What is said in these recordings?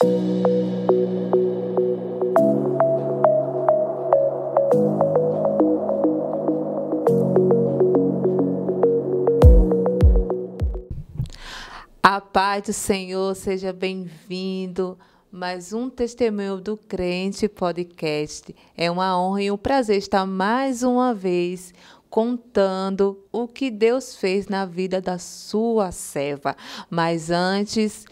A paz do Senhor, seja bem-vindo. Mais um testemunho do Crente Podcast. É uma honra e um prazer estar mais uma vez contando o que Deus fez na vida da sua serva. Mas antes,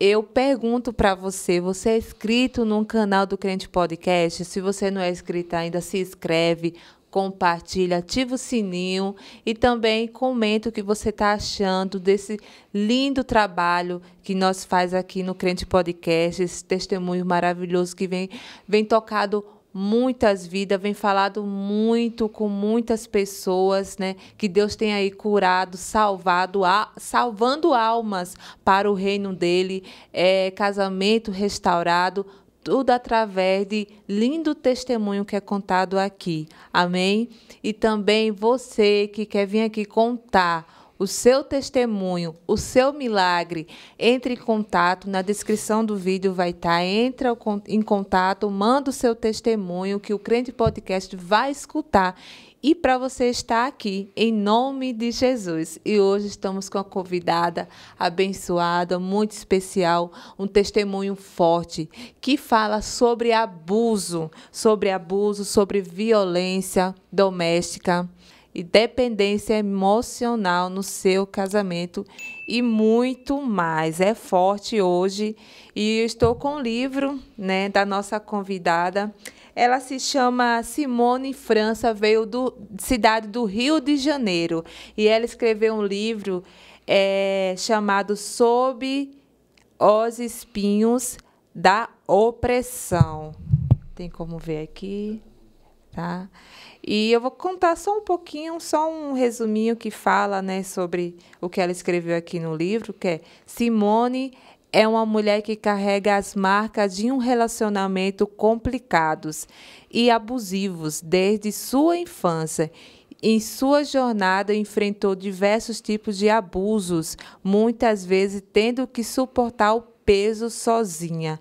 eu pergunto para você: você é inscrito no canal do Crente Podcast? Se você não é inscrito ainda, se inscreve, compartilha, ativa o sininho e também comenta o que você está achando desse lindo trabalho que nós faz aqui no Crente Podcast, esse testemunho maravilhoso que vem, vem tocado muitas vidas, vem falado muito com muitas pessoas, né? Que Deus tem aí curado, salvado, salvando almas para o reino dele, é, casamento restaurado, tudo através de lindo testemunho que é contado aqui. Amém? E também você que quer vir aqui contar o seu testemunho, o seu milagre, entre em contato. Na descrição do vídeo vai estar. Entra em contato, manda o seu testemunho que o Crente Podcast vai escutar e para você estar aqui, em nome de Jesus. E hoje estamos com a convidada abençoada, muito especial, um testemunho forte que fala sobre abuso, sobre abuso, sobre violência doméstica e dependência emocional no seu casamento e muito mais. É forte hoje e estou com o livro, né, da nossa convidada ela se chama Simone França, veio do cidade do Rio de Janeiro e ela escreveu um livro é, chamado Sob os Espinhos da Opressão. Tem como ver aqui, tá? E eu vou contar só um pouquinho, só um resuminho que fala, né, sobre o que ela escreveu aqui no livro, que é Simone é uma mulher que carrega as marcas de um relacionamento complicados e abusivos desde sua infância. Em sua jornada, enfrentou diversos tipos de abusos, muitas vezes tendo que suportar o peso sozinha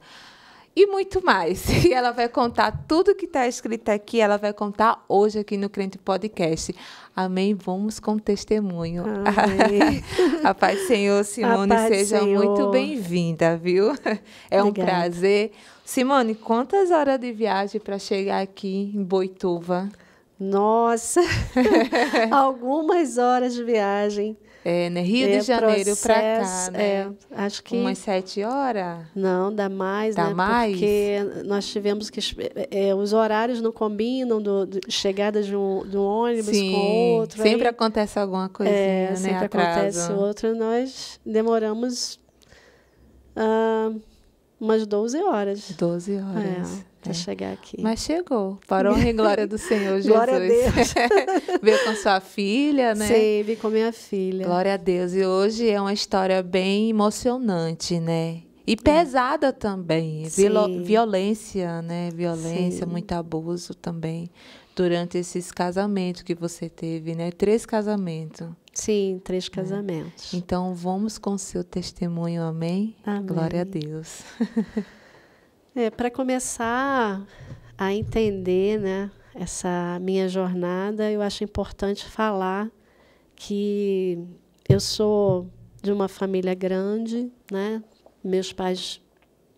e muito mais. E ela vai contar tudo que está escrito aqui, ela vai contar hoje aqui no Crente Podcast. Amém? Vamos com testemunho. Amém. a paz Senhor, Simone, seja Senhor. muito bem-vinda, viu? É um prazer. Simone, quantas horas de viagem para chegar aqui em Boituva? Nossa, algumas horas de viagem. É, né? Rio é, de Janeiro para cá, né? É, acho que umas sete horas. Não, dá mais, dá né? mais. Porque nós tivemos que é, os horários não combinam do, do chegada de um, de um ônibus Sim, com outro. Sempre aí, acontece alguma coisa, é, né? Sempre Atraso. acontece outro. Nós demoramos uh, umas 12 horas. 12 horas. É para é. chegar aqui. Mas chegou, para honra e glória do Senhor Jesus. glória a Deus. Veio com sua filha, né? Sim, vim com minha filha. Glória a Deus. E hoje é uma história bem emocionante, né? E pesada é. também. Viol violência, né? Violência, Sim. muito abuso também. Durante esses casamentos que você teve, né? Três casamentos. Sim, três é. casamentos. Então vamos com seu testemunho, amém? amém. Glória a Deus. É, para começar a entender né, essa minha jornada, eu acho importante falar que eu sou de uma família grande, né? Meus pais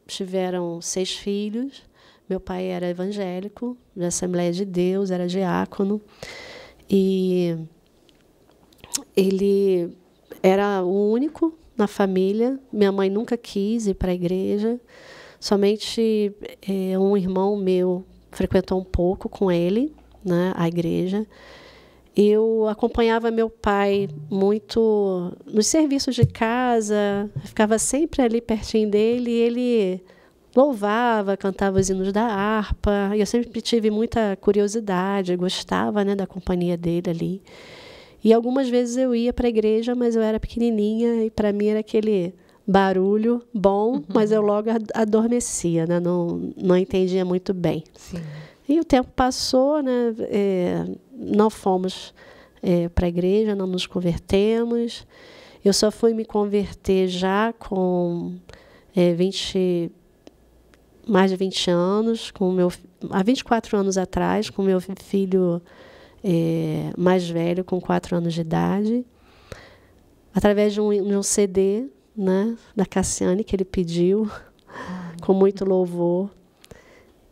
tiveram seis filhos. Meu pai era evangélico, da Assembleia de Deus, era diácono. E ele era o único na família. Minha mãe nunca quis ir para a igreja. Somente é, um irmão meu frequentou um pouco com ele, né, a igreja. Eu acompanhava meu pai muito nos serviços de casa, ficava sempre ali pertinho dele e ele louvava, cantava os hinos da harpa. E eu sempre tive muita curiosidade, gostava né, da companhia dele ali. E algumas vezes eu ia para a igreja, mas eu era pequenininha e para mim era aquele barulho bom, uhum. mas eu logo adormecia, né? não, não entendia muito bem. Sim. E o tempo passou, né? É, não fomos é, para a igreja, não nos convertemos. Eu só fui me converter já com é, 20, mais de 20 anos, com meu, há 24 anos atrás, com meu filho é, mais velho, com 4 anos de idade, através de um, de um CD né, da Cassiane que ele pediu, com muito louvor.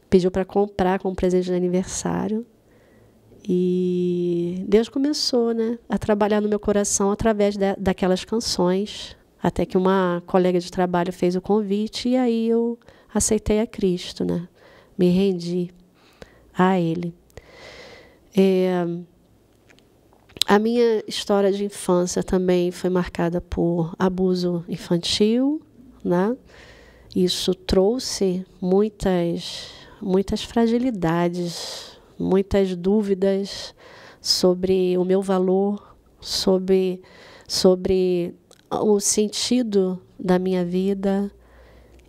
Pediu para comprar como presente de aniversário. E Deus começou né, a trabalhar no meu coração através de, daquelas canções, até que uma colega de trabalho fez o convite e aí eu aceitei a Cristo, né? me rendi a Ele. É, a minha história de infância também foi marcada por abuso infantil, né? Isso trouxe muitas, muitas fragilidades, muitas dúvidas sobre o meu valor, sobre, sobre o sentido da minha vida.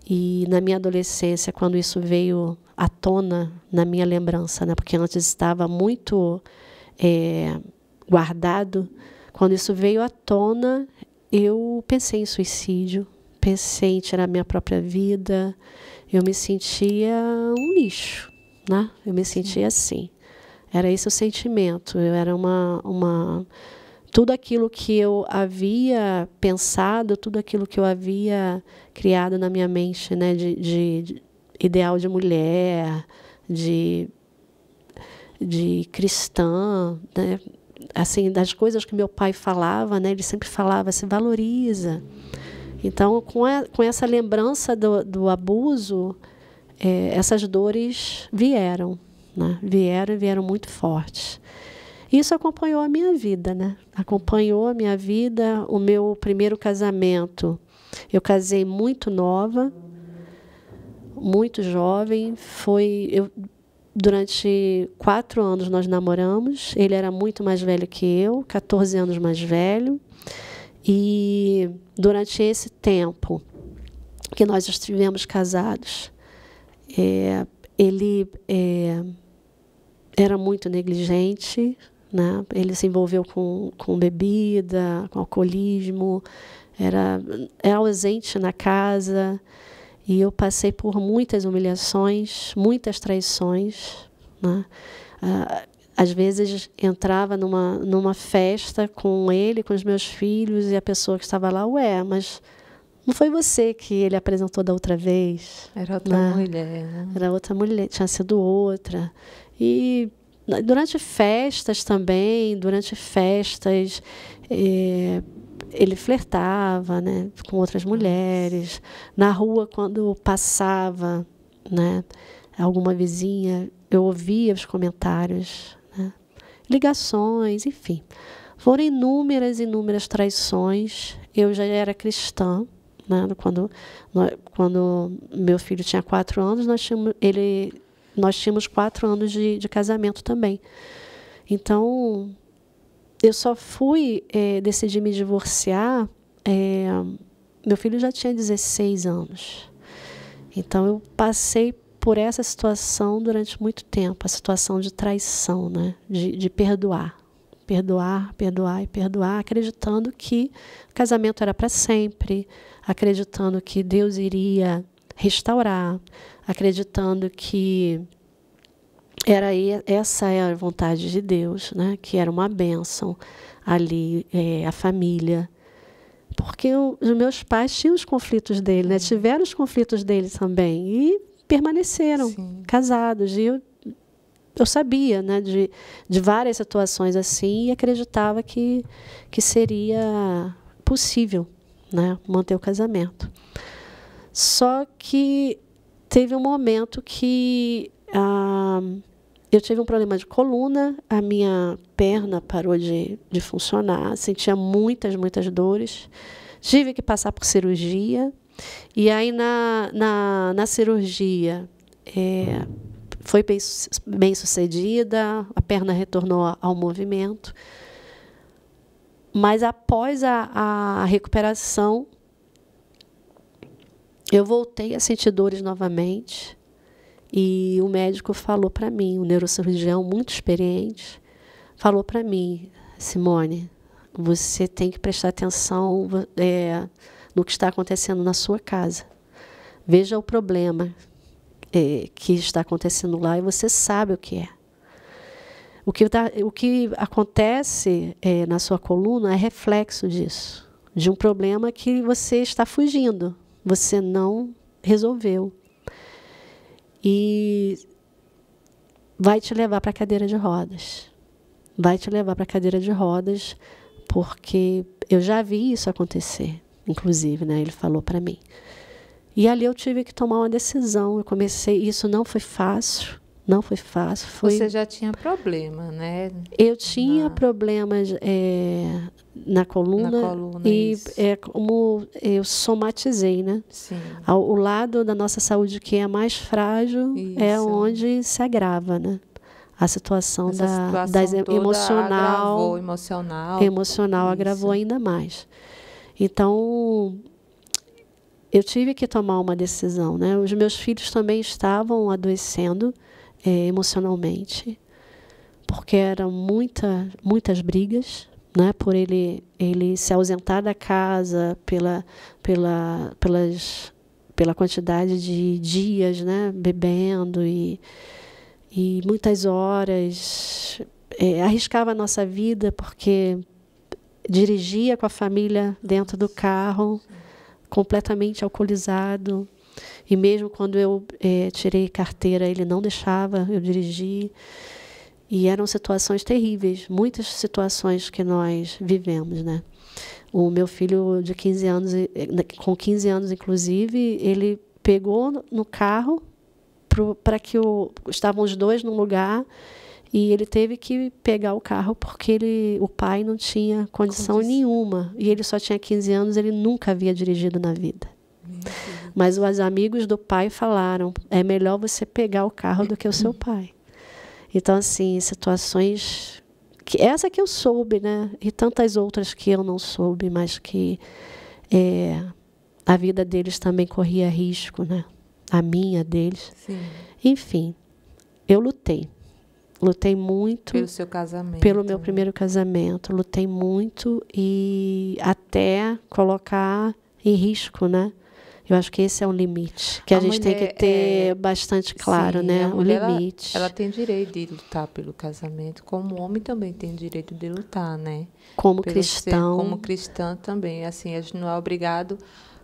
E na minha adolescência, quando isso veio à tona na minha lembrança, né? porque antes estava muito é, guardado, quando isso veio à tona, eu pensei em suicídio, pensei em tirar minha própria vida. Eu me sentia um lixo, né? Eu me sentia assim. Era esse o sentimento. Eu era uma, uma tudo aquilo que eu havia pensado, tudo aquilo que eu havia criado na minha mente, né, de, de, de ideal de mulher, de, de cristã, né, assim, das coisas que meu pai falava, né, ele sempre falava, se valoriza. Então, com, a, com essa lembrança do, do abuso, é, essas dores vieram, né, vieram e vieram muito fortes. Isso acompanhou a minha vida, né? Acompanhou a minha vida, o meu primeiro casamento. Eu casei muito nova, muito jovem. Foi eu, durante quatro anos nós namoramos. Ele era muito mais velho que eu, 14 anos mais velho. E durante esse tempo que nós estivemos casados, é, ele é, era muito negligente, né? Ele se envolveu com, com bebida, com alcoolismo, era, era ausente na casa. E eu passei por muitas humilhações, muitas traições. Né? Ah, às vezes entrava numa, numa festa com ele, com os meus filhos, e a pessoa que estava lá, ué, mas não foi você que ele apresentou da outra vez? Era outra né? mulher. Né? Era outra mulher, tinha sido outra. E durante festas também, durante festas, é, ele flertava né, com outras mulheres. Na rua, quando passava né, alguma vizinha, eu ouvia os comentários, né, ligações, enfim. Foram inúmeras, inúmeras traições. Eu já era cristã. Né, quando, quando meu filho tinha quatro anos, nós tínhamos, ele nós tínhamos quatro anos de, de casamento também. Então, eu só fui é, decidir me divorciar. É, meu filho já tinha 16 anos. Então, eu passei por essa situação durante muito tempo a situação de traição, né? de, de perdoar. Perdoar, perdoar e perdoar, acreditando que o casamento era para sempre, acreditando que Deus iria restaurar, acreditando que era essa é a vontade de Deus, né? que era uma bênção ali, é, a família. Porque os meus pais tinham os conflitos dele, né? tiveram os conflitos dele também, e permaneceram Sim. casados. E eu, eu sabia né? de, de várias situações assim e acreditava que, que seria possível né? manter o casamento. Só que teve um momento que ah, eu tive um problema de coluna, a minha perna parou de, de funcionar, sentia muitas, muitas dores. Tive que passar por cirurgia. E aí, na, na, na cirurgia, é, foi bem, bem sucedida, a perna retornou ao movimento. Mas após a, a recuperação, eu voltei a sentir dores novamente e o médico falou para mim, o neurocirurgião muito experiente, falou para mim, Simone, você tem que prestar atenção é, no que está acontecendo na sua casa. Veja o problema é, que está acontecendo lá e você sabe o que é. O que, tá, o que acontece é, na sua coluna é reflexo disso, de um problema que você está fugindo, você não resolveu. E vai te levar para a cadeira de rodas. Vai te levar para a cadeira de rodas, porque eu já vi isso acontecer, inclusive, né? Ele falou para mim. E ali eu tive que tomar uma decisão. Eu comecei, isso não foi fácil, não foi fácil. Foi... Você já tinha problema, né? Eu tinha na... problemas é, na coluna, na coluna e isso. é como eu somatizei, né? Sim. Ao, o lado da nossa saúde que é mais frágil é isso. é onde se agrava, né? A situação, Essa da, situação das emocional, agravou, emocional, emocional agravou ainda mais. Então eu tive que tomar uma decisão, né? Os meus filhos também estavam adoecendo é, emocionalmente, porque eram muita, muitas brigas, né? Por ele ele se ausentar da casa pela pela pelas pela quantidade de dias, né? Bebendo e e muitas horas é, arriscava a nossa vida porque dirigia com a família dentro do carro completamente alcoolizado. E mesmo quando eu é, tirei carteira, ele não deixava eu dirigir. E eram situações terríveis, muitas situações que nós vivemos, né? O meu filho de 15 anos, com 15 anos inclusive, ele pegou no carro para que o, estavam os dois num lugar e ele teve que pegar o carro porque ele, o pai não tinha condição, condição. nenhuma. E ele só tinha 15 anos, ele nunca havia dirigido na vida. Mas os amigos do pai falaram: é melhor você pegar o carro do que o seu pai. Então, assim, situações. que Essa que eu soube, né? E tantas outras que eu não soube, mas que é, a vida deles também corria risco, né? A minha deles. Sim. Enfim, eu lutei. Lutei muito. Pelo seu casamento. Pelo meu primeiro casamento. Lutei muito e até colocar em risco, né? Eu acho que esse é um limite que a, a gente tem que ter é... bastante claro, Sim, né? O limite. Ela, ela, tem direito de lutar pelo casamento, como o homem também tem direito de lutar, né? Como pelo cristão. Ser, como cristã também. Assim, a gente não é obrigado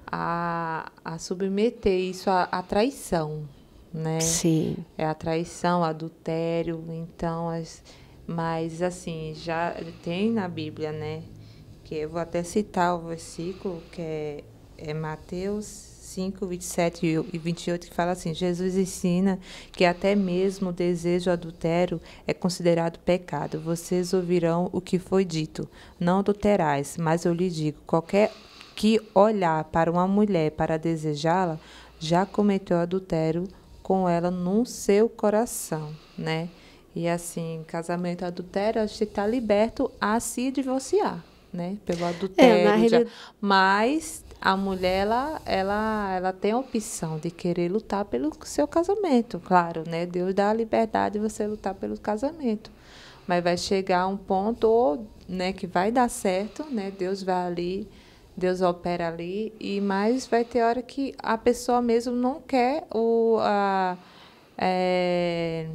a, a submeter isso à, à traição, né? Sim. É a traição, adultério, então as mas assim, já tem na Bíblia, né? Que eu vou até citar o versículo que é, é Mateus 5, 27 e 28, que fala assim: Jesus ensina que até mesmo o desejo adultério é considerado pecado. Vocês ouvirão o que foi dito: não adulterais, mas eu lhe digo: qualquer que olhar para uma mulher para desejá-la já cometeu adultério com ela no seu coração, né? E assim, casamento adultério, a gente está liberto a se divorciar, né? Pelo adultério. É, já. Mas a mulher, ela, ela, ela tem a opção de querer lutar pelo seu casamento, claro, né? Deus dá a liberdade de você lutar pelo casamento. Mas vai chegar um ponto, né, que vai dar certo, né? Deus vai ali Deus opera ali, e mais vai ter hora que a pessoa mesmo não quer o, a, é,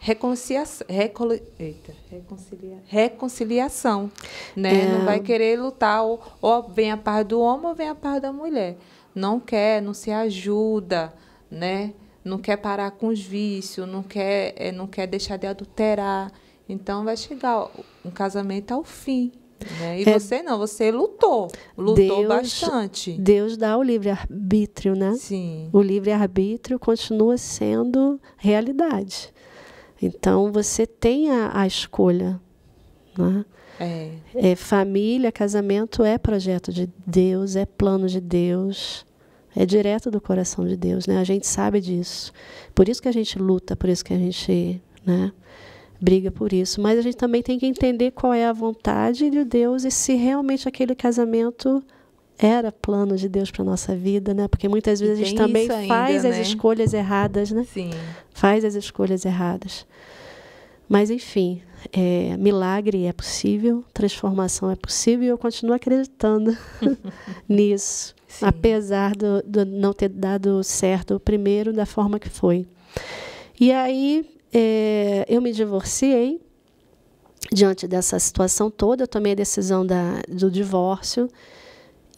reconciliação, recoli, eita, reconcilia, reconciliação, né? É. Não vai querer lutar, ou, ou vem a parte do homem ou vem a parte da mulher. Não quer, não se ajuda, né? Não quer parar com os vícios, não quer, é, não quer deixar de adulterar. Então vai chegar um casamento ao fim, né? E é, você não, você lutou, lutou Deus, bastante. Deus dá o livre-arbítrio, né? Sim. O livre-arbítrio continua sendo realidade. Então, você tem a, a escolha. Né? É. é. Família, casamento é projeto de Deus, é plano de Deus. É direto do coração de Deus, né? A gente sabe disso. Por isso que a gente luta, por isso que a gente, né? briga por isso. Mas a gente também tem que entender qual é a vontade de Deus e se realmente aquele casamento era plano de Deus para nossa vida, né? Porque muitas vezes a gente também ainda, faz né? as escolhas erradas, né? Sim. Faz as escolhas erradas. Mas enfim, é, milagre é possível, transformação é possível e eu continuo acreditando nisso. Sim. apesar do, do, não ter dado certo o primeiro da forma que foi. E aí é, eu me divorciei diante dessa situação toda, eu tomei a decisão da, do divórcio,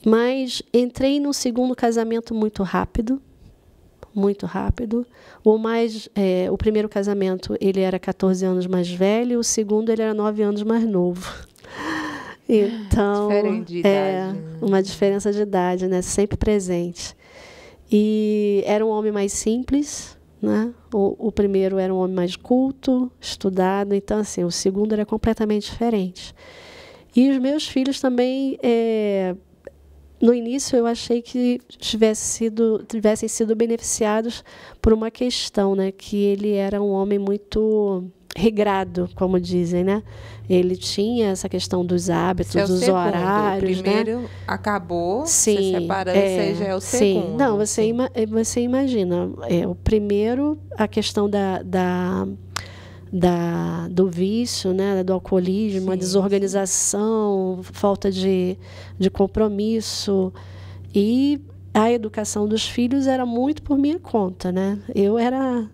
mas entrei num segundo casamento muito rápido, muito rápido. O mais, é, o primeiro casamento ele era 14 anos mais velho, o segundo ele era 9 anos mais novo. Então, de idade, é né? uma diferença de idade, né? Sempre presente. E era um homem mais simples, né? O, o primeiro era um homem mais culto, estudado, então assim, o segundo era completamente diferente. E os meus filhos também é, no início eu achei que tivesse sido, tivessem sido beneficiados por uma questão, né, que ele era um homem muito regrado, como dizem, né? Ele tinha essa questão dos hábitos, é dos segundo. horários, o primeiro né? acabou, sim, se separando, é, seja é o sim. segundo. Não, você, ima você imagina, é, o primeiro, a questão da, da da, do vício, né, do alcoolismo, sim, a desorganização, sim. falta de, de compromisso. E a educação dos filhos era muito por minha conta. Né? Eu era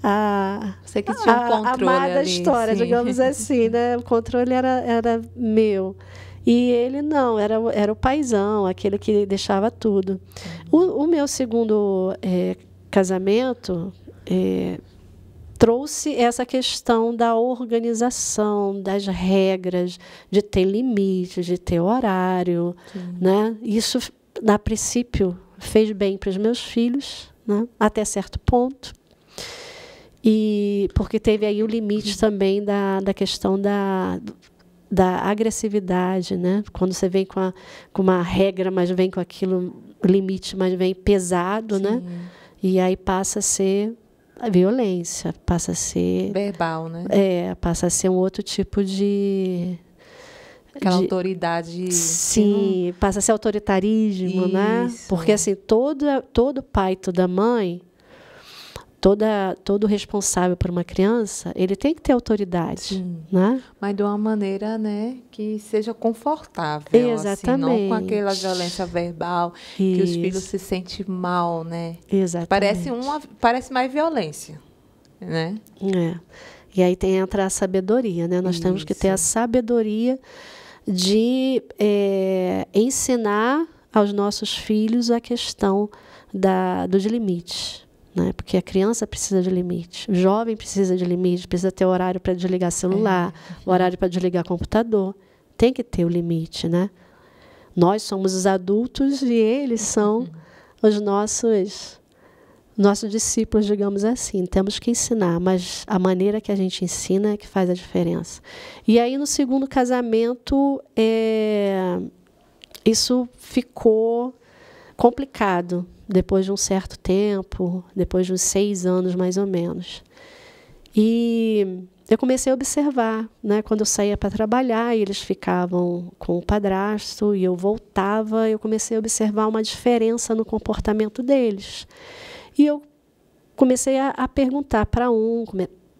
a, Você que tinha um controle a amada ali, história, sim. digamos assim. Né? O controle era, era meu. E ele não, era, era o paizão, aquele que deixava tudo. O, o meu segundo é, casamento, é, trouxe essa questão da organização, das regras, de ter limites, de ter horário. Né? Isso, a princípio, fez bem para os meus filhos, né? até certo ponto. E porque teve aí o limite também da, da questão da, da agressividade, né? Quando você vem com, a, com uma regra, mas vem com aquilo limite, mas vem pesado, né? Sim. né? E aí passa a ser a violência, passa a ser verbal, né? É, passa a ser um outro tipo de aquela de, autoridade. Sim, não... passa a ser autoritarismo, né? Isso. né? Porque assim, todo todo pai, toda mãe toda, todo responsável por uma criança, ele tem que ter autoridade, Sim. né? Mas de uma maneira, né, que seja confortável, Exatamente. Assim, não com aquela violência verbal Isso. que os filhos se sentem mal, né? Exatamente. Parece uma, parece mais violência, né? É. E aí tem entra a sabedoria, né? Nós Isso. temos que ter a sabedoria de é, ensinar aos nossos filhos a questão da, dos limites né? Porque a criança precisa de limite, o jovem precisa de limite, precisa ter horário para desligar celular, é. horário para desligar computador. Tem que ter o limite, né? Nós somos os adultos e eles são os nossos nossos discípulos, digamos assim. Temos que ensinar, mas a maneira que a gente ensina é que faz a diferença. E aí no segundo casamento, é, isso ficou complicado, depois de um certo tempo, depois de uns seis anos mais ou menos. E eu comecei a observar, né? Quando eu saía para trabalhar, e eles ficavam com o padrasto e eu voltava, eu comecei a observar uma diferença no comportamento deles. E eu comecei a, a perguntar para um,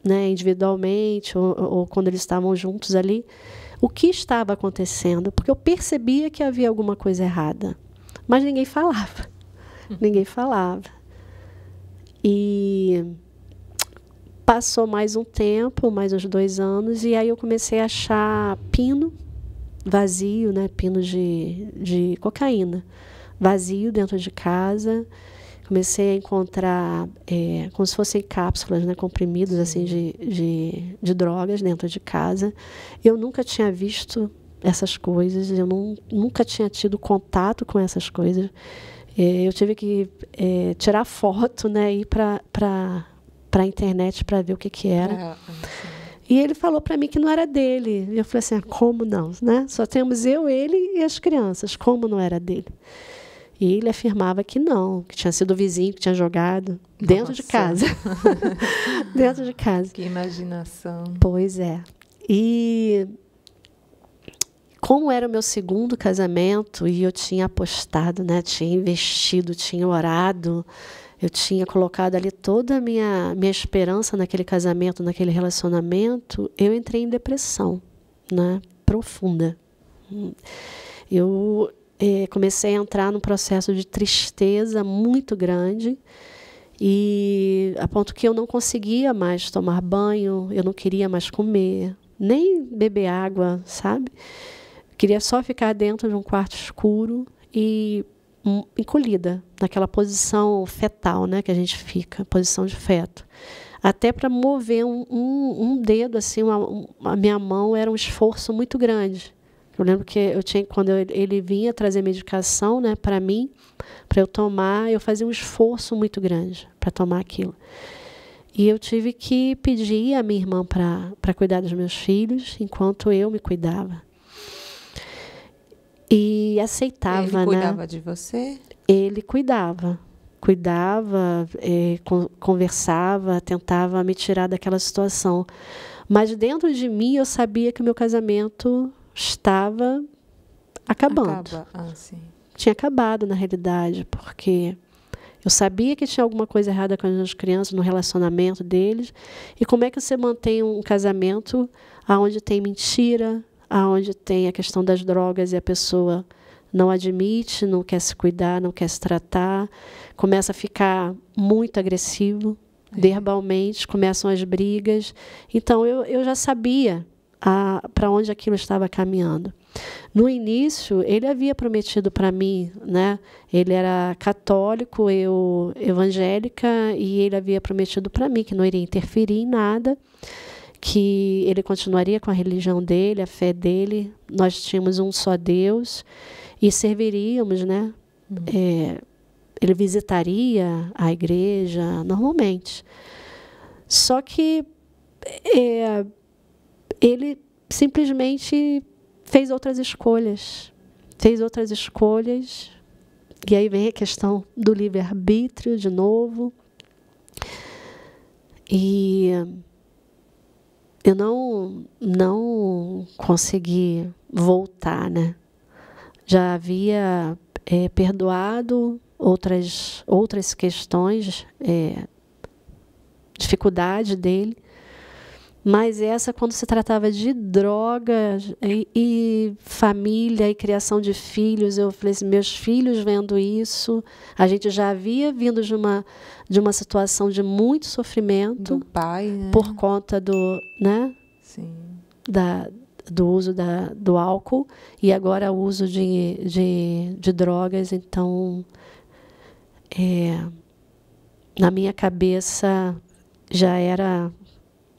né, individualmente ou, ou quando eles estavam juntos ali, o que estava acontecendo, porque eu percebia que havia alguma coisa errada, mas ninguém falava ninguém falava. E passou mais um tempo, mais uns dois anos, e aí eu comecei a achar pino vazio, né, pino de, de cocaína, vazio dentro de casa. Comecei a encontrar é, como se fossem cápsulas, né, comprimidos assim de, de, de drogas dentro de casa. Eu nunca tinha visto essas coisas, eu não, nunca tinha tido contato com essas coisas. É, eu tive que é, tirar foto, né, ir para para a internet para ver o que que era. É, e ele falou para mim que não era dele. E eu falei assim, ah, como não, né? Só temos eu, ele e as crianças. Como não era dele? E ele afirmava que não, que tinha sido o vizinho que tinha jogado dentro Nossa. de casa. dentro de casa. Que imaginação. Pois é. E como era o meu segundo casamento e eu tinha apostado, né, tinha investido, tinha orado, eu tinha colocado ali toda a minha, minha esperança naquele casamento, naquele relacionamento, eu entrei em depressão, né, profunda. Eu é, comecei a entrar num processo de tristeza muito grande e a ponto que eu não conseguia mais tomar banho, eu não queria mais comer, nem beber água, sabe? Queria só ficar dentro de um quarto escuro e hum, encolhida, naquela posição fetal, né, que a gente fica, posição de feto. Até para mover um, um, um, dedo, assim, uma, a minha mão era um esforço muito grande. Eu lembro que eu tinha, quando eu, ele vinha trazer medicação, né, para mim, para eu tomar, eu fazia um esforço muito grande para tomar aquilo. E eu tive que pedir a minha irmã para cuidar dos meus filhos, enquanto eu me cuidava. E aceitava, Ele né? cuidava de você? Ele cuidava. Cuidava, é, conversava, tentava me tirar daquela situação. Mas dentro de mim eu sabia que o meu casamento estava acabando. Acaba. Ah, Tinha acabado, na realidade, porque eu sabia que tinha alguma coisa errada com as crianças no relacionamento deles. E como é que você mantém um casamento onde tem mentira, aonde tem a questão das drogas e a pessoa não admite, não quer se cuidar, não quer se tratar, começa a ficar muito agressivo, é. verbalmente, começam as brigas. Então eu, eu já sabia para onde aquilo estava caminhando. No início, ele havia prometido para mim, né? Ele era católico, eu evangélica, e ele havia prometido para mim que não iria interferir em nada, que ele continuaria com a religião dele, a fé dele. Nós tínhamos um só Deus e serviríamos, né? Uhum. É, ele visitaria a igreja normalmente. Só que é, ele simplesmente fez outras escolhas. Fez outras escolhas. E aí vem a questão do livre-arbítrio de novo. E eu não, não consegui voltar, né? Já havia é, perdoado outras, outras questões, é, dificuldade dele, mas essa, quando se tratava de drogas e, e, família e criação de filhos, eu falei assim, meus filhos vendo isso, a gente já havia vindo de uma, de uma situação de muito sofrimento. Do pai, né? Por conta do, né? Sim. Da, do uso da, do álcool e agora o uso de, de, de drogas. Então, é, na minha cabeça já era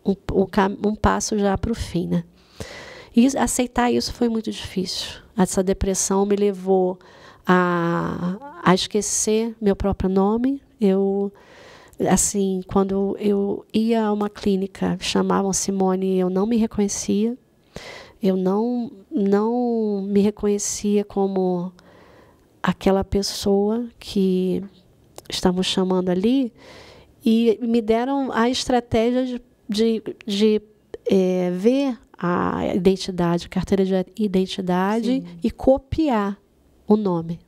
um, um, um passo já para o fim, né? E aceitar isso foi muito difícil. Essa depressão me levou a, a esquecer meu próprio nome. Eu, assim, quando eu ia a uma clínica, chamavam Simone, eu não me reconhecia. Eu não, não me reconhecia como aquela pessoa que estavam chamando ali e me deram a estratégia de de, de é, ver a identidade, carteira de identidade Sim. e copiar o nome.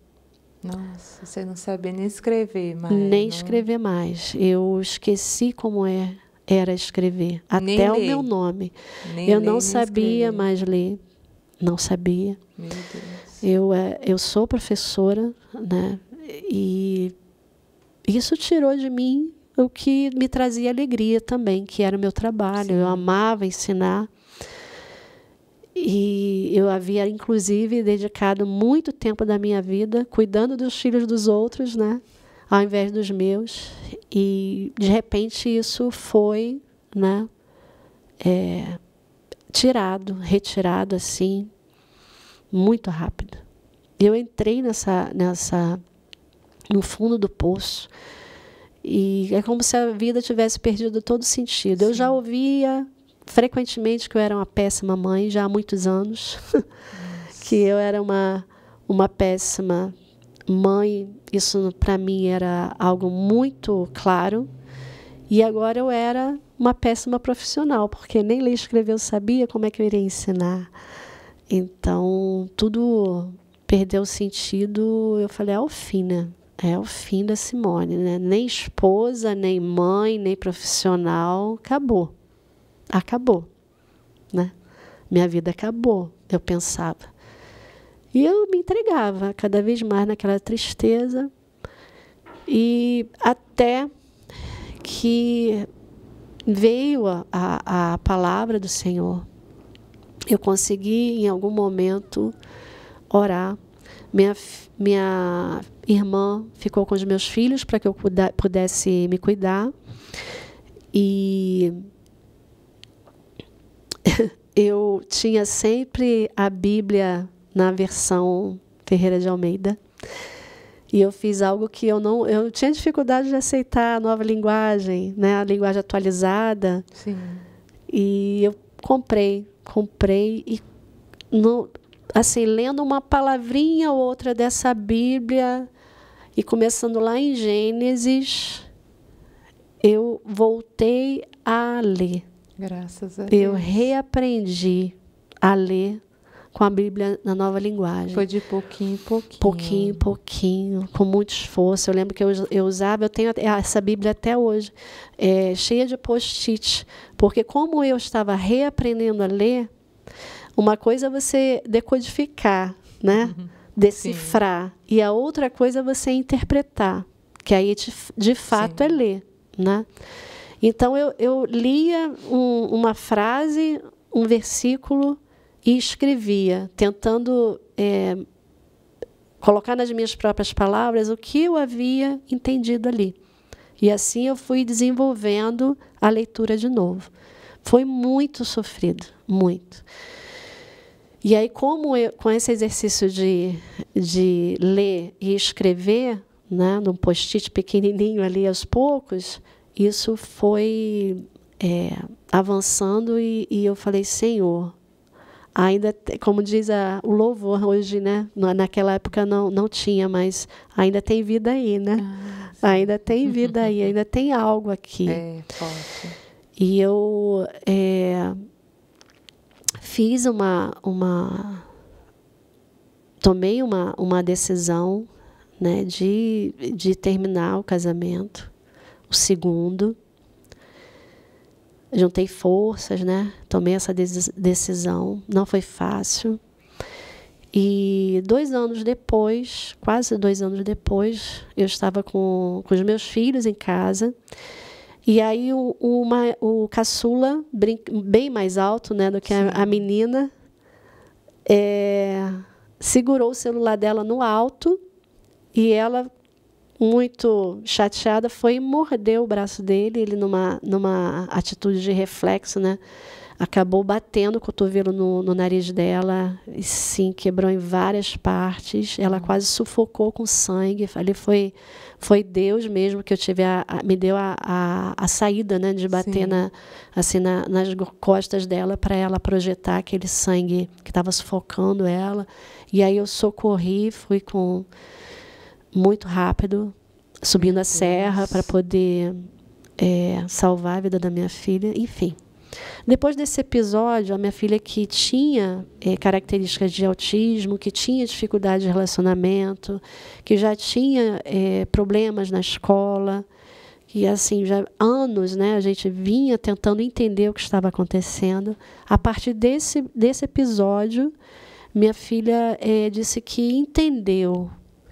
Nossa, você não sabia nem escrever mais. Nem não? escrever mais. Eu esqueci como é era escrever, nem até o meu nome. Nem eu não sabia mais ler, não sabia. Meu Deus. Eu é, eu sou professora, né? E isso tirou de mim o que me trazia alegria também, que era o meu trabalho. Sim. Eu amava ensinar. E eu havia, inclusive, dedicado muito tempo da minha vida cuidando dos filhos dos outros, né? Ao invés dos meus. E, de repente, isso foi, né? É, tirado, retirado, assim, muito rápido. Eu entrei nessa, nessa, no fundo do poço e é como se a vida tivesse perdido todo sentido. Sim. Eu já ouvia frequentemente que eu era uma péssima mãe, já há muitos anos. que eu era uma, uma péssima mãe. Isso para mim era algo muito claro. E agora eu era uma péssima profissional, porque nem ler e escrever eu sabia como é que eu iria ensinar. Então, tudo perdeu sentido. Eu falei, é o fim, né? É o fim da Simone, né? Nem esposa, nem mãe, nem profissional, acabou. Acabou, né? Minha vida acabou, eu pensava. E eu me entregava cada vez mais naquela tristeza. E até que veio a, a, a palavra do Senhor. Eu consegui, em algum momento, orar. Minha, minha irmã ficou com os meus filhos para que eu pudesse me cuidar. E eu tinha sempre a Bíblia na versão Ferreira de Almeida. E eu fiz algo que eu não. Eu tinha dificuldade de aceitar a nova linguagem, né? a linguagem atualizada. Sim. E eu comprei, comprei e assim, lendo uma palavrinha ou outra dessa Bíblia e começando lá em Gênesis, eu voltei a ler. Graças a Deus. Eu reaprendi a ler com a Bíblia na nova linguagem. Foi de pouquinho em pouquinho. Pouquinho em pouquinho, com muito esforço. Eu lembro que eu, eu usava, eu tenho essa Bíblia até hoje, é, cheia de post-it, porque como eu estava reaprendendo a ler, uma coisa é você decodificar, né? Uhum. Decifrar, Sim. e a outra coisa é você interpretar, que aí de, de fato Sim. é ler. Né? Então eu, eu lia um, uma frase, um versículo e escrevia, tentando é, colocar nas minhas próprias palavras o que eu havia entendido ali. E assim eu fui desenvolvendo a leitura de novo. Foi muito sofrido, muito. E aí, como eu, com esse exercício de, de ler e escrever, né, num post-it pequenininho ali aos poucos, isso foi é, avançando e, e eu falei, Senhor, ainda como diz a, o louvor hoje, né? Naquela época não, não tinha, mas ainda tem vida aí, né? Ah, ainda tem vida aí, ainda tem algo aqui. É, forte. E eu é, fiz uma, uma tomei uma, uma decisão né, de, de terminar o casamento, o segundo juntei forças, né? Tomei essa decisão. Não foi fácil. E dois anos depois, quase dois anos depois, eu estava com, com os meus filhos em casa. E aí o, uma, o caçula, bem mais alto né, do que a, a menina, é, segurou o celular dela no alto e ela muito chateada, foi e mordeu o braço dele. Ele, numa, numa atitude de reflexo, né, acabou batendo o cotovelo no, no nariz dela. E sim, quebrou em várias partes. Ela uhum. quase sufocou com sangue. Ali foi, foi Deus mesmo que eu tive a, a me deu a, a, a, saída né, de bater na, assim, na, nas costas dela para ela projetar aquele sangue que estava sufocando ela. E aí eu socorri, fui com muito rápido, subindo a serra para poder é, salvar a vida da minha filha, enfim. Depois desse episódio, a minha filha que tinha é, características de autismo, que tinha dificuldade de relacionamento, que já tinha é, problemas na escola, que assim já anos, né, a gente vinha tentando entender o que estava acontecendo. A partir desse desse episódio, minha filha é, disse que entendeu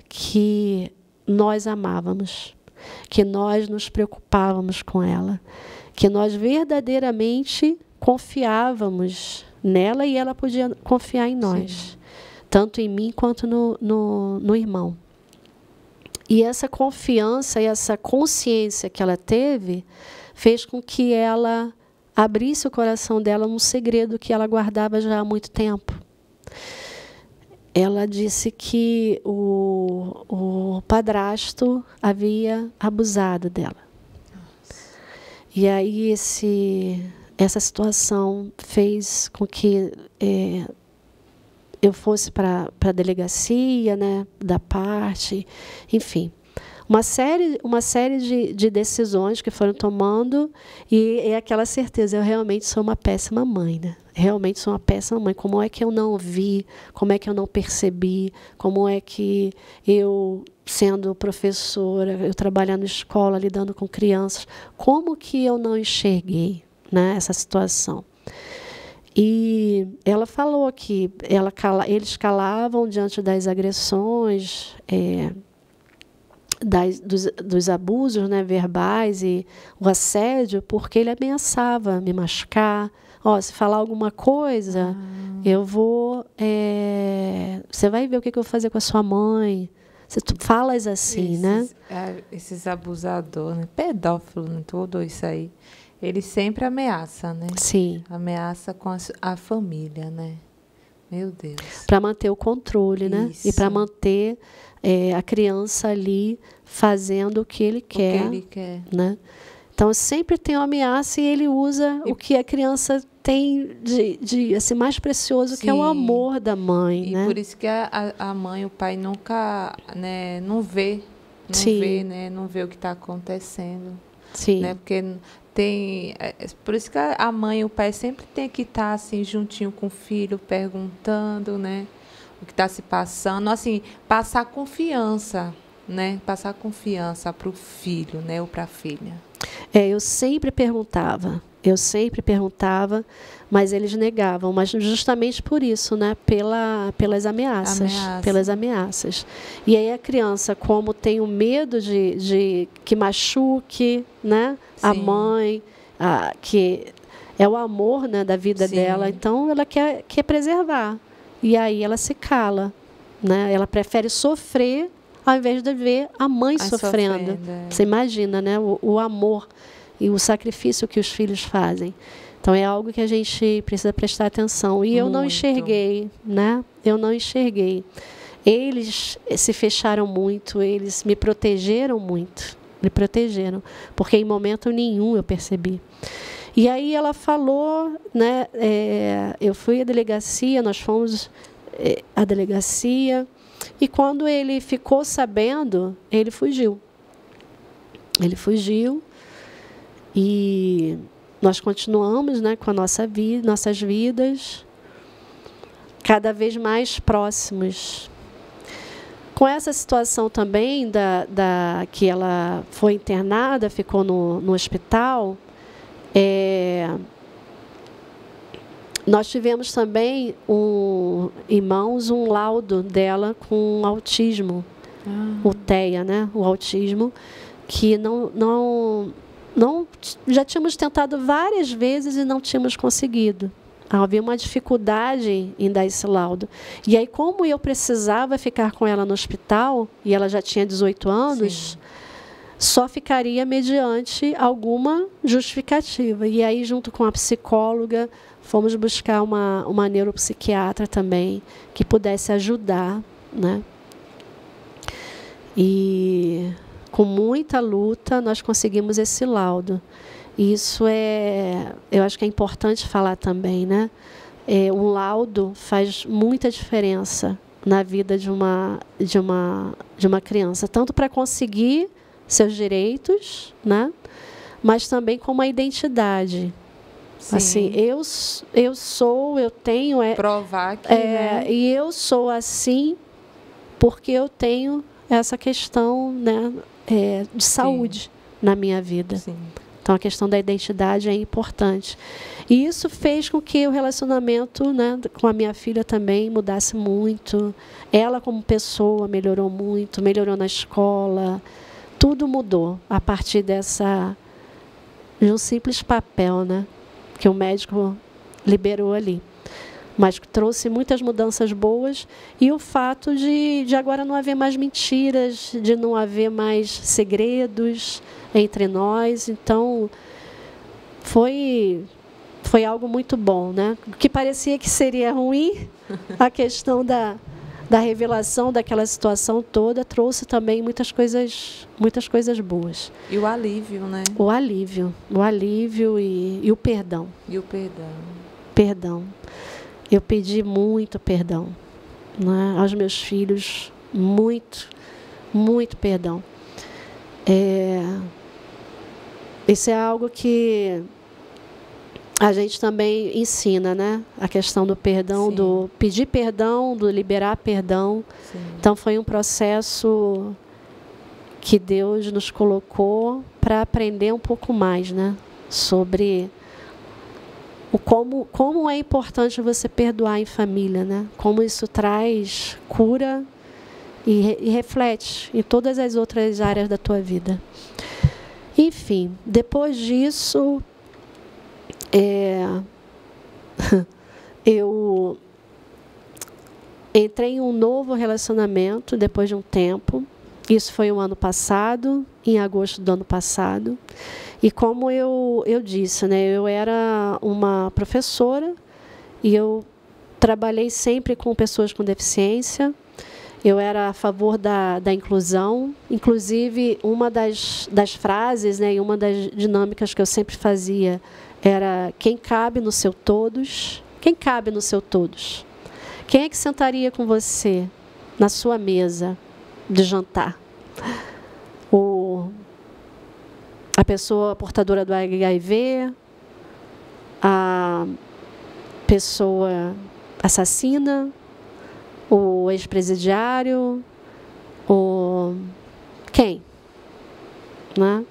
que nós amávamos, que nós nos preocupávamos com ela, que nós verdadeiramente confiávamos nela e ela podia confiar em nós, Sim. tanto em mim quanto no, no, no irmão. E essa confiança e essa consciência que ela teve fez com que ela abrisse o coração dela num segredo que ela guardava já há muito tempo ela disse que o, o padrasto havia abusado dela. E aí esse, essa situação fez com que é, eu fosse para a delegacia, né, da parte, enfim uma série, uma série de, de decisões que foram tomando e é aquela certeza, eu realmente sou uma péssima mãe, né? Realmente sou uma péssima mãe. Como é que eu não vi? Como é que eu não percebi? Como é que eu, sendo professora, eu trabalhando na escola, lidando com crianças, como que eu não enxerguei né, essa situação? E ela falou que ela cala, eles calavam diante das agressões, é, das, dos, dos, abusos né, verbais e o assédio, porque ele ameaçava me machucar. Ó, se falar alguma coisa, ah. eu vou. É, você vai ver o que, que eu vou fazer com a sua mãe. Você falas assim, esses, né? É, esses abusadores, né? pedófilo, né? tudo isso aí. Ele sempre ameaça, né? Sim. Ameaça com a, a família, né? Meu Deus. Para manter o controle, né? Isso. E para manter é, a criança ali fazendo o que ele quer. O que ele quer. Né? Então sempre tem uma ameaça e ele usa e, o que a criança tem de, de assim, mais precioso, sim. que é o amor da mãe. E né? por isso que a, a mãe, o pai nunca né, não vê, não sim. vê, né, não vê o que está acontecendo. Sim. Né? Porque tem. É, é, por isso que a mãe e o pai sempre tem que estar tá, assim, juntinho com o filho, perguntando, né? O que está se passando. Assim, passar confiança, né? Passar confiança para o filho, né? Ou para a filha. É, eu sempre perguntava, eu sempre perguntava, mas eles negavam, mas justamente por isso, né? Pela, pelas ameaças, Ameaça. pelas ameaças. E aí a criança, como tem o medo de, de que machuque, né? Sim. A mãe, a, que é o amor, né? Da vida Sim. dela, então ela quer, quer preservar. E aí ela se cala, né? Ela prefere sofrer ao invés de ver a mãe sofrendo. sofrendo é. Você imagina, né? O, o, amor e o sacrifício que os filhos fazem. Então é algo que a gente precisa prestar atenção. E Muito. eu não enxerguei, né? Eu não enxerguei. Eles se fecharam muito, eles me protegeram muito, me protegeram, porque em momento nenhum eu percebi. E aí ela falou, né? É, eu fui à delegacia, nós fomos é, à delegacia. E quando ele ficou sabendo, ele fugiu. Ele fugiu e nós continuamos né, com a nossa vida, nossas vidas cada vez mais próximos. Com essa situação também da, da que ela foi internada, ficou no, no hospital, é, nós tivemos também, um, irmãos, um laudo dela com autismo, ah. o TEA, né? o autismo, que não, não, não, já tínhamos tentado várias vezes e não tínhamos conseguido. Havia uma dificuldade em dar esse laudo. E aí, como eu precisava ficar com ela no hospital, e ela já tinha 18 anos, Sim. só ficaria mediante alguma justificativa. E aí, junto com a psicóloga, Fomos buscar uma, uma neuropsiquiatra também que pudesse ajudar, né? E com muita luta nós conseguimos esse laudo. Isso é, eu acho que é importante falar também, né? É, um laudo faz muita diferença na vida de uma de uma de uma criança, tanto para conseguir seus direitos, né? Mas também como a identidade. Sim. Assim, eu, eu sou, eu tenho. É, Provar que. É, né? E eu sou assim porque eu tenho essa questão né, é, de saúde Sim. na minha vida. Sim. Então a questão da identidade é importante. E isso fez com que o relacionamento né, com a minha filha também mudasse muito. Ela, como pessoa, melhorou muito, melhorou na escola. Tudo mudou a partir dessa de um simples papel, né? que o médico liberou ali. Mas trouxe muitas mudanças boas e o fato de, de agora não haver mais mentiras, de não haver mais segredos entre nós. Então, foi foi algo muito bom, né? O que parecia que seria ruim, a questão da, da revelação daquela situação toda trouxe também muitas coisas, muitas coisas boas. E o alívio, né? O alívio, o alívio e, e o perdão. E o perdão. Perdão. Eu pedi muito perdão né, aos meus filhos, muito, muito perdão. É, isso é algo que a gente também ensina, né? A questão do perdão, Sim. do pedir perdão, do liberar perdão. Sim. Então foi um processo que Deus nos colocou para aprender um pouco mais, né? Sobre o como, como é importante você perdoar em família, né? Como isso traz cura e, e reflete em todas as outras áreas da tua vida. Enfim, depois disso, é, eu entrei em um novo relacionamento depois de um tempo. Isso foi o ano passado, em agosto do ano passado. E como eu, eu disse, né, eu era uma professora e eu trabalhei sempre com pessoas com deficiência. Eu era a favor da, da inclusão. Inclusive, uma das, das frases né, e uma das dinâmicas que eu sempre fazia era quem cabe no seu todos. Quem cabe no seu todos? Quem é que sentaria com você na sua mesa de jantar? O a pessoa portadora do HIV, a pessoa assassina, o ex-presidiário, o quem, né?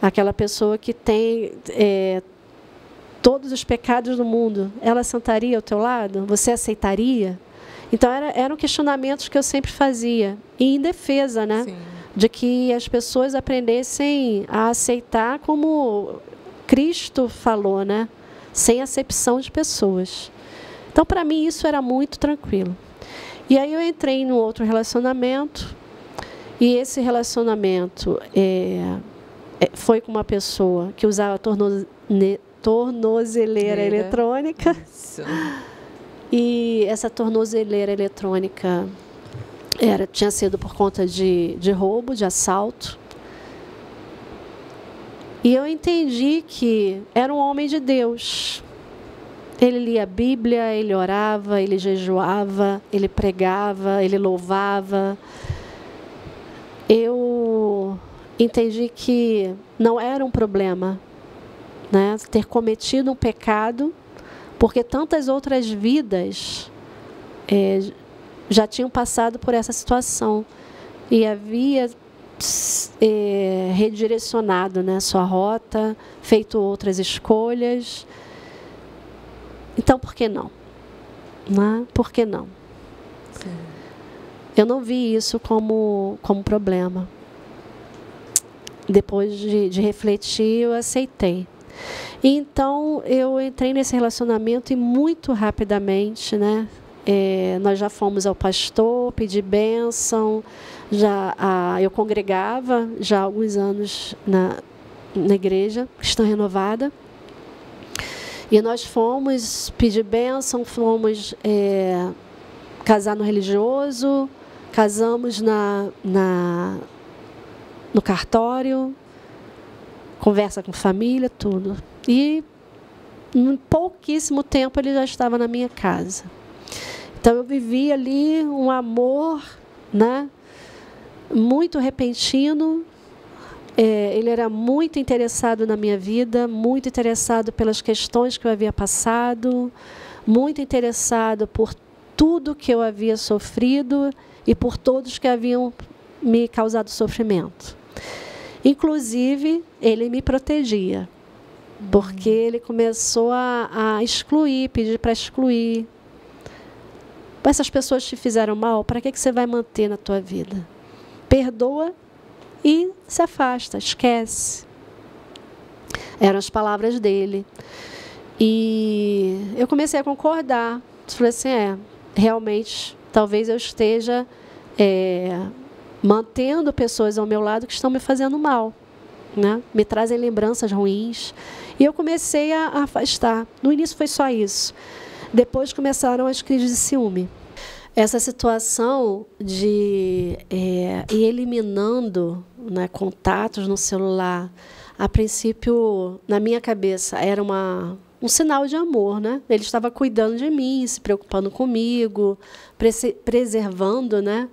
Aquela pessoa que tem é, todos os pecados do mundo, ela sentaria ao teu lado? Você aceitaria? Então era, eram questionamentos que eu sempre fazia e em defesa, né? Sim de que as pessoas aprendessem a aceitar como Cristo falou, né? Sem acepção de pessoas. Então, para mim, isso era muito tranquilo. E aí eu entrei num outro relacionamento, e esse relacionamento é, é, foi com uma pessoa que usava torno, ne, tornozeleira Leira. eletrônica. Isso. E essa tornozeleira eletrônica era, tinha sido por conta de, de roubo, de assalto. E eu entendi que era um homem de Deus. Ele lia a Bíblia, ele orava, ele jejuava, ele pregava, ele louvava. Eu entendi que não era um problema né, ter cometido um pecado, porque tantas outras vidas é, já tinham passado por essa situação e havia é, redirecionado né, sua rota, feito outras escolhas. Então, por que não? Né? Por que não? Sim. Eu não vi isso como, como problema. Depois de, de refletir, eu aceitei. Então, eu entrei nesse relacionamento e muito rapidamente, né? É, nós já fomos ao pastor pedir bênção, já a, eu congregava já há alguns anos na, na igreja cristã renovada. E nós fomos pedir bênção, fomos é, casar no religioso, casamos na, na, no cartório, conversa com família, tudo. E em pouquíssimo tempo ele já estava na minha casa. Então eu vivi ali um amor, né? Muito repentino. É, ele era muito interessado na minha vida, muito interessado pelas questões que eu havia passado, muito interessado por tudo que eu havia sofrido e por todos que haviam me causado sofrimento. Inclusive, ele me protegia, porque uhum. ele começou a, a excluir, pedir para excluir, essas pessoas te fizeram mal, para que, que você vai manter na tua vida? Perdoa e se afasta, esquece. Eram as palavras dele. E eu comecei a concordar. Falei assim, é, realmente, talvez eu esteja é, mantendo pessoas ao meu lado que estão me fazendo mal. Né? Me trazem lembranças ruins. E eu comecei a, afastar. No início foi só isso. Depois começaram as crises de ciúme. Essa situação de é, ir eliminando né, contatos no celular, a princípio, na minha cabeça, era uma, um sinal de amor, né? Ele estava cuidando de mim, se preocupando comigo, preservando, né,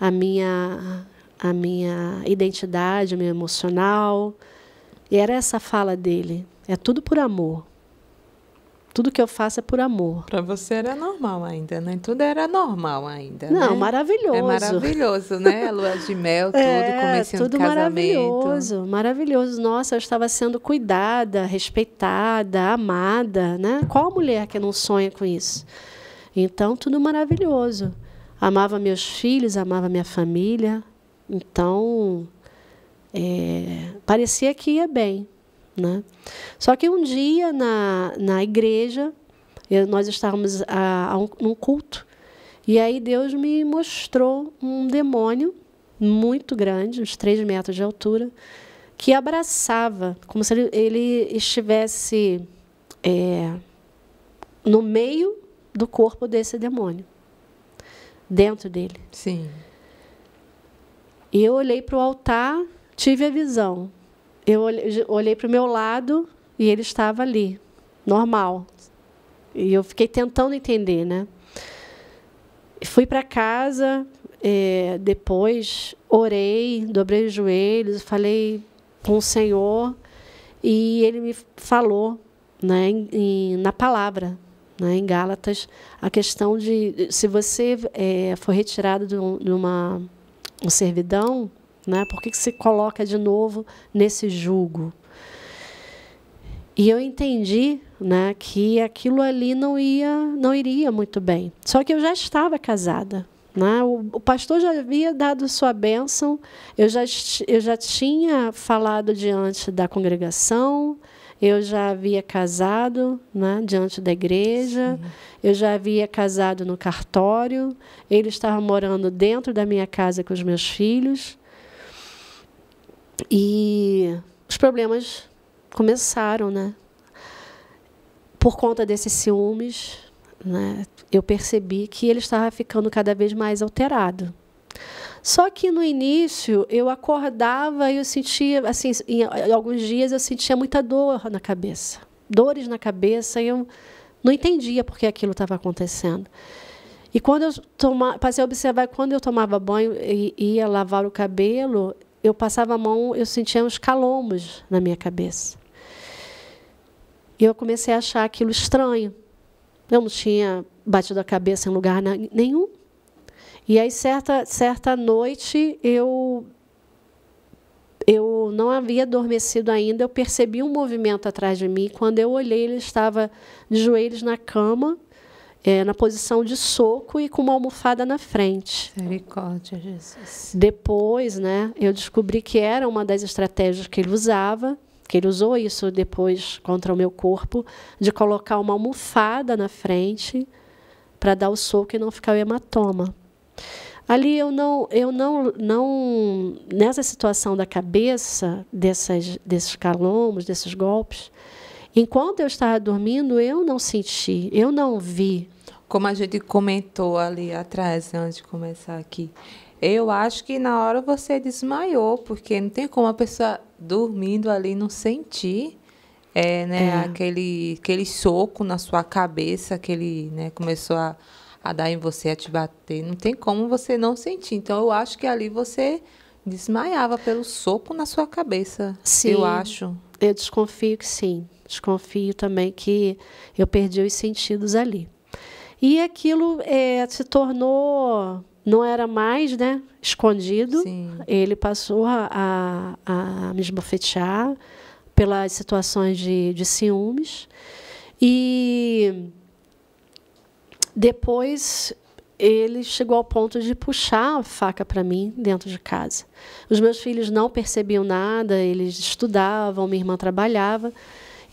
a minha a minha identidade, a minha emocional. E era essa fala dele. É tudo por amor. Tudo que eu faço é por amor. Para você era normal ainda, né? Tudo era normal ainda. Não, né? maravilhoso. É maravilhoso, né? Lua de mel, tudo, é, comecinho tudo casamento. maravilhoso, maravilhoso. Nossa, eu estava sendo cuidada, respeitada, amada, né? Qual mulher que não sonha com isso? Então, tudo maravilhoso. Amava meus filhos, amava minha família. Então, é, parecia que ia bem. Né? Só que um dia na, na igreja, eu, nós estávamos a, a um, num culto, e aí Deus me mostrou um demônio muito grande, uns três metros de altura, que abraçava, como se ele, ele estivesse é, no meio do corpo desse demônio, dentro dele. Sim. E eu olhei para o altar, tive a visão eu olhei, para o meu lado e ele estava ali, normal. E eu fiquei tentando entender, né? Fui para casa, é, depois orei, dobrei os joelhos, falei com o Senhor e ele me falou, né, em, na palavra, né, em Gálatas, a questão de se você é, for retirado de, de uma, uma servidão, né? Por que, que se coloca de novo nesse jugo? E eu entendi né, que aquilo ali não ia, não iria muito bem. Só que eu já estava casada. Né? O, o pastor já havia dado sua bênção, eu já, eu já tinha falado diante da congregação, eu já havia casado né, diante da igreja, Sim. eu já havia casado no cartório, ele estava morando dentro da minha casa com os meus filhos. E os problemas começaram, né? Por conta desses ciúmes, né? Eu percebi que ele estava ficando cada vez mais alterado. Só que no início eu acordava e eu sentia, assim, em, alguns dias eu sentia muita dor na cabeça, dores na cabeça, e eu não entendia por que aquilo estava acontecendo. E quando eu toma, passei a observar quando eu tomava banho e ia lavar o cabelo, eu passava a mão, eu sentia uns calombos na minha cabeça. E eu comecei a achar aquilo estranho. Eu não tinha batido a cabeça em lugar nenhum. E aí, certa, certa noite, eu, eu não havia adormecido ainda, eu percebi um movimento atrás de mim. Quando eu olhei, ele estava de joelhos na cama, é, na posição de soco e com uma almofada na frente. Misericórdia, Jesus. Depois, né, eu descobri que era uma das estratégias que ele usava, que ele usou isso depois contra o meu corpo, de colocar uma almofada na frente para dar o soco e não ficar o hematoma. Ali eu não, eu não, não nessa situação da cabeça dessas, desses calombos, desses golpes, enquanto eu estava dormindo, eu não senti, eu não vi como a gente comentou ali atrás, antes de começar aqui, eu acho que na hora você desmaiou, porque não tem como a pessoa dormindo ali não sentir é, né, é. Aquele, aquele soco na sua cabeça, aquele, né, começou a, a dar em você, a te bater. Não tem como você não sentir. Então, eu acho que ali você desmaiava pelo soco na sua cabeça. Sim, eu acho. Eu desconfio que sim. Desconfio também que eu perdi os sentidos ali. E aquilo é, se tornou, não era mais né, escondido. Sim. Ele passou a, a, a me esbofetear pelas situações de, de ciúmes. E depois ele chegou ao ponto de puxar a faca para mim dentro de casa. Os meus filhos não percebiam nada, eles estudavam, minha irmã trabalhava.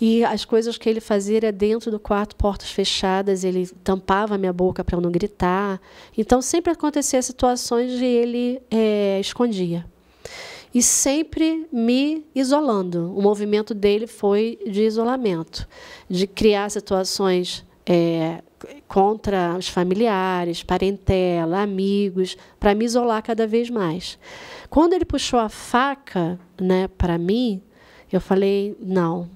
E as coisas que ele fazia era dentro do quarto, portas fechadas, ele tampava a minha boca para eu não gritar. Então sempre acontecia situações de ele é, escondia. E sempre me isolando. O movimento dele foi de isolamento, de criar situações é, contra os familiares, parentela, amigos, para me isolar cada vez mais. Quando ele puxou a faca né, para mim, eu falei: não,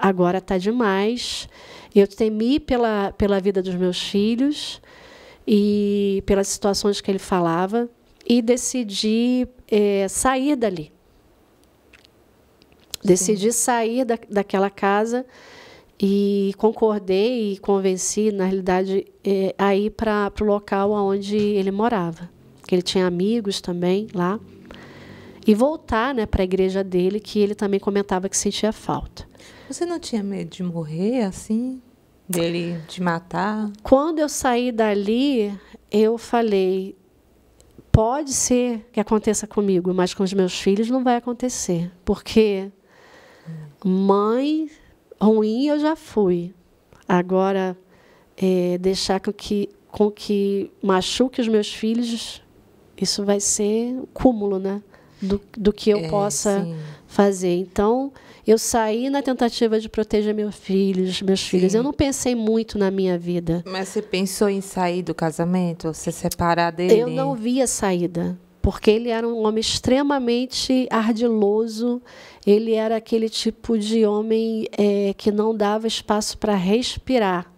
agora está demais. Eu temi pela, pela vida dos meus filhos e pelas situações que ele falava e decidi é, sair dali. Sim. Decidi sair da, daquela casa e concordei e convenci, na realidade, é, a ir para o local onde ele morava, que ele tinha amigos também lá, e voltar né, para a igreja dele, que ele também comentava que sentia falta. Você não tinha medo de morrer assim? Dele te matar? Quando eu saí dali, eu falei: pode ser que aconteça comigo, mas com os meus filhos não vai acontecer, porque mãe ruim eu já fui. Agora, é, deixar com que, com que machuque os meus filhos, isso vai ser o cúmulo, né? Do, do que eu é, possa sim. Fazer. Então, eu saí na tentativa de proteger meus filhos, meus sim. filhos. Eu não pensei muito na minha vida. Mas você pensou em sair do casamento, se separar dele? Eu não via saída porque ele era um homem extremamente ardiloso, ele era aquele tipo de homem é, que não dava espaço para respirar.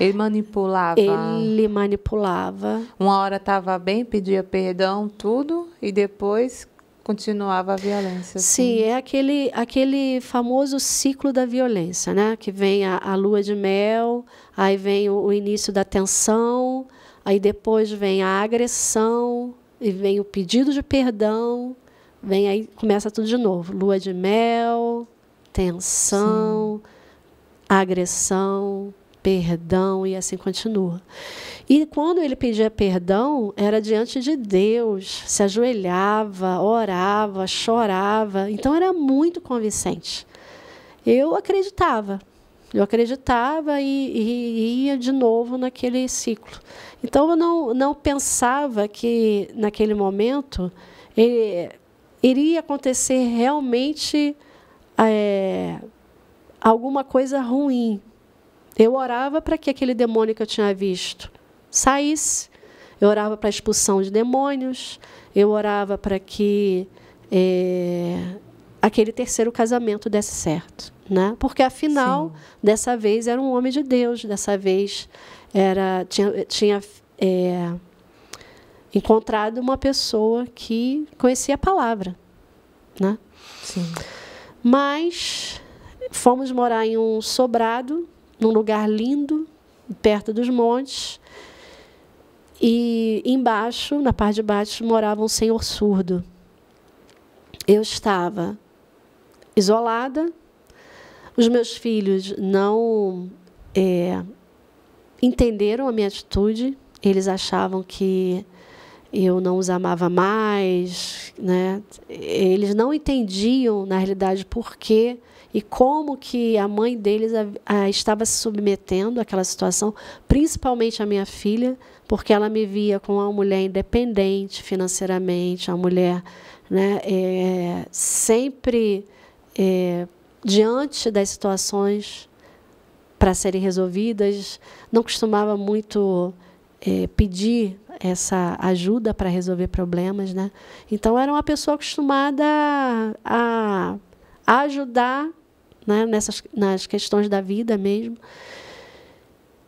Ele manipulava. Ele manipulava. Uma hora estava bem, pedia perdão, tudo, e depois continuava a violência. Assim. Sim, é aquele, aquele famoso ciclo da violência, né? Que vem a, a lua de mel, aí vem o, o início da tensão, aí depois vem a agressão, e vem o pedido de perdão, vem aí, começa tudo de novo. Lua de mel, tensão, Sim. agressão, perdão e assim continua. E quando ele pedia perdão, era diante de Deus, se ajoelhava, orava, chorava. Então era muito convincente. Eu acreditava, eu acreditava e, e, ia de novo naquele ciclo. Então eu não, não pensava que naquele momento ele, iria acontecer realmente é, alguma coisa ruim. Eu orava para que aquele demônio que eu tinha visto saísse. Eu orava para a expulsão de demônios. Eu orava para que é, aquele terceiro casamento desse certo né? Porque afinal, Sim. dessa vez era um homem de Deus, dessa vez era tinha, tinha é, encontrado uma pessoa que conhecia a palavra, né? Sim. Mas fomos morar em um sobrado, num lugar lindo, perto dos montes. E embaixo, na parte de baixo, morava um senhor surdo. Eu estava isolada, os meus filhos não é, entenderam a minha atitude, eles achavam que eu não os amava mais, né? Eles não entendiam na realidade por quê e como que a mãe deles a, a, estava se submetendo àquela situação, principalmente a minha filha, porque ela me via como uma mulher independente financeiramente, uma mulher, né, é, sempre é, diante das situações para serem resolvidas, não costumava muito é, pedir essa ajuda para resolver problemas, né? Então era uma pessoa acostumada a, a ajudar, né, nessas nas questões da vida mesmo.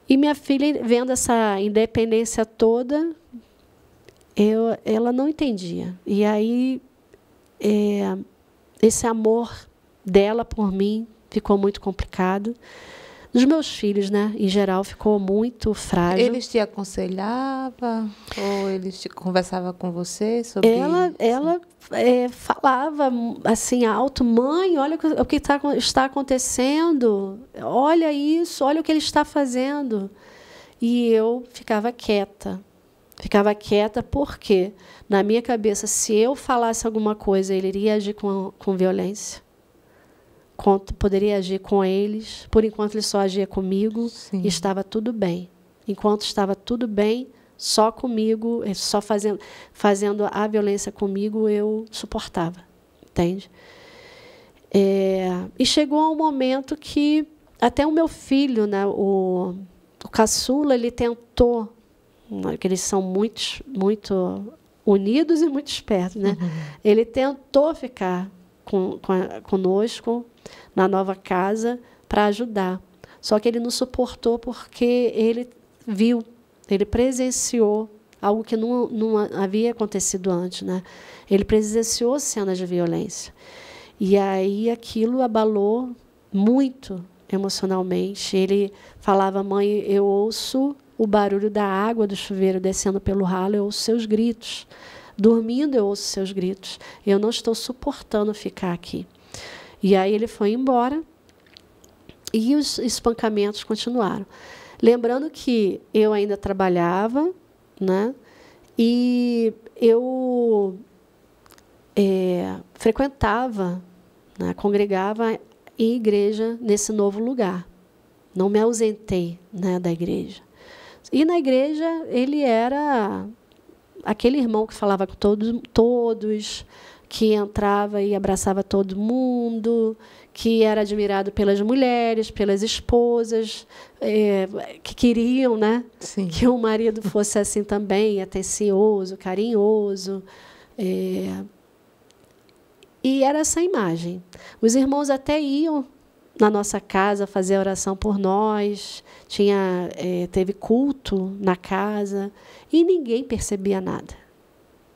E minha filha vendo essa independência toda, eu, ela não entendia. E aí é, esse amor dela por mim ficou muito complicado. Dos meus filhos, né, em geral, ficou muito frágil. Eles te aconselhavam ou eles te conversavam com você sobre ela, isso? Ela é, falava assim alto, mãe, olha o que tá, está acontecendo, olha isso, olha o que ele está fazendo. E eu ficava quieta. Ficava quieta porque, na minha cabeça, se eu falasse alguma coisa, ele iria agir com, com violência poderia agir com eles. Por enquanto, ele só agia comigo Sim. e estava tudo bem. Enquanto estava tudo bem, só comigo, eh, só fazendo, fazendo a violência comigo, eu suportava. Entende? É, e chegou um momento que até o meu filho, né, o, o caçula, ele tentou, né, que eles são muito, muito unidos e muito espertos, né? Uhum. Ele tentou ficar com, com conosco na nova casa para ajudar. Só que ele não suportou porque ele viu, ele presenciou algo que não, não havia acontecido antes. Né? Ele presenciou cenas de violência. E aí aquilo abalou muito emocionalmente. Ele falava: Mãe, eu ouço o barulho da água do chuveiro descendo pelo ralo, eu ouço seus gritos. Dormindo, eu ouço seus gritos. Eu não estou suportando ficar aqui. E aí ele foi embora e os espancamentos continuaram. Lembrando que eu ainda trabalhava, né? E eu é, frequentava, né, congregava em igreja nesse novo lugar. Não me ausentei né, da igreja. E na igreja ele era aquele irmão que falava com todos, todos que entrava e abraçava todo mundo, que era admirado pelas mulheres, pelas esposas, é, que queriam né, Sim. que o marido fosse assim também, atencioso, carinhoso. É, e era essa imagem. Os irmãos até iam na nossa casa fazer oração por nós, tinha é, teve culto na casa e ninguém percebia nada.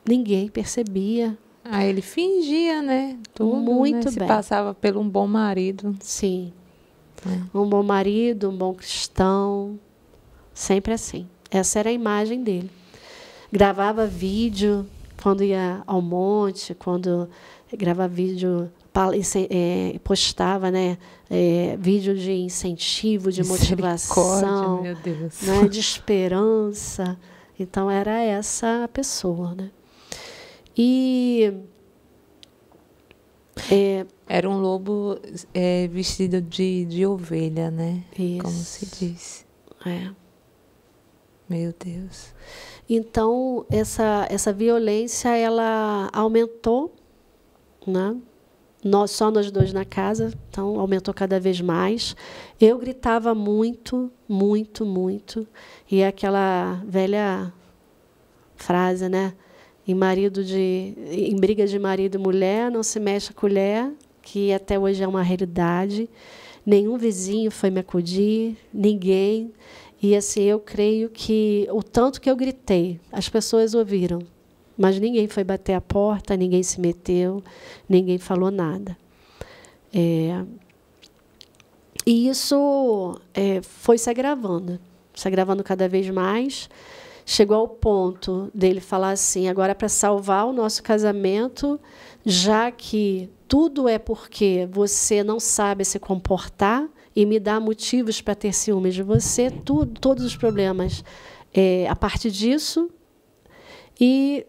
Ninguém percebia. Ah, ele fingia, né? Tudo, Muito né? Se bem. passava pelo um bom marido. Sim. É. Um bom marido, um bom cristão. Sempre assim. Essa era a imagem dele. Gravava vídeo quando ia ao monte, quando gravava vídeo, eh, postava né, eh, vídeo de incentivo, de motivação, Misericórdia, Meu Deus. né, de esperança. Então era essa a pessoa, né? E é, Era um lobo é, vestido de, de ovelha, né? Como se isso, diz. é. Meu Deus. Então essa essa violência ela aumentou, né? Nós só nós dois na casa, então aumentou cada vez mais. Eu gritava muito, muito, muito, e é aquela velha frase, né? Em marido de em briga de marido e mulher não se mexe a colher, que até hoje é uma realidade. Nenhum vizinho foi me acudir, ninguém. E assim, eu creio que o tanto que eu gritei, as pessoas ouviram, mas ninguém foi bater a porta, ninguém se meteu, ninguém falou nada. É, e isso é, foi se agravando, se agravando cada vez mais. Chegou ao ponto dele falar assim: agora, para salvar o nosso casamento, já que tudo é porque você não sabe se comportar e me dá motivos para ter ciúmes de você, tudo, todos os problemas é, a partir disso. E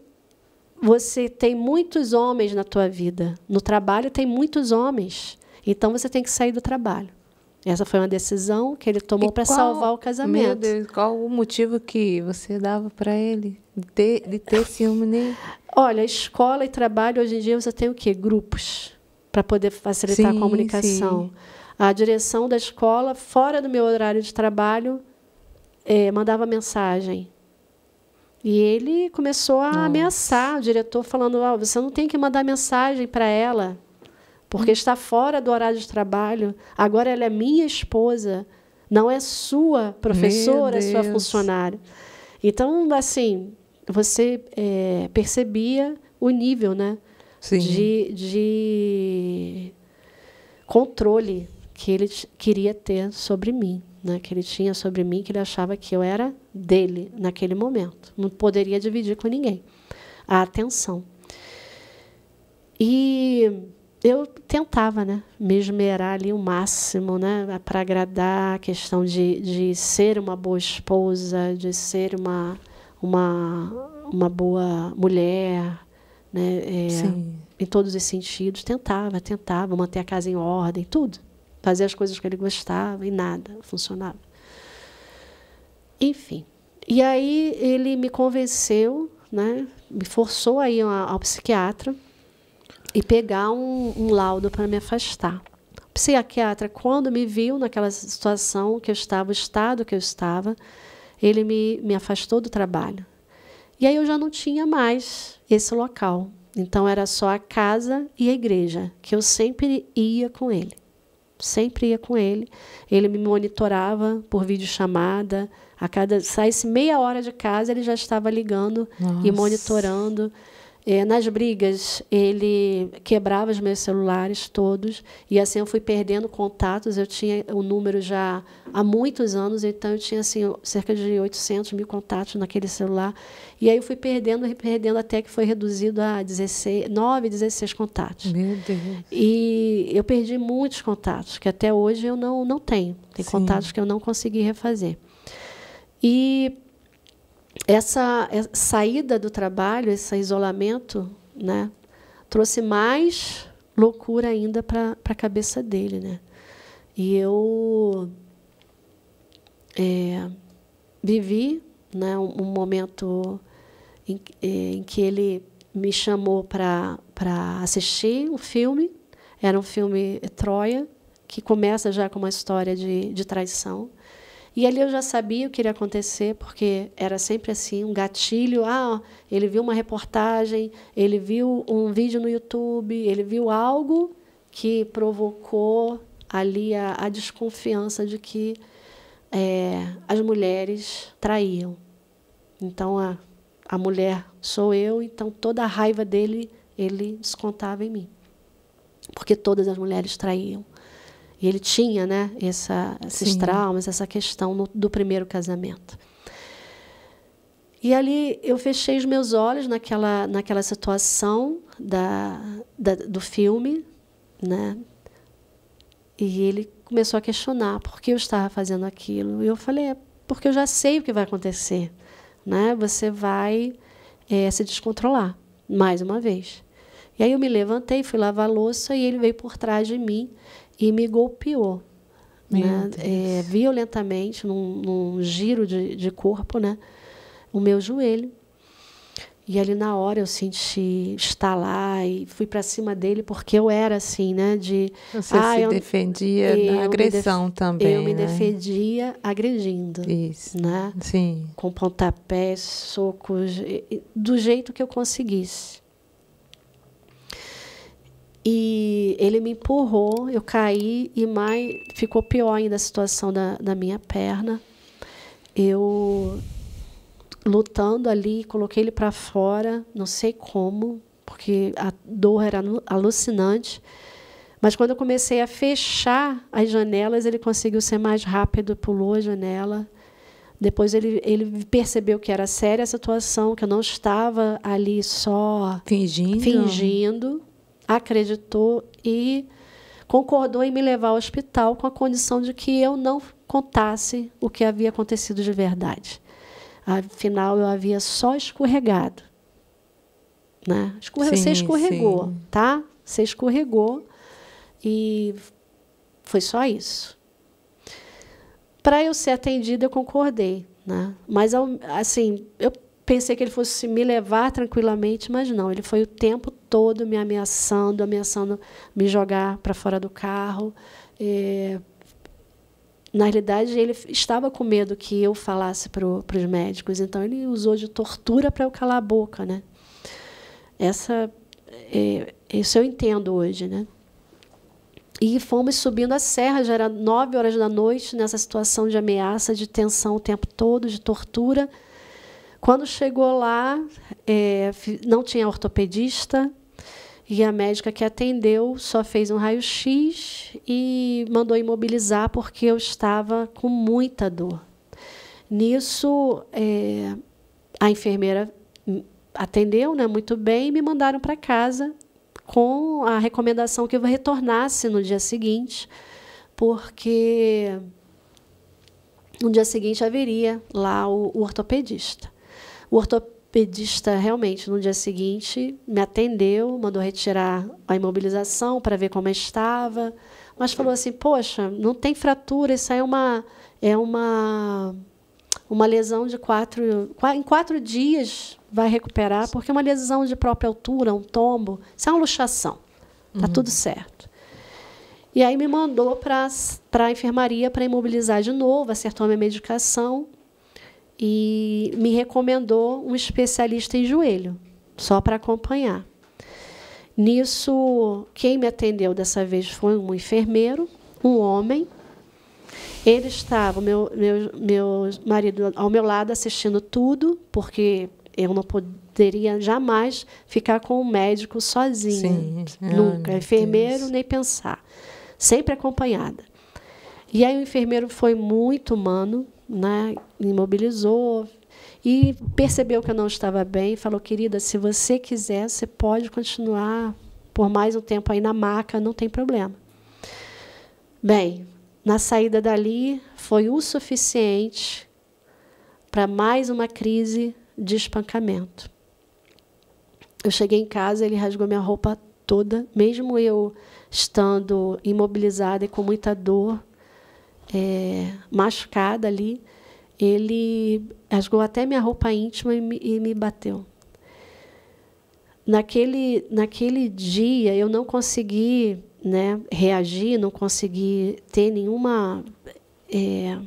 você tem muitos homens na tua vida. No trabalho tem muitos homens. Então você tem que sair do trabalho. Essa foi uma decisão que ele tomou para salvar o Meu casamento. Deus, qual o motivo que você dava para ele de ter, de ter ciúme nele? Olha, escola e trabalho hoje em dia você tem o quê? Grupos para poder facilitar Sim, a comunicação. sim. A direção da escola, fora do meu horário de trabalho, eh, mandava mensagem. E ele começou a Nossa. ameaçar o diretor, falando: "Ah, você não tem que mandar mensagem para ela, porque está fora do horário de trabalho. Agora ela é minha esposa, não é sua professora, é sua funcionária. Então, assim, você eh, percebia o nível, né? Sim. de, de controle que ele queria ter sobre mim, né? que ele tinha sobre mim, que ele achava que eu era dele naquele momento. Não poderia dividir com ninguém a atenção. E eu tentava né, me esmerar ali o máximo né, para agradar a questão de, de ser uma boa esposa, de ser uma, uma, uma boa mulher, né, é, em todos os sentidos. Tentava, tentava manter a casa em ordem, tudo. Fazer as coisas que ele gostava e nada funcionava. Enfim. E aí ele me convenceu, né, me forçou a ir ao psiquiatra e pegar um, um laudo para me afastar. O psiquiatra, quando me viu naquela situação que eu estava, o estado que eu estava, ele me, me afastou do trabalho. E aí eu já não tinha mais esse local. Então era só a casa e a igreja, que eu sempre ia com ele. Sempre ia com ele. Ele me monitorava por videochamada. A cada saísse meia hora de casa, ele já estava ligando e Nossa. monitorando. É, nas brigas, ele quebrava os meus celulares todos, e assim eu fui perdendo contatos. Eu tinha o número já há muitos anos, então eu tinha assim, cerca de 800 mil contatos naquele celular. E aí eu fui perdendo, perdendo, até que foi reduzido a 16, 9, 16 contatos. Meu Deus. E eu perdi muitos contatos, que até hoje eu não, não tenho. Tem Sim. contatos que eu não consegui refazer. E essa, essa saída do trabalho, esse isolamento, né, trouxe mais loucura ainda para a cabeça dele, né? E eu é, vivi né, um, momento em, é, em, que ele me chamou para assistir um filme. Era um filme Troia, que começa já com uma história de, de traição. E ali eu já sabia o que iria acontecer, porque era sempre assim, um gatilho. Ah, ele viu uma reportagem, ele viu um vídeo no YouTube, ele viu algo que provocou ali a, a desconfiança de que é, as mulheres traíam. Então, a, a mulher sou eu, então toda a raiva dele, ele descontava em mim. Porque todas as mulheres traíam. E ele tinha né, essa, esses Sim. traumas, essa questão no, do primeiro casamento. E ali eu fechei os meus olhos naquela, naquela situação da, da, do filme, né? E ele começou a questionar por que eu estava fazendo aquilo. E eu falei, é porque eu já sei o que vai acontecer. Né? Você vai é, se descontrolar, mais uma vez. E aí eu me levantei, fui lavar a louça e ele veio por trás de mim e me golpeou né? é, violentamente, num, num giro de, de, corpo, né? o meu joelho. E ali na hora eu senti estalar e fui para cima dele porque eu era assim, né? De você ah, se eu, defendia eu da agressão def, também. Eu me né? defendia agredindo, Isso. né? Sim. Com pontapés, socos, do jeito que eu conseguisse. E ele me empurrou, eu caí e mais ficou pior ainda a situação da, da minha perna. Eu lutando ali, coloquei ele para fora, não sei como, porque a dor era alucinante. Mas quando eu comecei a fechar as janelas, ele conseguiu ser mais rápido, pulou a janela. Depois ele, ele percebeu que era séria a situação, que eu não estava ali só fingindo. fingindo acreditou e concordou em me levar ao hospital com a condição de que eu não contasse o que havia acontecido de verdade. Afinal, eu havia só escorregado. Né? Escorre... Sim, você escorregou, sim. tá? Você escorregou e foi só isso. Para eu ser atendida, eu concordei, né? Mas assim, eu pensei que ele fosse me levar tranquilamente, mas não. Ele foi o tempo todo me ameaçando, ameaçando me jogar para fora do carro. É, na realidade, ele estava com medo que eu falasse para os médicos, então ele usou de tortura para eu calar a boca, né? Essa, é, isso eu entendo hoje, né? E fomos subindo a serra, já era nove horas da noite, nessa situação de ameaça, de tensão o tempo todo, de tortura. Quando chegou lá, é, não tinha ortopedista e a médica que atendeu só fez um raio-x e mandou imobilizar porque eu estava com muita dor. Nisso, é, a enfermeira atendeu né, muito bem e me mandaram para casa com a recomendação que eu retornasse no dia seguinte, porque no dia seguinte haveria lá o, o ortopedista. O ortopedista realmente no dia seguinte me atendeu, mandou retirar a imobilização para ver como estava, mas falou assim: "Poxa, não tem fratura, isso aí é uma é uma uma lesão de quatro em quatro dias vai recuperar porque é uma lesão de própria altura, um tombo, isso é uma luxação, tá uhum. tudo certo." E aí me mandou para a enfermaria para imobilizar de novo, acertou a minha medicação e me recomendou um especialista em joelho, só para acompanhar. Nisso, quem me atendeu dessa vez foi um enfermeiro, um homem. Ele estava, meu, meu, meu marido, ao meu lado assistindo tudo, porque eu não poderia jamais ficar com o médico sozinha. Sim. Nunca. Ai, Enfermeiro, Deus. nem pensar. Sempre acompanhada. E aí o enfermeiro foi muito humano, né? imobilizou e percebeu que eu não estava bem falou, querida, se você quiser, você pode continuar por mais um tempo aí na maca, não tem problema. Bem, na saída dali foi o suficiente para mais uma crise de espancamento. Eu cheguei em casa, ele rasgou minha roupa toda, mesmo eu estando imobilizada e com muita dor, é, machucada ali, ele rasgou até minha roupa íntima e me, e me bateu. Naquele, naquele dia eu não consegui né, reagir, não consegui ter nenhuma. É,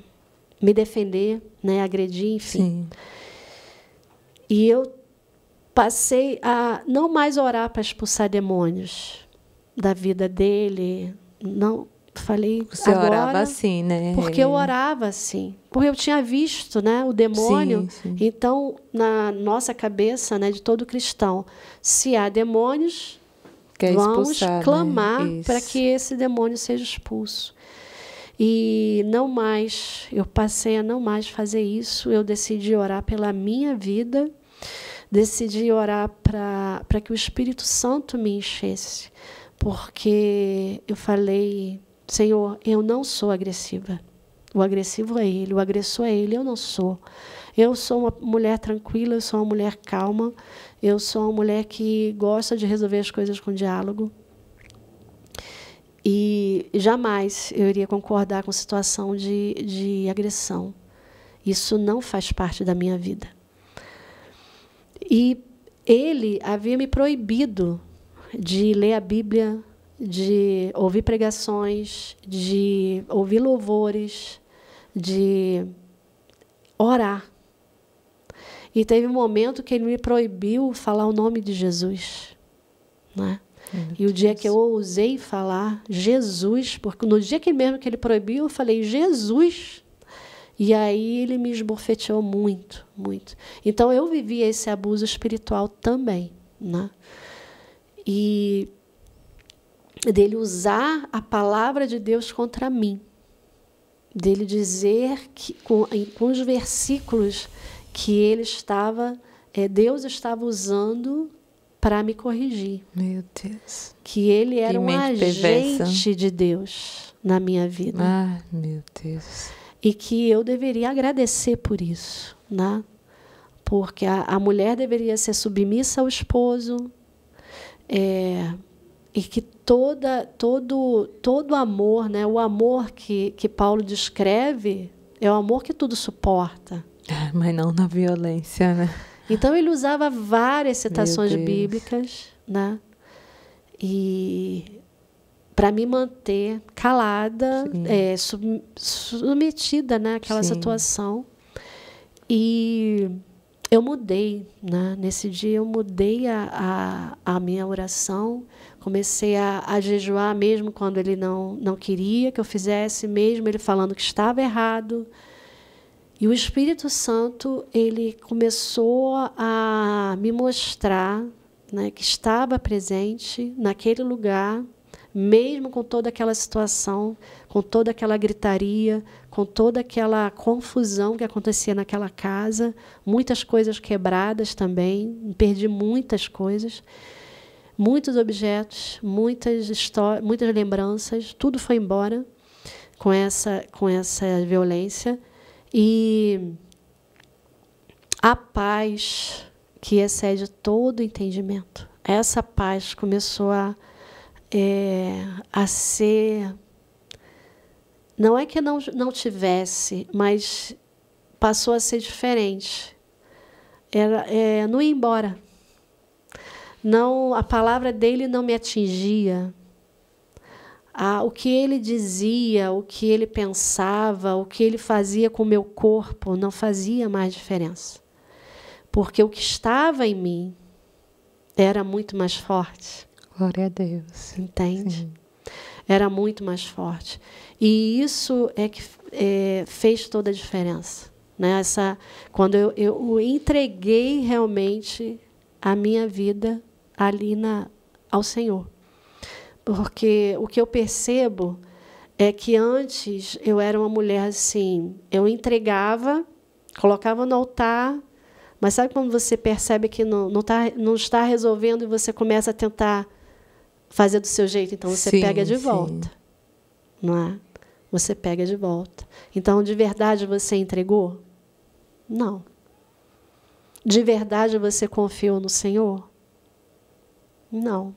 me defender, né, agredir, enfim. Sim. E eu passei a não mais orar para expulsar demônios da vida dele. Não, falei Você agora, orava assim, né? porque eu orava assim, porque eu tinha visto, né, o demônio. Sim, sim. Então, na nossa cabeça, né, de todo cristão, se há demônios, Quer vamos expulsar, né? clamar Isso. para que esse demônio seja expulso. E não mais, eu passei a não mais fazer isso. Eu decidi orar pela minha vida, decidi orar para que o Espírito Santo me enchesse, porque eu falei, Senhor, eu não sou agressiva. O agressivo é ele, o agressor é ele, eu não sou. Eu sou uma mulher tranquila, eu sou uma mulher calma, eu sou uma mulher que gosta de resolver as coisas com diálogo. E jamais eu iria concordar com situação de, de agressão. Isso não faz parte da minha vida. E ele havia me proibido de ler a Bíblia, de ouvir pregações, de ouvir louvores, de orar. E teve um momento que ele me proibiu falar o nome de Jesus. Né? E o dia que eu ousei falar Jesus, porque no dia que mesmo que ele proibiu, eu falei Jesus. E aí ele me esbofeteou muito, muito. Então eu vivi esse abuso espiritual também, né? E dele usar a palavra de Deus contra mim, dele dizer que com, com os versículos que ele estava, eh, Deus estava usando para me corrigir Meu Deus. que ele era um mente perversa. agente de Deus na minha vida Ah, meu Deus. e que eu deveria agradecer por isso, né? Porque a, a mulher deveria ser submissa ao esposo é, e que toda todo todo amor, né? O amor que que Paulo descreve é o amor que tudo suporta. Ah, Mas não na violência, né? Então ele usava várias citações bíblicas, né? E para me manter calada, é, sub- submetida né, àquela Sim. situação. E eu mudei, né? Nesse dia eu mudei a, a, a minha oração, comecei a, a jejuar mesmo quando ele não, não queria que eu fizesse, mesmo ele falando que estava errado. E o Espírito Santo, ele começou a me mostrar né, que estava presente naquele lugar, mesmo com toda aquela situação, com toda aquela gritaria, com toda aquela confusão que acontecia naquela casa, muitas coisas quebradas também, perdi muitas coisas, muitos objetos, muitas histórias, muitas lembranças, tudo foi embora com essa com essa violência e a paz que excede todo entendimento. Essa paz começou a, é, a ser. Não é que não, não tivesse, mas passou a ser diferente. Era, é, não ia embora. Não, a palavra dele não me atingia. Ah, o que ele dizia, o que ele pensava, o que ele fazia com o meu corpo não fazia mais diferença. Porque o que estava em mim era muito mais forte, Glória a Deus. entende? Sim. Era muito mais forte. E isso é que é, fez toda a diferença. né? Essa, quando eu, eu entreguei realmente a minha vida ali na, ao Senhor. Porque o que eu percebo é que antes eu era uma mulher assim, eu entregava, colocava no altar, mas sabe quando você percebe que não, não, tá, não está resolvendo e você começa a tentar fazer do seu jeito? Então você sim, pega de sim. volta. Não é? Você pega de volta. Então, de verdade você entregou? Não. De verdade você confiou no Senhor? Não.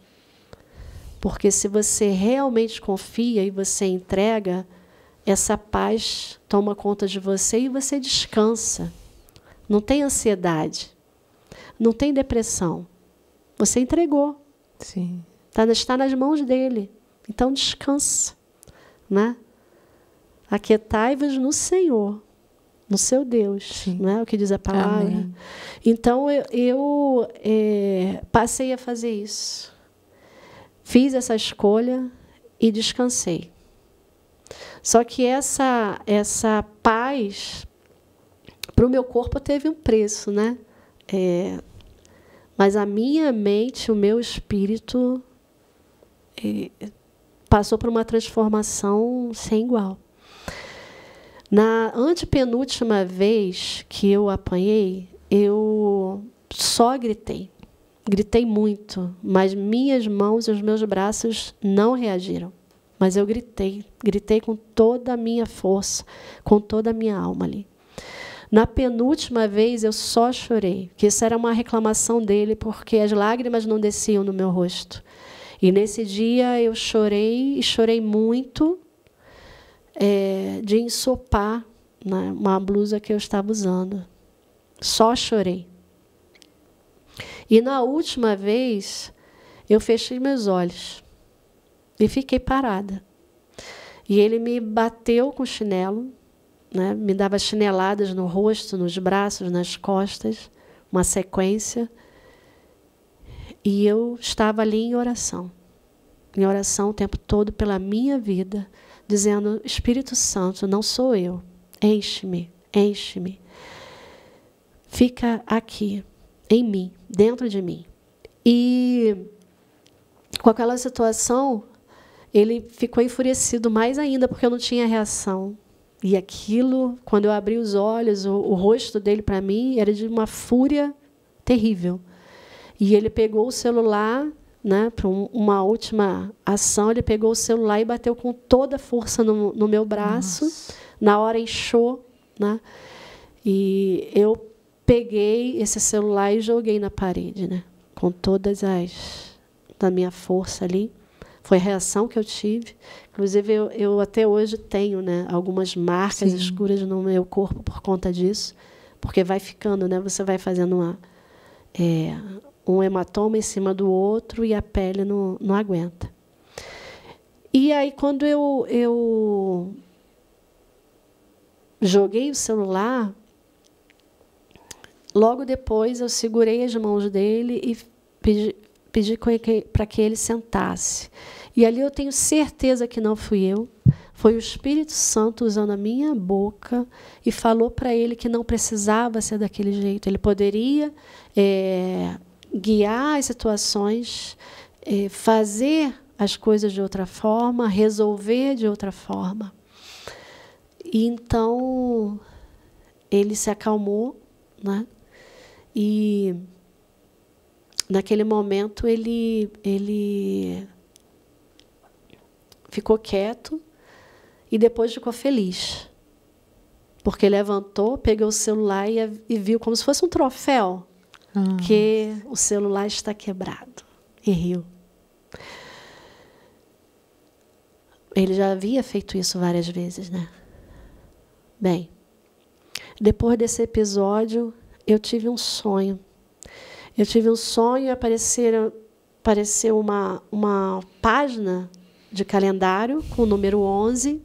Porque se você realmente confia e você entrega, essa paz toma conta de você e você descansa. Não tem ansiedade. Não tem depressão. Você entregou. Sim. Tá, está nas mãos dele. Então descansa. Né? Aquietai-vos no Senhor, no seu Deus. Sim. Não é o que diz a palavra? Amém. Então eu, eu é, passei a fazer isso. Fiz essa escolha e descansei. Só que essa essa paz para o meu corpo teve um preço, né? É, mas a minha mente, o meu espírito é, passou por uma transformação sem igual. Na antepenúltima vez que eu apanhei, eu só gritei. Gritei muito, mas minhas mãos e os meus braços não reagiram. Mas eu gritei, gritei com toda a minha força, com toda a minha alma ali. Na penúltima vez eu só chorei, que isso era uma reclamação dele, porque as lágrimas não desciam no meu rosto. E nesse dia eu chorei e chorei muito é, de ensopar né, uma blusa que eu estava usando. Só chorei. E na última vez, eu fechei meus olhos e fiquei parada. E ele me bateu com o chinelo, né? me dava chineladas no rosto, nos braços, nas costas, uma sequência. E eu estava ali em oração, em oração o tempo todo pela minha vida, dizendo: Espírito Santo, não sou eu, enche-me, enche-me. Fica aqui, em mim, dentro de mim. E com aquela situação, ele ficou enfurecido mais ainda, porque eu não tinha reação. E aquilo, quando eu abri os olhos, o, o rosto dele para mim era de uma fúria terrível. E ele pegou o celular, né, para um, uma última ação, ele pegou o celular e bateu com toda a força no, no meu braço. Nossa. Na hora inchou, né? E eu peguei esse celular e joguei na parede, né? Com todas as da minha força ali. Foi a reação que eu tive. Inclusive, eu, eu até hoje tenho né, algumas marcas Sim. escuras no meu corpo por conta disso. Porque vai ficando, né? Você vai fazendo uma, é, um hematoma em cima do outro e a pele não, não aguenta. E aí, quando eu, eu joguei o celular, Logo depois, eu segurei as mãos dele e pedi, pedi para que ele sentasse. E ali eu tenho certeza que não fui eu. Foi o Espírito Santo usando a minha boca e falou para ele que não precisava ser daquele jeito. Ele poderia é, guiar as situações, é, fazer as coisas de outra forma, resolver de outra forma. E então ele se acalmou, né? E naquele momento ele ele ficou quieto e depois ficou feliz. Porque levantou, pegou o celular e, e viu como se fosse um troféu ah. que o celular está quebrado e riu. Ele já havia feito isso várias vezes, né? Bem, depois desse episódio, eu tive um sonho. Eu tive um sonho e apareceu, apareceu uma, uma página de calendário com o número 11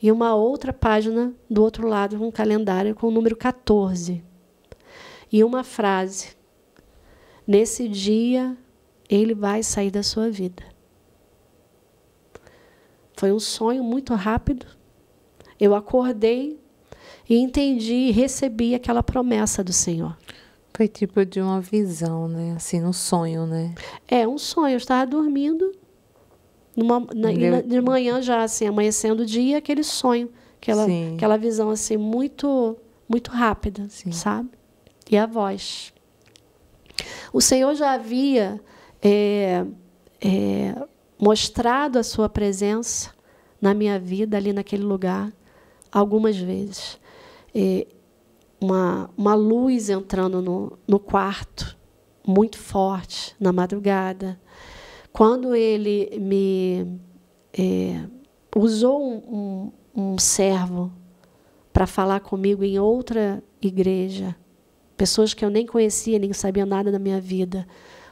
e uma outra página do outro lado com um calendário com o número 14. E uma frase: Nesse dia ele vai sair da sua vida. Foi um sonho muito rápido. Eu acordei e entendi e recebi aquela promessa do Senhor. Foi tipo de uma visão, né? Assim, um sonho, né? É, um sonho. Eu estava dormindo, numa, na, de manhã já, assim, amanhecendo o dia, aquele sonho, aquela, aquela visão, assim, muito, muito rápida, Sim. sabe? E a voz. O Senhor já havia é, é, mostrado a sua presença na minha vida, ali naquele lugar, algumas vezes. É, uma, uma luz entrando no, no quarto, muito forte, na madrugada. Quando ele me é, usou um, um, um servo para falar comigo em outra igreja, pessoas que eu nem conhecia, nem sabia nada da minha vida,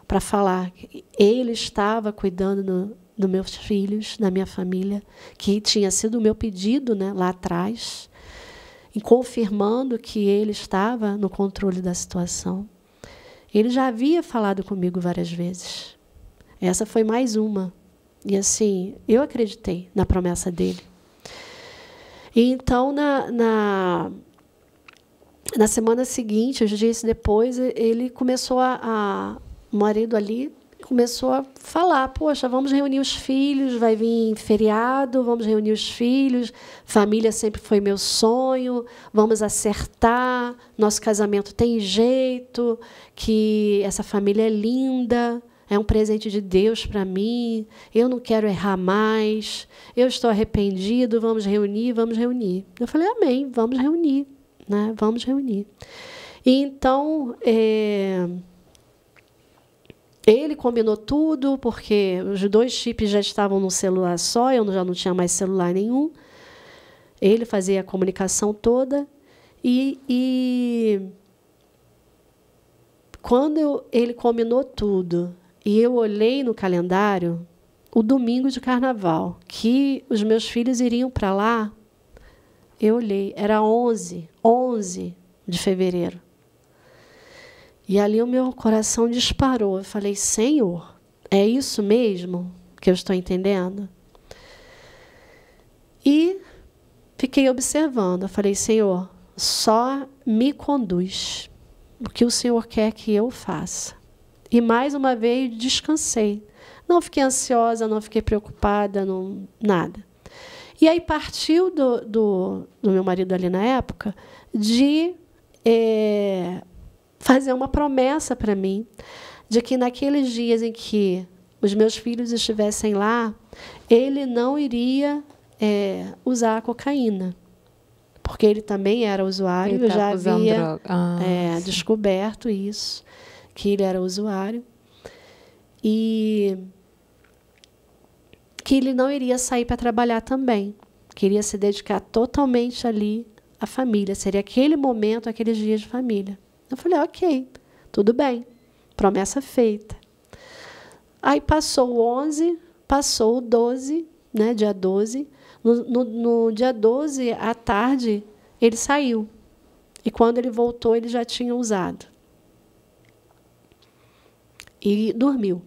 para falar. Ele estava cuidando do, dos meus filhos, da minha família, que tinha sido o meu pedido né, lá atrás e confirmando que ele estava no controle da situação. Ele já havia falado comigo várias vezes. Essa foi mais uma. E assim, eu acreditei na promessa dele. E então, na, na, na semana seguinte, os dias depois, ele começou a, a. O marido ali começou a falar: Poxa, vamos reunir os filhos, vai vir feriado, vamos reunir os filhos. Família sempre foi meu sonho, vamos acertar. Nosso casamento tem jeito, que essa família é linda. É um presente de Deus para mim. Eu não quero errar mais. Eu estou arrependido. Vamos reunir, vamos reunir. Eu falei, Amém, vamos reunir. Né? Vamos reunir. E então, é, ele combinou tudo, porque os dois chips já estavam no celular só, eu já não tinha mais celular nenhum. Ele fazia a comunicação toda. E, e quando eu, ele combinou tudo e eu olhei no calendário o domingo de carnaval, que os meus filhos iriam para lá, eu olhei, era 11, 11 de fevereiro. E ali o meu coração disparou. Eu falei: Senhor, é isso mesmo que eu estou entendendo? E fiquei observando. Eu falei: Senhor, só me conduz o que o Senhor quer que eu faça. E mais uma vez descansei. Não fiquei ansiosa, não fiquei preocupada, não, nada. E aí partiu do, do, do meu marido ali na época de é, fazer uma promessa para mim de que naqueles dias em que os meus filhos estivessem lá, ele não iria é, usar a cocaína. Porque ele também era usuário, ele eu já havia ah, é, descoberto isso, que ele era usuário. E que ele não iria sair para trabalhar também. Queria se dedicar totalmente ali à família. Seria aquele momento, aqueles dias de família. Eu falei, ok, tudo bem, promessa feita. Aí passou o 11, passou o 12, né, dia 12. No, no, no dia 12, à tarde, ele saiu. E quando ele voltou, ele já tinha usado. E dormiu.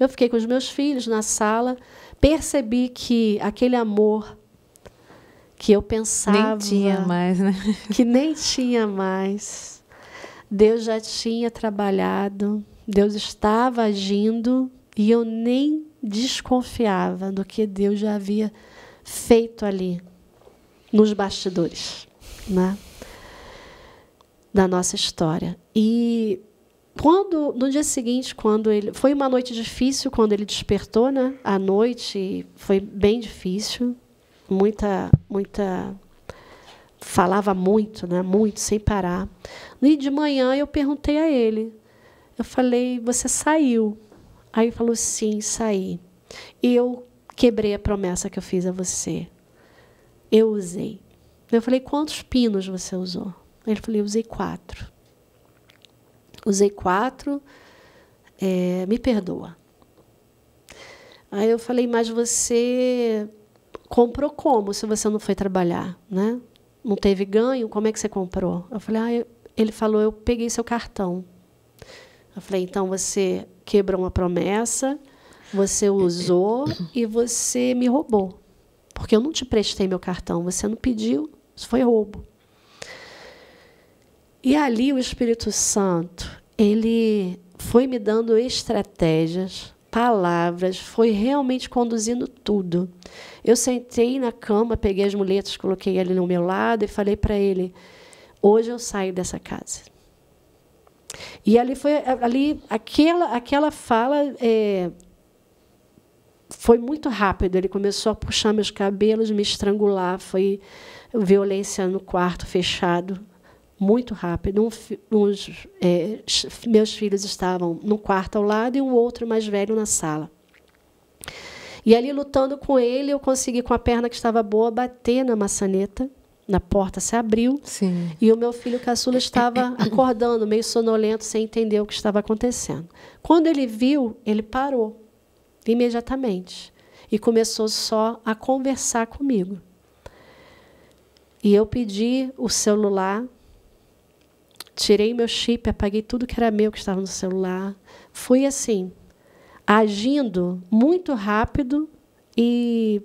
Eu fiquei com os meus filhos na sala, percebi que aquele amor que eu pensava. Nem tinha mais, né? Que nem tinha mais. Deus já tinha trabalhado, Deus estava agindo e eu nem desconfiava do que Deus já havia feito ali nos bastidores, né? Da nossa história. E quando no dia seguinte, quando ele foi uma noite difícil quando ele despertou, né? À noite foi bem difícil, muita muita falava muito, né? Muito, sem parar. E de manhã eu perguntei a ele. Eu falei: "Você saiu?" Aí ele falou: "Sim, saí." E eu quebrei a promessa que eu fiz a você. Eu usei. Eu falei: "Quantos pinos você usou?" Ele falou: "Usei quatro." Usei quatro. É, me perdoa. Aí eu falei: "Mas você comprou como se você não foi trabalhar, né?" não teve ganho, como é que você comprou? Eu falei, ah, ele falou, eu peguei seu cartão. Eu falei, então você quebrou uma promessa, você usou e você me roubou. Porque eu não te prestei meu cartão, você não pediu, isso foi roubo. E ali o Espírito Santo, ele foi me dando estratégias, palavras, foi realmente conduzindo tudo. Eu sentei na cama, peguei as muletas, coloquei ele no meu lado e falei para ele: hoje eu saio dessa casa. E ali foi ali aquela aquela fala é, foi muito rápido. Ele começou a puxar meus cabelos, me estrangular. Foi violência no quarto fechado, muito rápido. Um, uns, é, meus filhos estavam no quarto ao lado e o outro mais velho na sala. E ali lutando com ele, eu consegui com a perna que estava boa bater na maçaneta. Na porta se abriu Sim. e o meu filho caçula estava acordando, meio sonolento, sem entender o que estava acontecendo. Quando ele viu, ele parou imediatamente e começou só a conversar comigo. E eu pedi o celular, tirei meu chip, apaguei tudo que era meu que estava no celular. Fui assim, agindo muito rápido e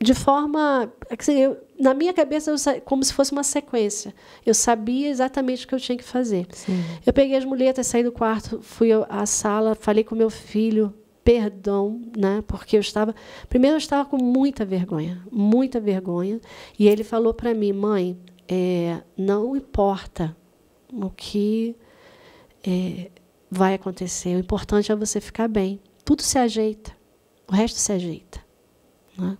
de forma assim, eu, na minha cabeça eu, como se fosse uma sequência eu sabia exatamente o que eu tinha que fazer Sim. eu peguei as muletas saí do quarto fui à sala falei com meu filho perdão né porque eu estava primeiro eu estava com muita vergonha muita vergonha e ele falou para mim mãe é, não importa o que é, vai acontecer. O importante é você ficar bem. Tudo se ajeita. O resto se ajeita. Né?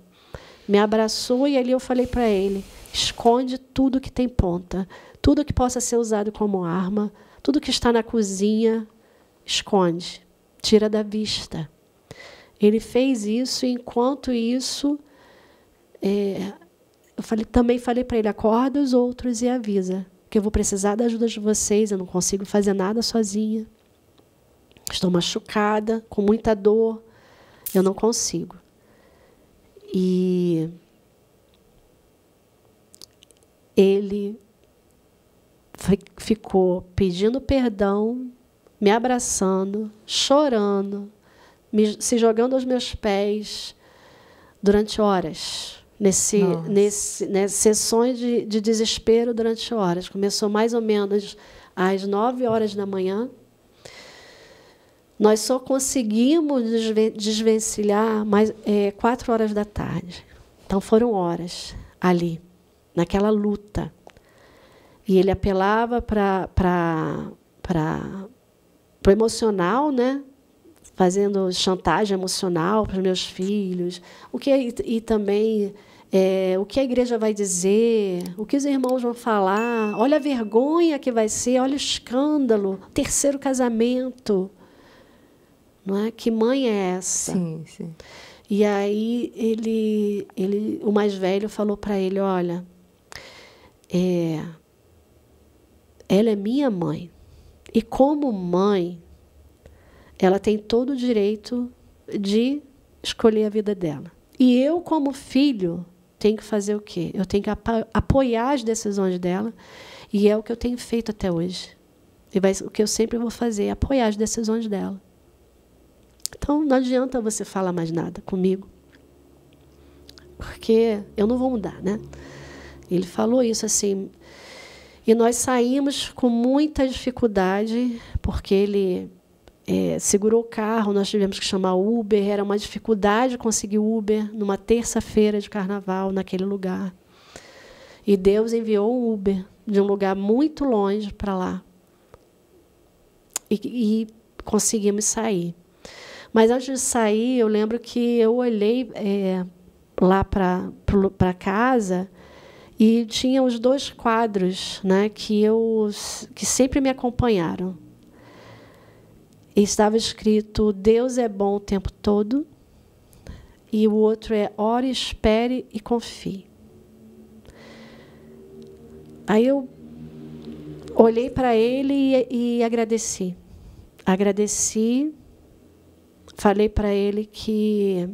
Me abraçou e ali eu falei para ele: esconde tudo que tem ponta, tudo que possa ser usado como arma, tudo que está na cozinha, esconde, tira da vista. Ele fez isso e enquanto isso, é, eu falei, também falei para ele: acorda os outros e avisa, que eu vou precisar da ajuda de vocês, eu não consigo fazer nada sozinha. Estou machucada, com muita dor, eu não consigo. E ele ficou pedindo perdão, me abraçando, chorando, me, se jogando aos meus pés durante horas. Nesse, nesse, nessas sessões de, de desespero durante horas. Começou mais ou menos às nove horas da manhã nós só conseguimos desvencilhar mais é, quatro horas da tarde. Então foram horas ali, naquela luta. E ele apelava para o emocional, né? fazendo chantagem emocional para os meus filhos. O que, e, e também é, o que a igreja vai dizer, o que os irmãos vão falar, olha a vergonha que vai ser, olha o escândalo, terceiro casamento não é? Que mãe é essa? Sim, sim. E aí ele, ele, o mais velho falou para ele, olha, é, ela é minha mãe e como mãe, ela tem todo o direito de escolher a vida dela. E eu como filho tenho que fazer o quê? Eu tenho que apoiar as decisões dela e é o que eu tenho feito até hoje. E vai, o que eu sempre vou fazer é apoiar as decisões dela. Então não adianta você falar mais nada comigo, porque eu não vou mudar, né? Ele falou isso assim. E nós saímos com muita dificuldade, porque ele é, segurou o carro, nós tivemos que chamar Uber, era uma dificuldade conseguir Uber numa terça-feira de carnaval naquele lugar. E Deus enviou um Uber de um lugar muito longe para lá. E, e conseguimos sair. Mas antes de sair, eu lembro que eu olhei é, lá para casa e tinha os dois quadros né, que, eu, que sempre me acompanharam. Estava escrito Deus é bom o tempo todo. E o outro é ore, espere e confie. Aí eu olhei para ele e, e agradeci. Agradeci falei para ele que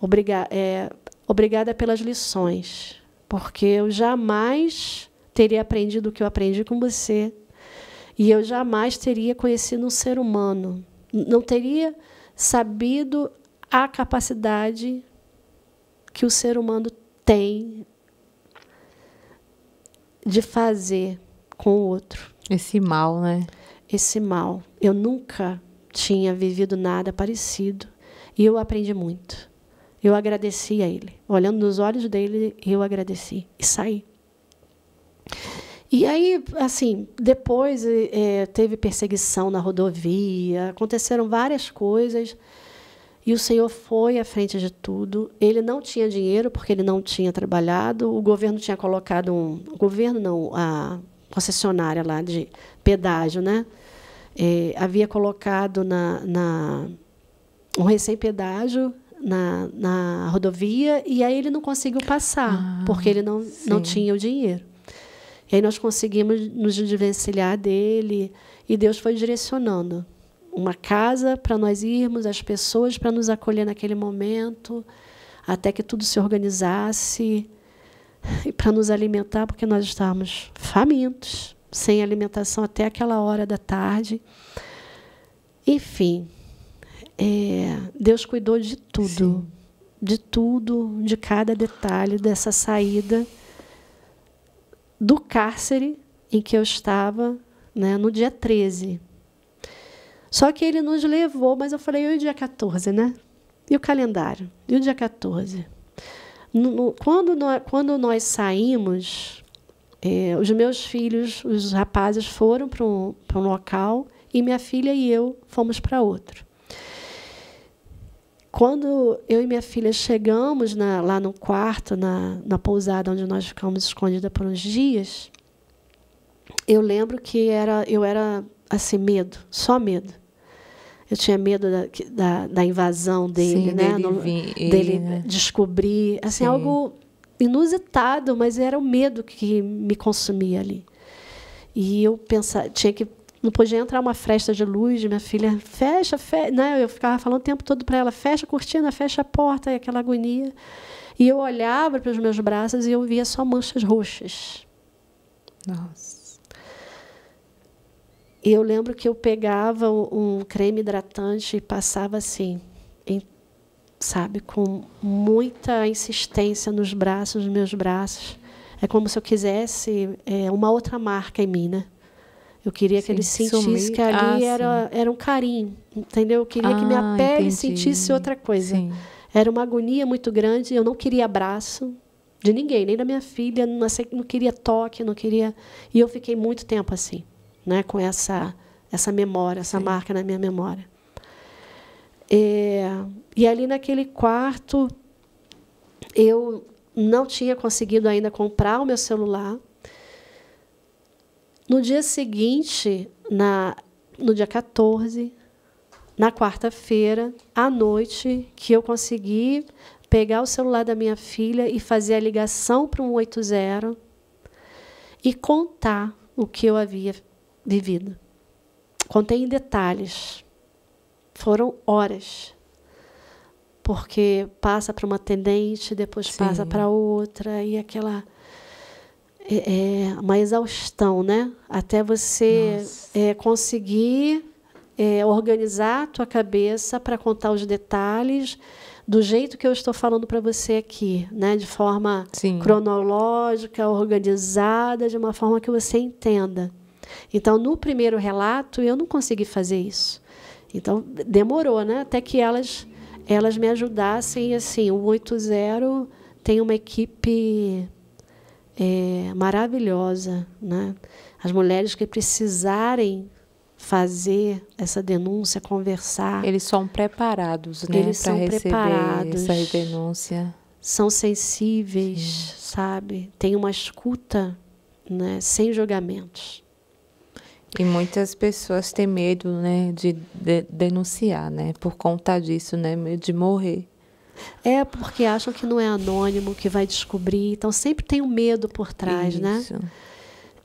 obriga, é, obrigada pelas lições, porque eu jamais teria aprendido o que eu aprendi com você e eu jamais teria conhecido um ser humano, não teria sabido a capacidade que o ser humano tem de fazer com o outro. Esse mal, né? Esse mal. Eu nunca tinha vivido nada parecido e eu aprendi muito. Eu agradeci a ele. Olhando nos olhos dele, eu agradeci e saí. E aí, assim, depois é, teve perseguição na rodovia, aconteceram várias coisas. E o Senhor foi à frente de tudo. Ele não tinha dinheiro porque ele não tinha trabalhado. O governo tinha colocado um, o governo não, a concessionária lá de pedágio, né? É, havia colocado na, na um recém-pedágio na, na rodovia e aí ele não conseguiu passar ah, porque ele não, não tinha o dinheiro. E aí nós conseguimos nos desvencilhar dele e Deus foi direcionando uma casa para nós irmos, as pessoas para nos acolher naquele momento, até que tudo se organizasse e para nos alimentar, porque nós estávamos famintos, sem alimentação até aquela hora da tarde. Enfim, é, Deus cuidou de tudo, Sim. de tudo, de cada detalhe dessa saída do cárcere em que eu estava né, no dia 13. Só que ele nos levou, mas eu falei, e o dia 14, né? E o calendário? E o dia 14? No, no, quando, nós, quando nós saímos, é, os meus filhos, os rapazes, foram para um, um local e minha filha e eu fomos para outro. Quando eu e minha filha chegamos na, lá no quarto, na, na pousada onde nós ficamos escondida por uns dias, eu lembro que era, eu era assim medo, só medo. Eu tinha medo da, da, da invasão dele, Sim, né? Dele, no, vir, dele né? descobrir, assim, Sim. algo inusitado, mas era o medo que me consumia ali. E eu pensava, tinha que não podia entrar uma fresta de luz, minha filha, fecha, fecha, né? Eu ficava falando o tempo todo para ela, fecha a cortina, fecha a porta, e aquela agonia. E eu olhava para os meus braços e eu via só manchas roxas. Nossa. E eu lembro que eu pegava um creme hidratante e passava assim, em, sabe, com muita insistência nos braços, nos meus braços. É como se eu quisesse é, uma outra marca em mim, né? Eu queria sim, que ele sentisse sumir. que ali ah, era, era um carinho, entendeu? Eu queria ah, que minha ah, pele entendi. sentisse outra coisa. Sim. Era uma agonia muito grande, eu não queria abraço de ninguém, nem da minha filha, não, não queria toque, não queria... E eu fiquei muito tempo assim né, com essa, essa memória, essa Sim. marca na minha memória. É, e ali naquele quarto, eu não tinha conseguido ainda comprar o meu celular. No dia seguinte, na, no dia 14, na quarta-feira, à noite, que eu consegui pegar o celular da minha filha e fazer a ligação para um 80 e contar o que eu havia vivido. Contei em detalhes. Foram horas. Porque passa para uma atendente, depois Sim. passa para outra, e aquela. É, é, uma exaustão, né? Até você é, conseguir é, organizar a tua cabeça para contar os detalhes do jeito que eu estou falando para você aqui, né? De forma Sim. cronológica, organizada, de uma forma que você entenda. Então, no primeiro relato, eu não consegui fazer isso. Então, demorou, né? Até que elas, elas me ajudassem. Assim, o 80 tem uma equipe é, maravilhosa, né? As mulheres que precisarem fazer essa denúncia, conversar. Eles são preparados, né? Eles são preparados. Essa denúncia. São sensíveis, Sim. sabe? Tem uma escuta, né? Sem julgamentos. E muitas pessoas têm medo, né, de, de denunciar, né, por conta disso, né, de morrer. É porque acham que não é anônimo, que vai descobrir, então sempre tem um medo por trás, né? Isso. né?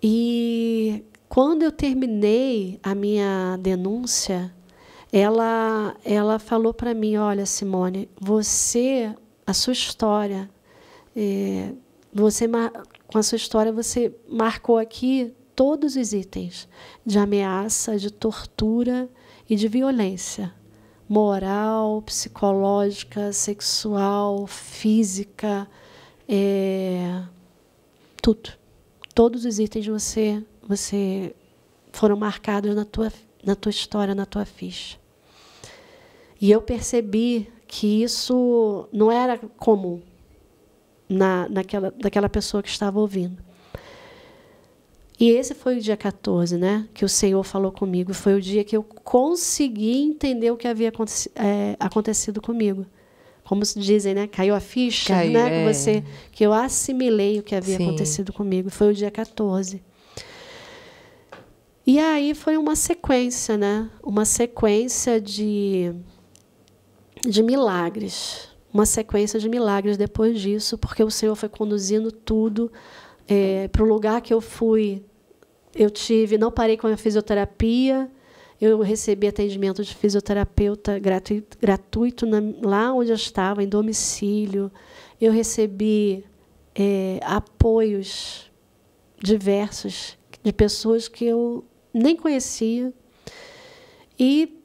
E quando eu terminei a minha denúncia, ela ela falou para mim, olha, Simone, você, a sua história, é, você com a sua história você marcou aqui todos os itens de ameaça, de tortura e de violência moral, psicológica, sexual, física, é, tudo. todos os itens você, você foram marcados na tua, na tua história, na tua ficha. E eu percebi que isso não era comum na, naquela, daquela pessoa que estava ouvindo. E esse foi o dia 14, né? Que o Senhor falou comigo. Foi o dia que eu consegui entender o que havia é, acontecido comigo. Como se dizem, né? Caiu a ficha, Caiu, né? É. Que, você, que eu assimilei o que havia Sim. acontecido comigo. Foi o dia 14. E aí foi uma sequência, né? Uma sequência de, de milagres. Uma sequência de milagres depois disso, porque o Senhor foi conduzindo tudo é, para o lugar que eu fui eu tive, não parei com a fisioterapia, eu recebi atendimento de fisioterapeuta gratuito, gratuito na, lá onde eu estava, em domicílio. Eu recebi é, apoios diversos de pessoas que eu nem conhecia. E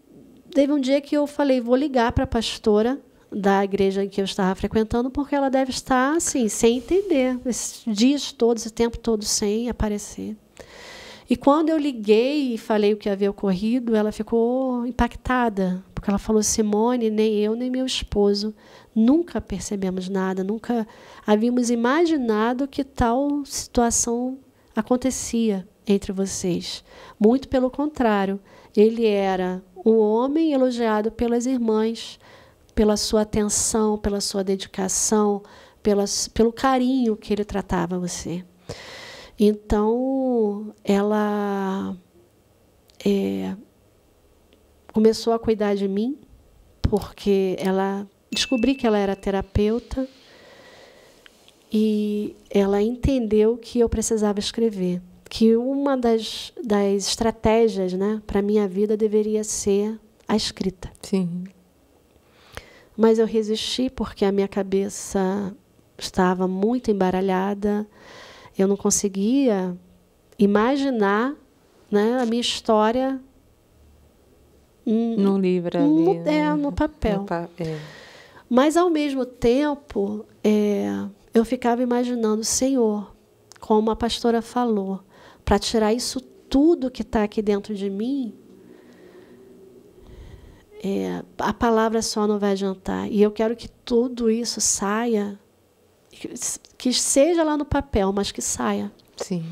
teve um dia que eu falei, vou ligar para a pastora da igreja em que eu estava frequentando, porque ela deve estar assim, sem entender, esses dias todos, esse tempo todo sem aparecer. E quando eu liguei e falei o que havia ocorrido, ela ficou impactada, porque ela falou: Simone, nem eu nem meu esposo nunca percebemos nada, nunca havíamos imaginado que tal situação acontecia entre vocês. Muito pelo contrário, ele era um homem elogiado pelas irmãs, pela sua atenção, pela sua dedicação, pelas, pelo carinho que ele tratava você. Então, ela é, começou a cuidar de mim, porque ela descobri que ela era terapeuta e ela entendeu que eu precisava escrever, que uma das, das estratégias, né, para minha vida deveria ser a escrita. Sim. Mas eu resisti porque a minha cabeça estava muito embaralhada eu não conseguia imaginar né, a minha história no livro ali, no, né? é, no papel. No pa é. Mas, ao mesmo tempo, é, eu ficava imaginando, Senhor, como a pastora falou, para tirar isso tudo que está aqui dentro de mim, é, a palavra só não vai adiantar. E eu quero que tudo isso saia que seja lá no papel, mas que saia. Sim.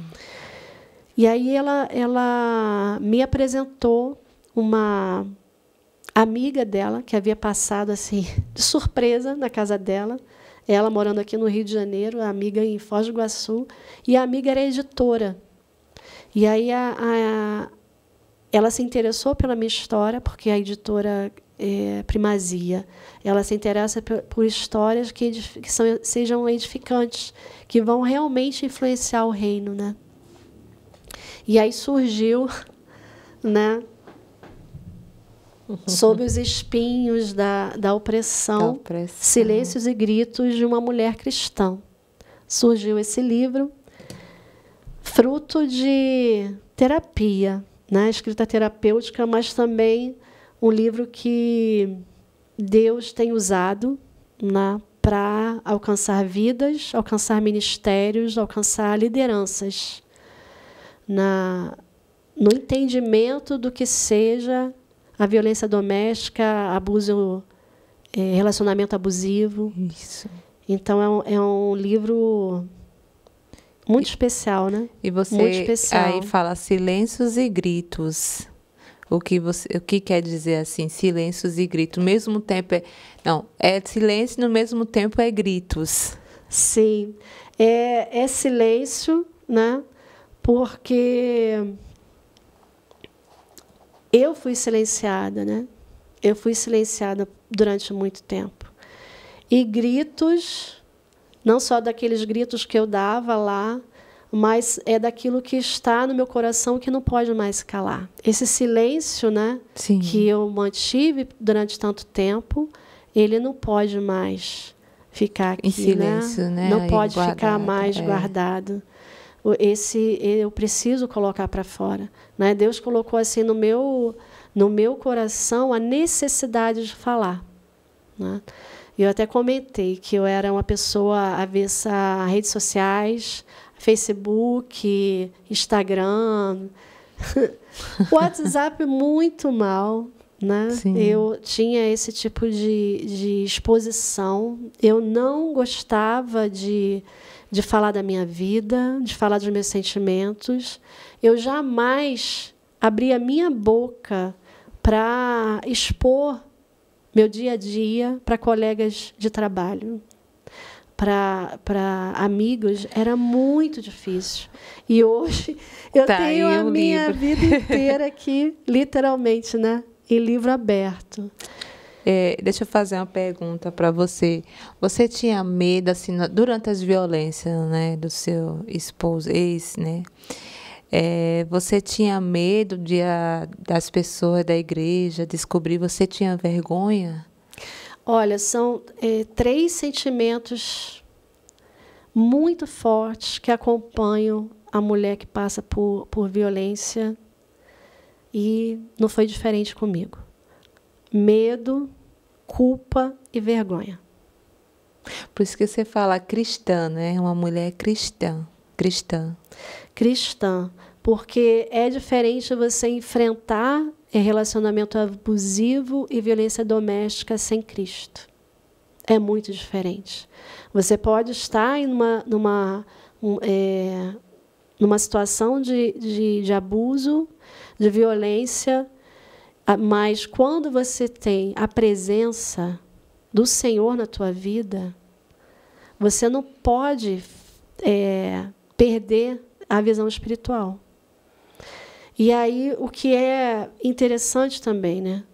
E aí ela, ela me apresentou uma amiga dela que havia passado assim de surpresa na casa dela. Ela morando aqui no Rio de Janeiro, a amiga em Foz do Iguaçu, e a amiga era editora. E aí a, a, ela se interessou pela minha história, porque a editora é, primazia. Ela se interessa por, histórias que, que são, sejam edificantes, que vão realmente influenciar o reino, né? E aí surgiu, né? Sob os espinhos da, da, opressão, da opressão, silêncios e gritos de uma mulher cristã. Surgiu esse livro, fruto de terapia, né? escrita terapêutica, mas também um livro que Deus tem usado né, para alcançar vidas, alcançar ministérios, alcançar lideranças. Na, no entendimento do que seja a violência doméstica, abuso, é, relacionamento abusivo. Isso. Então é um, é um livro muito especial, né? E você aí fala silêncios e gritos o que você o que quer dizer assim silêncios e gritos? No mesmo tempo é não é silêncio no mesmo tempo é gritos. Sim. É, é silêncio né? Porque eu fui silenciada né? Eu fui silenciada durante muito tempo. E gritos não só daqueles gritos que eu dava lá mas é daquilo que está no meu coração que não pode mais calar. Esse silêncio, né, Sim. que eu mantive durante tanto tempo, ele não pode mais ficar aqui, em silêncio, né? né? Não pode guardado, ficar mais é. guardado. Esse eu preciso colocar para fora, né? Deus colocou assim no meu no meu coração a necessidade de falar, né? Eu até comentei que eu era uma pessoa avessa a redes sociais, Facebook, Instagram, WhatsApp muito mal, né? Sim. Eu tinha esse tipo de, de exposição. Eu não gostava de, de falar da minha vida, de falar dos meus sentimentos. Eu jamais abri a minha boca para expor meu dia a dia para colegas de trabalho, para amigos, era muito difícil. E hoje eu tá tenho a minha livro. vida inteira aqui, literalmente, né? Em livro aberto. É, deixa eu fazer uma pergunta para você. Você tinha medo, assim, durante as violências, né, do seu esposo, ex, né? É, você tinha medo de a, das pessoas da igreja descobrir? Você tinha vergonha? Olha, são é, três sentimentos muito fortes que acompanham a mulher que passa por, por violência e não foi diferente comigo. Medo, culpa e vergonha. Por isso que você fala cristã, né? Uma mulher cristã. Cristã. Cristã. Porque é diferente você enfrentar relacionamento abusivo e violência doméstica sem Cristo. É muito diferente. Você pode estar em uma, numa, um, é, numa situação de, de, de abuso, de violência, mas quando você tem a presença do Senhor na tua vida, você não pode é, perder a visão espiritual. E aí, o que é interessante também, né?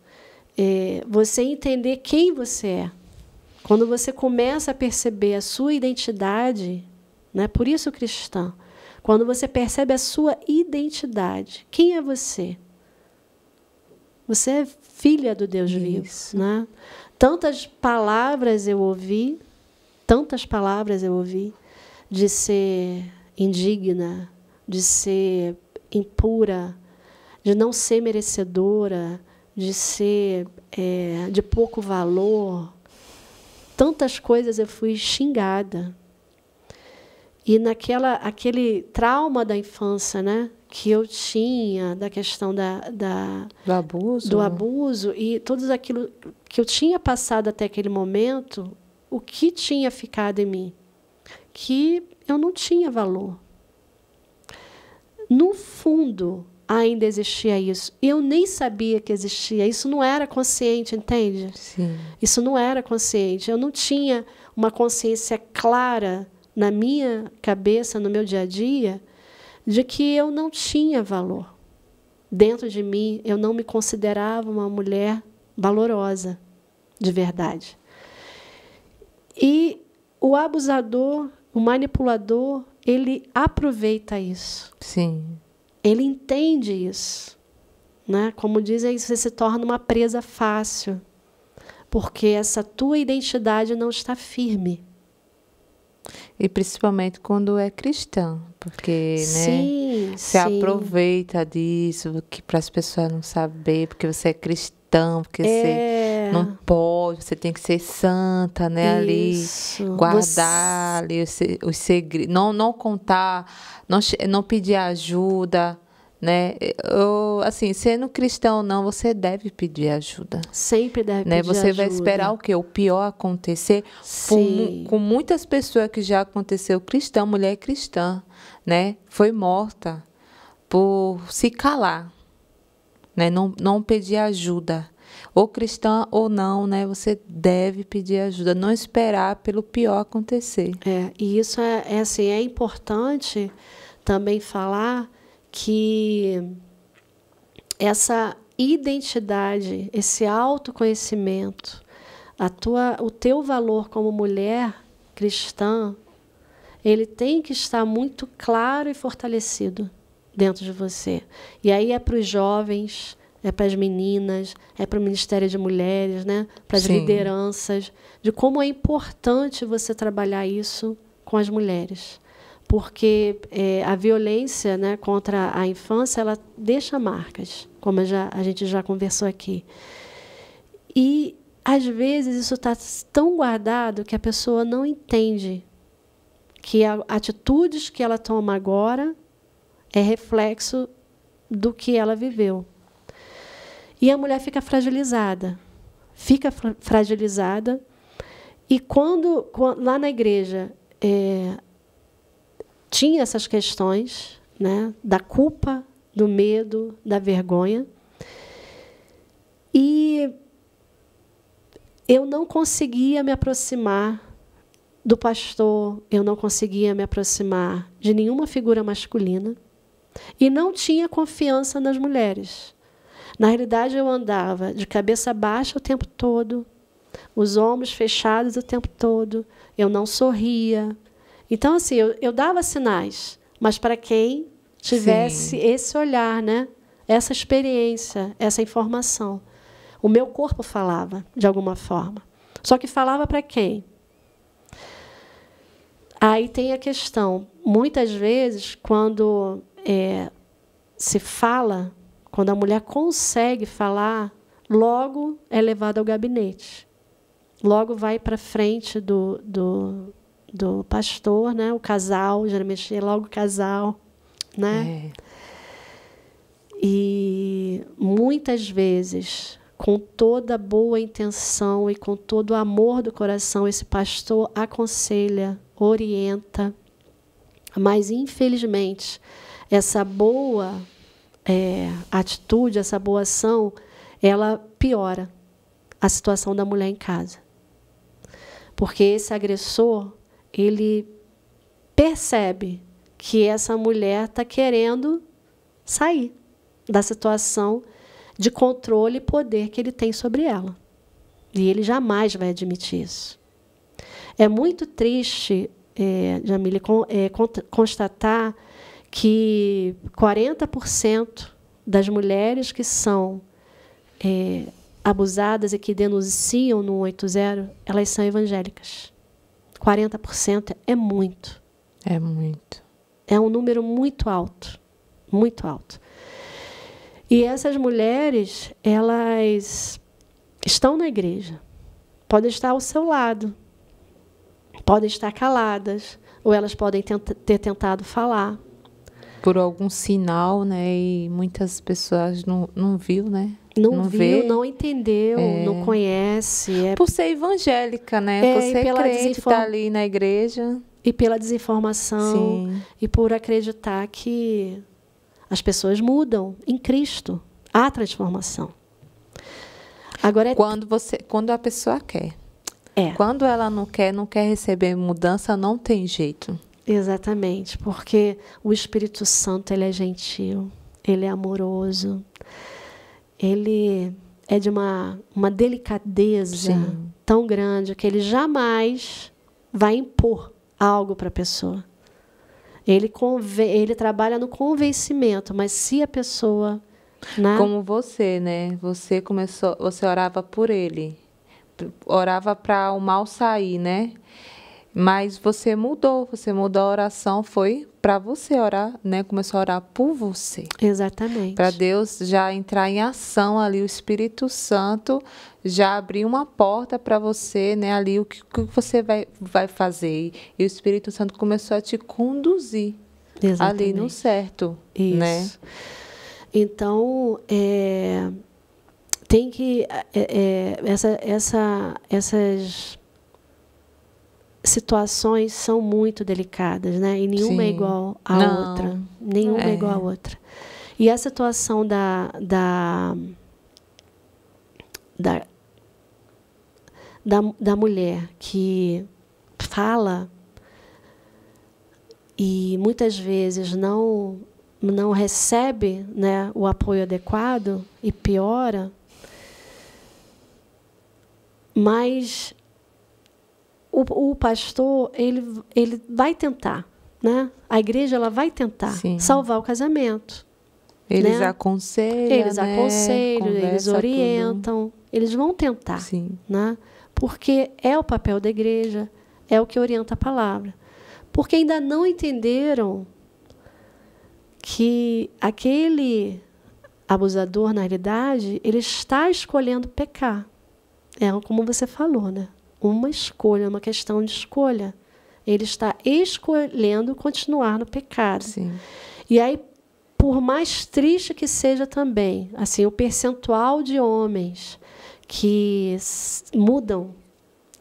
É você entender quem você é. Quando você começa a perceber a sua identidade, né? por isso cristão, quando você percebe a sua identidade, quem é você? Você é filha do Deus isso. vivo. Né? Tantas palavras eu ouvi, tantas palavras eu ouvi de ser indigna, de ser impura, de não ser merecedora, de ser é, de pouco valor. Tantas coisas eu fui xingada. E naquela aquele trauma da infância, né, que eu tinha da questão da, da do abuso, do abuso e tudo aquilo que eu tinha passado até aquele momento, o que tinha ficado em mim, que eu não tinha valor. No fundo, ainda existia isso. Eu nem sabia que existia. Isso não era consciente, entende? Sim. Isso não era consciente. Eu não tinha uma consciência clara na minha cabeça, no meu dia a dia, de que eu não tinha valor. Dentro de mim, eu não me considerava uma mulher valorosa, de verdade. E o abusador, o manipulador, ele aproveita isso. Sim. Ele entende isso. Né? Como dizem, você se torna uma presa fácil, porque essa tua identidade não está firme. E principalmente quando é cristã, porque sim, né, sim. aproveita disso, que para as pessoas não saber, porque você é cristão, porque é. você não pode, você tem que ser santa, né, Isso. ali, guardar você... ali os, os segredos, não não contar, não não pedir ajuda, né? Eu, assim, sendo cristão ou não, você deve pedir ajuda. Sempre deve né? pedir você ajuda. vai esperar o quê? O pior acontecer. Sim. Com, com muitas pessoas que já aconteceu, cristã, mulher cristã, né? Foi morta por se calar, né? Não, não pedir ajuda. Ou cristã ou não, né? Você deve pedir ajuda, não esperar pelo pior acontecer. É, e isso é, é assim, é importante também falar que essa identidade, esse autoconhecimento, a tua, o teu valor como mulher cristã, ele tem que estar muito claro e fortalecido dentro de você. E aí é para os jovens, é para as meninas, é para o Ministério de Mulheres, né? para as lideranças, de como é importante você trabalhar isso com as mulheres porque é, a violência né, contra a infância ela deixa marcas, como já, a gente já conversou aqui. E às vezes isso está tão guardado que a pessoa não entende que atitudes que ela toma agora é reflexo do que ela viveu. E a mulher fica fragilizada, fica fragilizada. E quando, quando lá na igreja é, tinha essas questões, né, da culpa, do medo, da vergonha, e eu não conseguia me aproximar do pastor, eu não conseguia me aproximar de nenhuma figura masculina e não tinha confiança nas mulheres. Na realidade, eu andava de cabeça baixa o tempo todo, os ombros fechados o tempo todo, eu não sorria. Então, assim, eu, eu dava sinais, mas para quem tivesse Sim. esse olhar, né? essa experiência, essa informação. O meu corpo falava, de alguma forma. Só que falava para quem? Aí tem a questão, muitas vezes, quando é, se fala, quando a mulher consegue falar, logo é levada ao gabinete. Logo vai para frente do, do, do pastor, né? o casal, geralmente é logo o casal. Né? É. E muitas vezes com toda boa intenção e com todo o amor do coração, esse pastor aconselha, orienta, mas infelizmente essa boa é, atitude, essa boa ação, ela piora a situação da mulher em casa, porque esse agressor ele percebe que essa mulher está querendo sair da situação de controle e poder que ele tem sobre ela. E ele jamais vai admitir isso. É muito triste, é, Jamile, é, constatar que 40% das mulheres que são é, abusadas e que denunciam no 80, elas são evangélicas. 40% é muito. É muito. É um número muito alto. Muito alto. E essas mulheres, elas estão na igreja, podem estar ao seu lado, podem estar caladas, ou elas podem ter tentado falar. Por algum sinal, né? E muitas pessoas não, não viu, né? Não, não viu, vê. não entendeu, é. não conhece. É... Por ser evangélica, né? É, por ser pela crente, desinform... tá ali na igreja. E pela desinformação. Sim. E por acreditar que as pessoas mudam em Cristo. Há transformação. Agora é quando você, quando a pessoa quer. É. Quando ela não quer, não quer receber mudança, não tem jeito. Exatamente, porque o Espírito Santo ele é gentil, ele é amoroso, ele é de uma, uma delicadeza Sim. tão grande que ele jamais vai impor algo para a pessoa. Ele, ele trabalha no convencimento, mas se a pessoa. Né? Como você, né? Você começou, você orava por ele, orava para o mal sair, né? Mas você mudou, você mudou a oração, foi para você orar, né? Começou a orar por você. Exatamente. Para Deus já entrar em ação ali, o Espírito Santo já abrir uma porta para você, né? Ali o que, que, você vai, vai fazer. E o Espírito Santo começou a te conduzir Exatamente. ali no certo, Isso. né? Então, é, tem que é, é, essa, essa, essas situações são muito delicadas, né? E nenhuma é Sim. é igual à Não. outra. Nenhuma é. é igual à outra. E a situação da, da, da, da, da mulher que fala e muitas vezes não não recebe né, o apoio adequado e piora, mas o, o pastor ele, ele vai tentar, né? A igreja ela vai tentar Sim. salvar o casamento. Eles né? aconselham, eles né? aconselham, eles orientam, tudo. eles vão tentar, Sim. né? Porque é o papel da igreja, é o que orienta a palavra. Porque ainda não entenderam que aquele abusador, na realidade, ele está escolhendo pecar. É como você falou, né? Uma escolha, uma questão de escolha. ele está escolhendo continuar no pecado. Sim. E aí, por mais triste que seja também, assim, o percentual de homens que mudam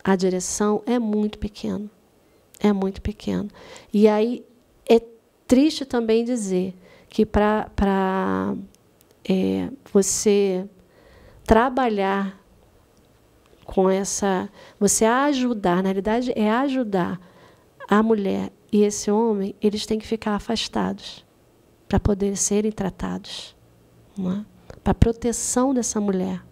a direção é muito pequeno. É muito pequeno. E aí é triste também dizer que para é, você trabalhar com essa. Você ajudar, na realidade, é ajudar a mulher e esse homem, eles têm que ficar afastados para poder serem tratados. É? Para a proteção dessa mulher.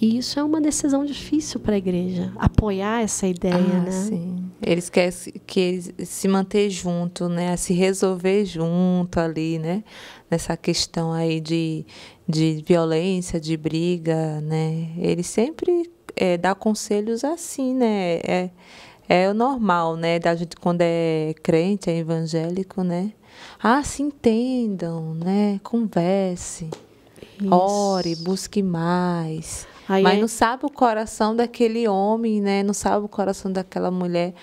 E isso é uma decisão difícil para a igreja, apoiar essa ideia, ah, né? Sim. Eles querem que se manter junto, né? Se resolver junto ali, né? Nessa questão aí de, de violência, de briga, né? Eles sempre é, dá conselhos assim, né? É, é o normal, né? Da gente quando é crente, é evangélico, né? Ah, se entendam, né? Converse, Isso. ore, busque mais. Aí Mas é... não sabe o coração daquele homem, né? Não sabe o coração daquela mulher,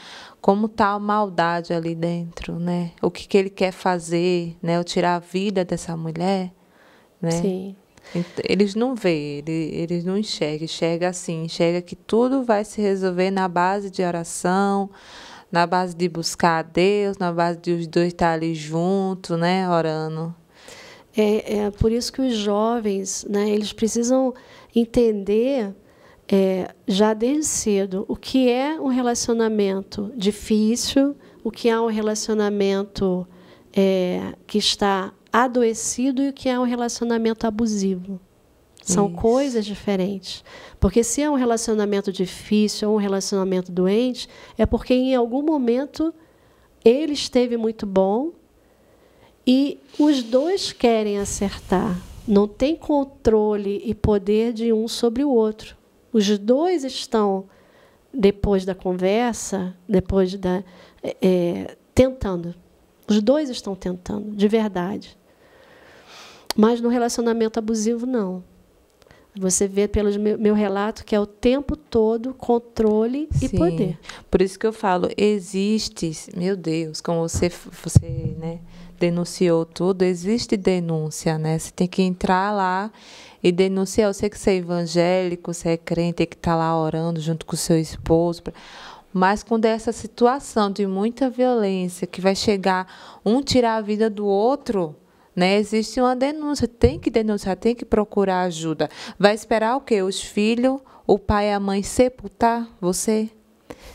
como tá a maldade ali dentro, né? O que, que ele quer fazer, né? Ou tirar a vida dessa mulher, né? Sim. Eles não vê, eles não enxergam, enxerga assim, enxerga que tudo vai se resolver na base de oração, na base de buscar a Deus, na base de os dois estar ali juntos, né, orando. É, é por isso que os jovens, né, eles precisam entender é, já desde cedo o que é um relacionamento difícil, o que é um relacionamento é, que está adoecido e o que é um relacionamento abusivo. São Isso. coisas diferentes. Porque se é um relacionamento difícil ou um relacionamento doente, é porque em algum momento ele esteve muito bom e os dois querem acertar. Não tem controle e poder de um sobre o outro. Os dois estão, depois da conversa, depois da. É, tentando. Os dois estão tentando, de verdade. Mas no relacionamento abusivo, não. Você vê pelo meu relato que é o tempo todo controle Sim. e poder. Por isso que eu falo, existe, meu Deus, como você, você né, denunciou tudo, existe denúncia, né? Você tem que entrar lá e denunciar. Eu sei que você é evangélico, você é crente, tem que estar tá lá orando junto com o seu esposo. Mas quando é essa situação de muita violência, que vai chegar um tirar a vida do outro, né? Existe uma denúncia, tem que denunciar, tem que procurar ajuda. Vai esperar o quê? Os filhos, o pai e a mãe sepultar você?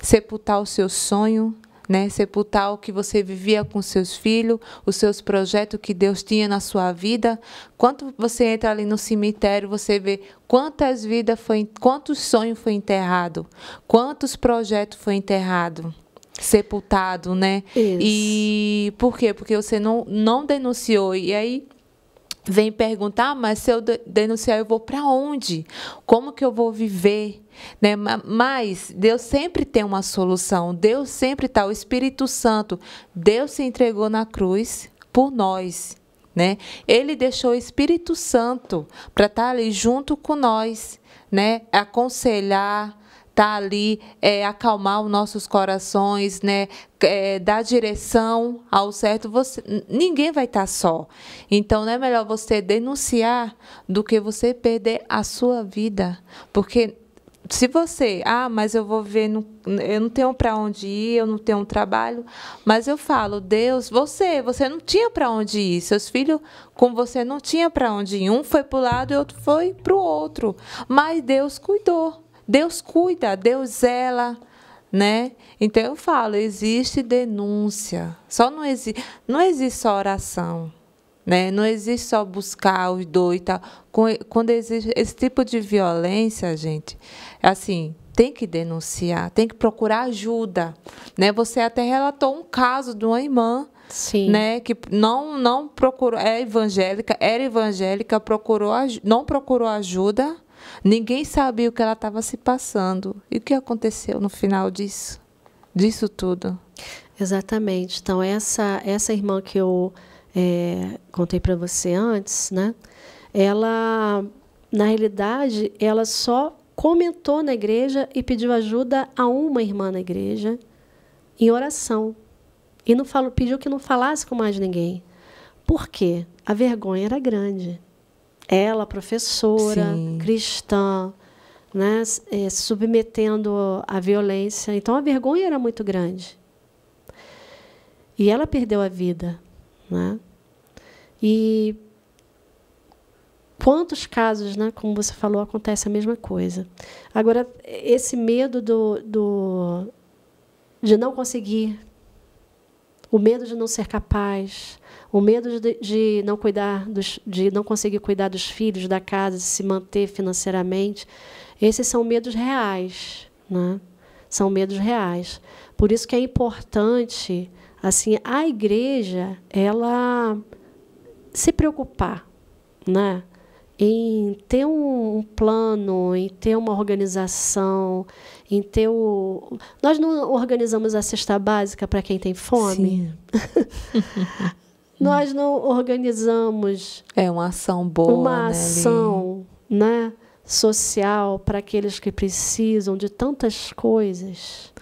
Sepultar o seu sonho? né? Sepultar o que você vivia com seus filhos, os seus projetos que Deus tinha na sua vida. Quando você entra ali no cemitério, você vê quantas vidas foi, quantos sonhos foi enterrado, quantos projetos foi enterrado sepultado, né? Isso. E por quê? Porque você não, não denunciou. E aí vem perguntar, ah, mas se eu denunciar, eu vou para onde? Como que eu vou viver? Né? Mas Deus sempre tem uma solução. Deus sempre está. O Espírito Santo, Deus se entregou na cruz por nós. Né? Ele deixou o Espírito Santo para estar tá ali junto com nós, né? aconselhar, tá ali é, acalmar os nossos corações, né? É, dar direção ao certo. Você, ninguém vai estar tá só. Então, não é melhor você denunciar do que você perder a sua vida, porque se você, ah, mas eu vou ver, eu não tenho para onde ir, eu não tenho um trabalho, mas eu falo, Deus, você, você não tinha para onde ir, seus filhos com você não tinha para onde ir, um foi para o lado e outro foi para o outro, mas Deus cuidou, Deus cuida, Deus zela, né? Então eu falo, existe denúncia, só não existe, não existe só oração. Né? Não existe só buscar os dois e tal. Quando existe esse tipo de violência, gente, assim, tem que denunciar, tem que procurar ajuda. Né? Você até relatou um caso de uma irmã Sim. né que não não procurou é evangélica era evangélica procurou não procurou ajuda ninguém sabia o que ela estava se passando e o que aconteceu no final disso disso tudo exatamente então essa essa irmã que eu é, contei para você antes, né? Ela, na realidade, ela só comentou na igreja e pediu ajuda a uma irmã na igreja, em oração. E não falou, pediu que não falasse com mais ninguém. Por quê? A vergonha era grande. Ela, professora, Sim. cristã, né, é, submetendo à violência. Então a vergonha era muito grande. E ela perdeu a vida. Né? E quantos casos, né, como você falou, acontece a mesma coisa. Agora, esse medo do, do, de não conseguir, o medo de não ser capaz, o medo de, de não cuidar dos, de não conseguir cuidar dos filhos, da casa, de se manter financeiramente, esses são medos reais, né? São medos reais. Por isso que é importante, assim, a igreja, ela se preocupar, né? Em ter um plano, em ter uma organização, em ter o. Nós não organizamos a cesta básica para quem tem fome. Nós não organizamos. É uma ação boa. Uma né, ação, né? social para aqueles que precisam de tantas coisas.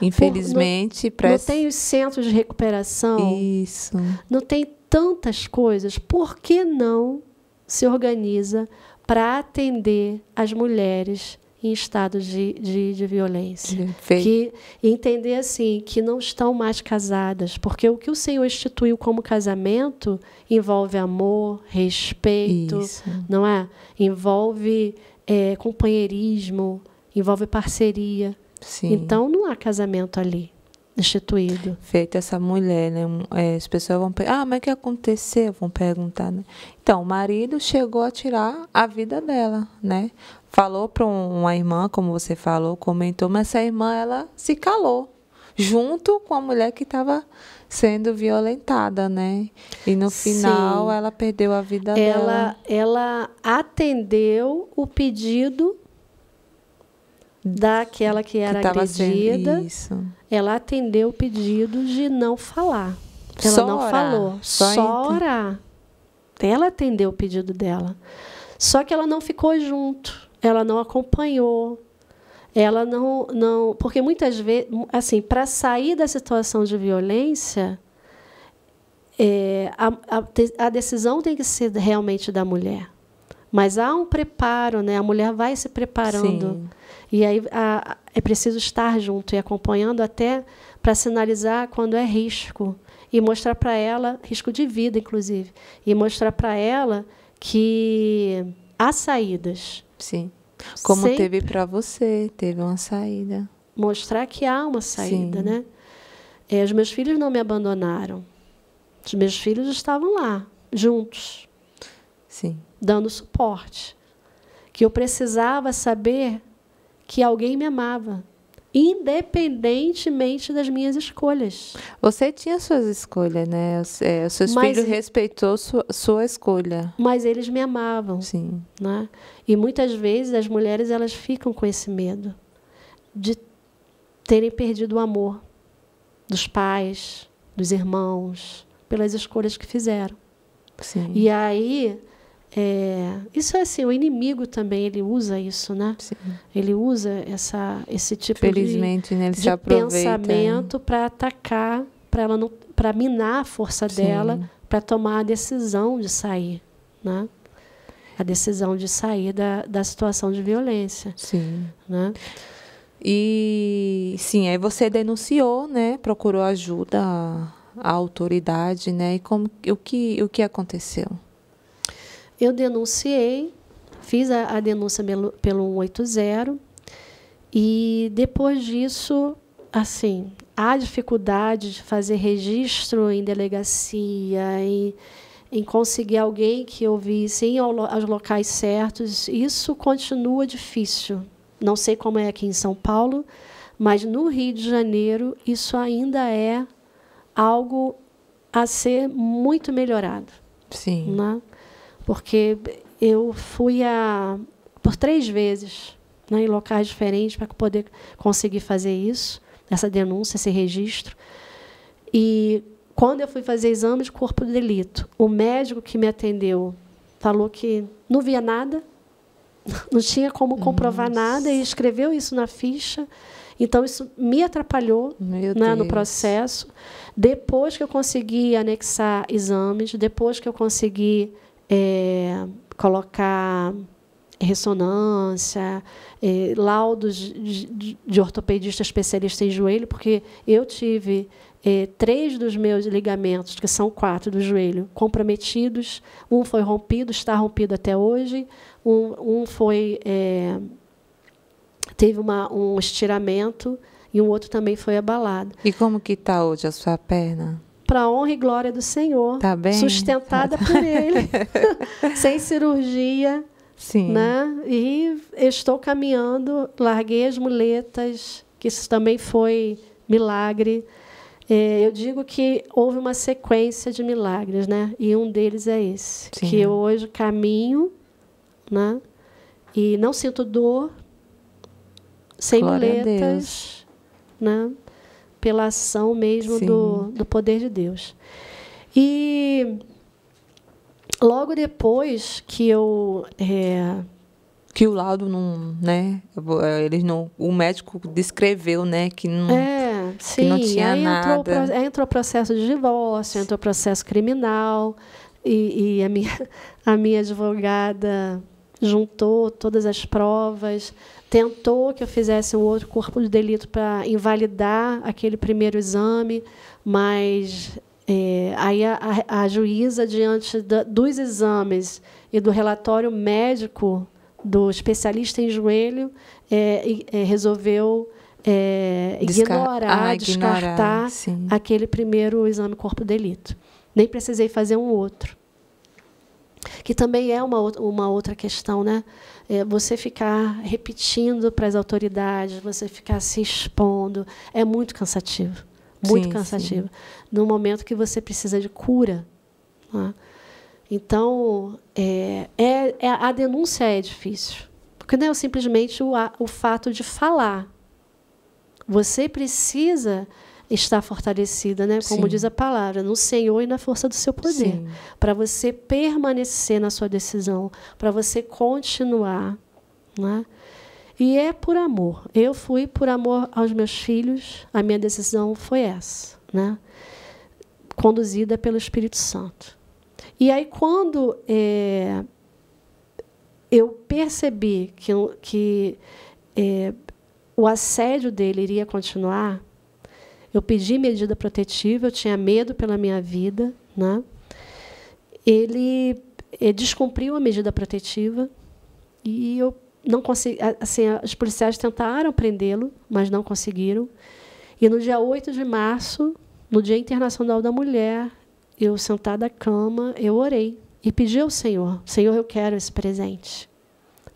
Infelizmente, Por, não, não tem os centros de recuperação. Isso. Não tem tantas coisas. Por que não se organiza para atender as mulheres em estado de, de, de violência. Que entender assim que não estão mais casadas, porque o que o Senhor instituiu como casamento envolve amor, respeito, Isso. não é? Envolve é, companheirismo, envolve parceria. Sim. Então não há casamento ali instituído. Feita essa mulher, né? É, as pessoas vão perguntar, ah, mas o que aconteceu? Vão perguntar, né? Então, o marido chegou a tirar a vida dela, né? Falou para uma irmã, como você falou, comentou, mas essa irmã, ela se calou, junto com a mulher que estava sendo violentada, né? E no final, Sim. ela perdeu a vida ela, dela. Ela atendeu o pedido daquela que era que agredida. Ela atendeu o pedido de não falar. Ela só não orar. falou. Só, só orar. Ela atendeu o pedido dela. Só que ela não ficou junto. Ela não acompanhou. Ela não. não porque muitas vezes, assim, para sair da situação de violência, é, a, a, a decisão tem que ser realmente da mulher. Mas há um preparo, né? A mulher vai se preparando. Sim. E aí a, é preciso estar junto e acompanhando até para sinalizar quando é risco e mostrar para ela risco de vida, inclusive, e mostrar para ela que há saídas. Sim. Como Sempre teve para você, teve uma saída. Mostrar que há uma saída, Sim. né? É, os meus filhos não me abandonaram. Os meus filhos estavam lá, juntos. Sim. Dando suporte. Que eu precisava saber que alguém me amava, independentemente das minhas escolhas. Você tinha suas escolhas, né? É, os seus mas, filhos respeitou sua, sua escolha. Mas eles me amavam. Sim. Né? E muitas vezes as mulheres elas ficam com esse medo de terem perdido o amor dos pais, dos irmãos, pelas escolhas que fizeram. Sim. E aí é, isso é assim, o inimigo também ele usa isso, né? Sim. Ele usa essa, esse tipo Felizmente, de, né, de pensamento para atacar, para ela não, para minar a força Sim. dela, para tomar a decisão de sair, né? A decisão de sair da, da situação de violência. Sim. Né? E sim, aí você denunciou, né? Procurou ajuda à, à autoridade, né? E como o que o que aconteceu? Eu denunciei, fiz a, a denúncia pelo, pelo 180 e depois disso, assim, há dificuldade de fazer registro em delegacia, em, em conseguir alguém que ouvisse em aos locais certos. Isso continua difícil. Não sei como é aqui em São Paulo, mas no Rio de Janeiro isso ainda é algo a ser muito melhorado. Sim. Né? Porque eu fui a, por três vezes né, em locais diferentes para poder conseguir fazer isso, essa denúncia, esse registro. E quando eu fui fazer exame de corpo de delito, o médico que me atendeu falou que não via nada, não tinha como comprovar Nossa. nada e escreveu isso na ficha Então, isso me atrapalhou né, no processo. Depois que eu consegui anexar exames, depois que eu consegui é, colocar ressonância, é, laudos de, de, de, ortopedista especialista em joelho, porque eu tive é, três dos meus ligamentos, que são quatro do joelho, comprometidos. Um foi rompido, está rompido até hoje. Um, um foi é, teve uma, um estiramento e um outro também foi abalado. E como que está hoje a sua perna? Para a honra e glória do Senhor. Tá? Sustentada tá. por Ele. Sem cirurgia. Sim. Né? E estou caminhando, larguei as muletas, que isso também foi milagre. É, eu digo que houve uma sequência de milagres, né? E um deles é esse, Sim. que eu hoje caminho, né? E não sinto dor, sem Glória muletas, né? Pela ação mesmo do, do poder de Deus. E logo depois que eu é, que o laudo não, né? Eles não, o médico descreveu, né, que não, é, sim, que não tinha aí nada. Entrou, aí entrou o processo de divórcio, entrou o processo criminal e, e a minha a minha advogada juntou todas as provas, tentou que eu fizesse um outro corpo de delito para invalidar aquele primeiro exame, mas é, aí a, a, a, juíza, diante da, dos exames e do relatório médico do especialista em joelho, é, é, resolveu é, ignorar, ah, descartar ignorar, aquele primeiro exame corpo de delito. Nem precisei fazer um outro que também é uma, uma outra questão, né? É você ficar repetindo para as autoridades, você ficar se expondo, é muito cansativo, muito sim, cansativo. Sim. No momento que você precisa de cura. Né? Então, é, é, é, a denúncia é difícil, porque não é simplesmente o, o fato de falar. Você precisa está fortalecida, né? Como Sim. diz a palavra, no Senhor e na força do seu poder, para você permanecer na sua decisão, para você continuar, né? E é por amor. Eu fui por amor aos meus filhos. A minha decisão foi essa, né? Conduzida pelo Espírito Santo. E aí quando é, eu percebi que, que é, o assédio dele iria continuar, eu pedi medida protetiva, eu tinha medo pela minha vida, né? Ele, ele descumpriu a medida protetiva e eu não consegui, assim, os policiais tentaram prendê-lo, mas não conseguiram. E no dia 8 de março, no Dia Internacional da Mulher, eu sentada à cama, eu orei e pedi ao Senhor: Senhor, eu quero esse presente.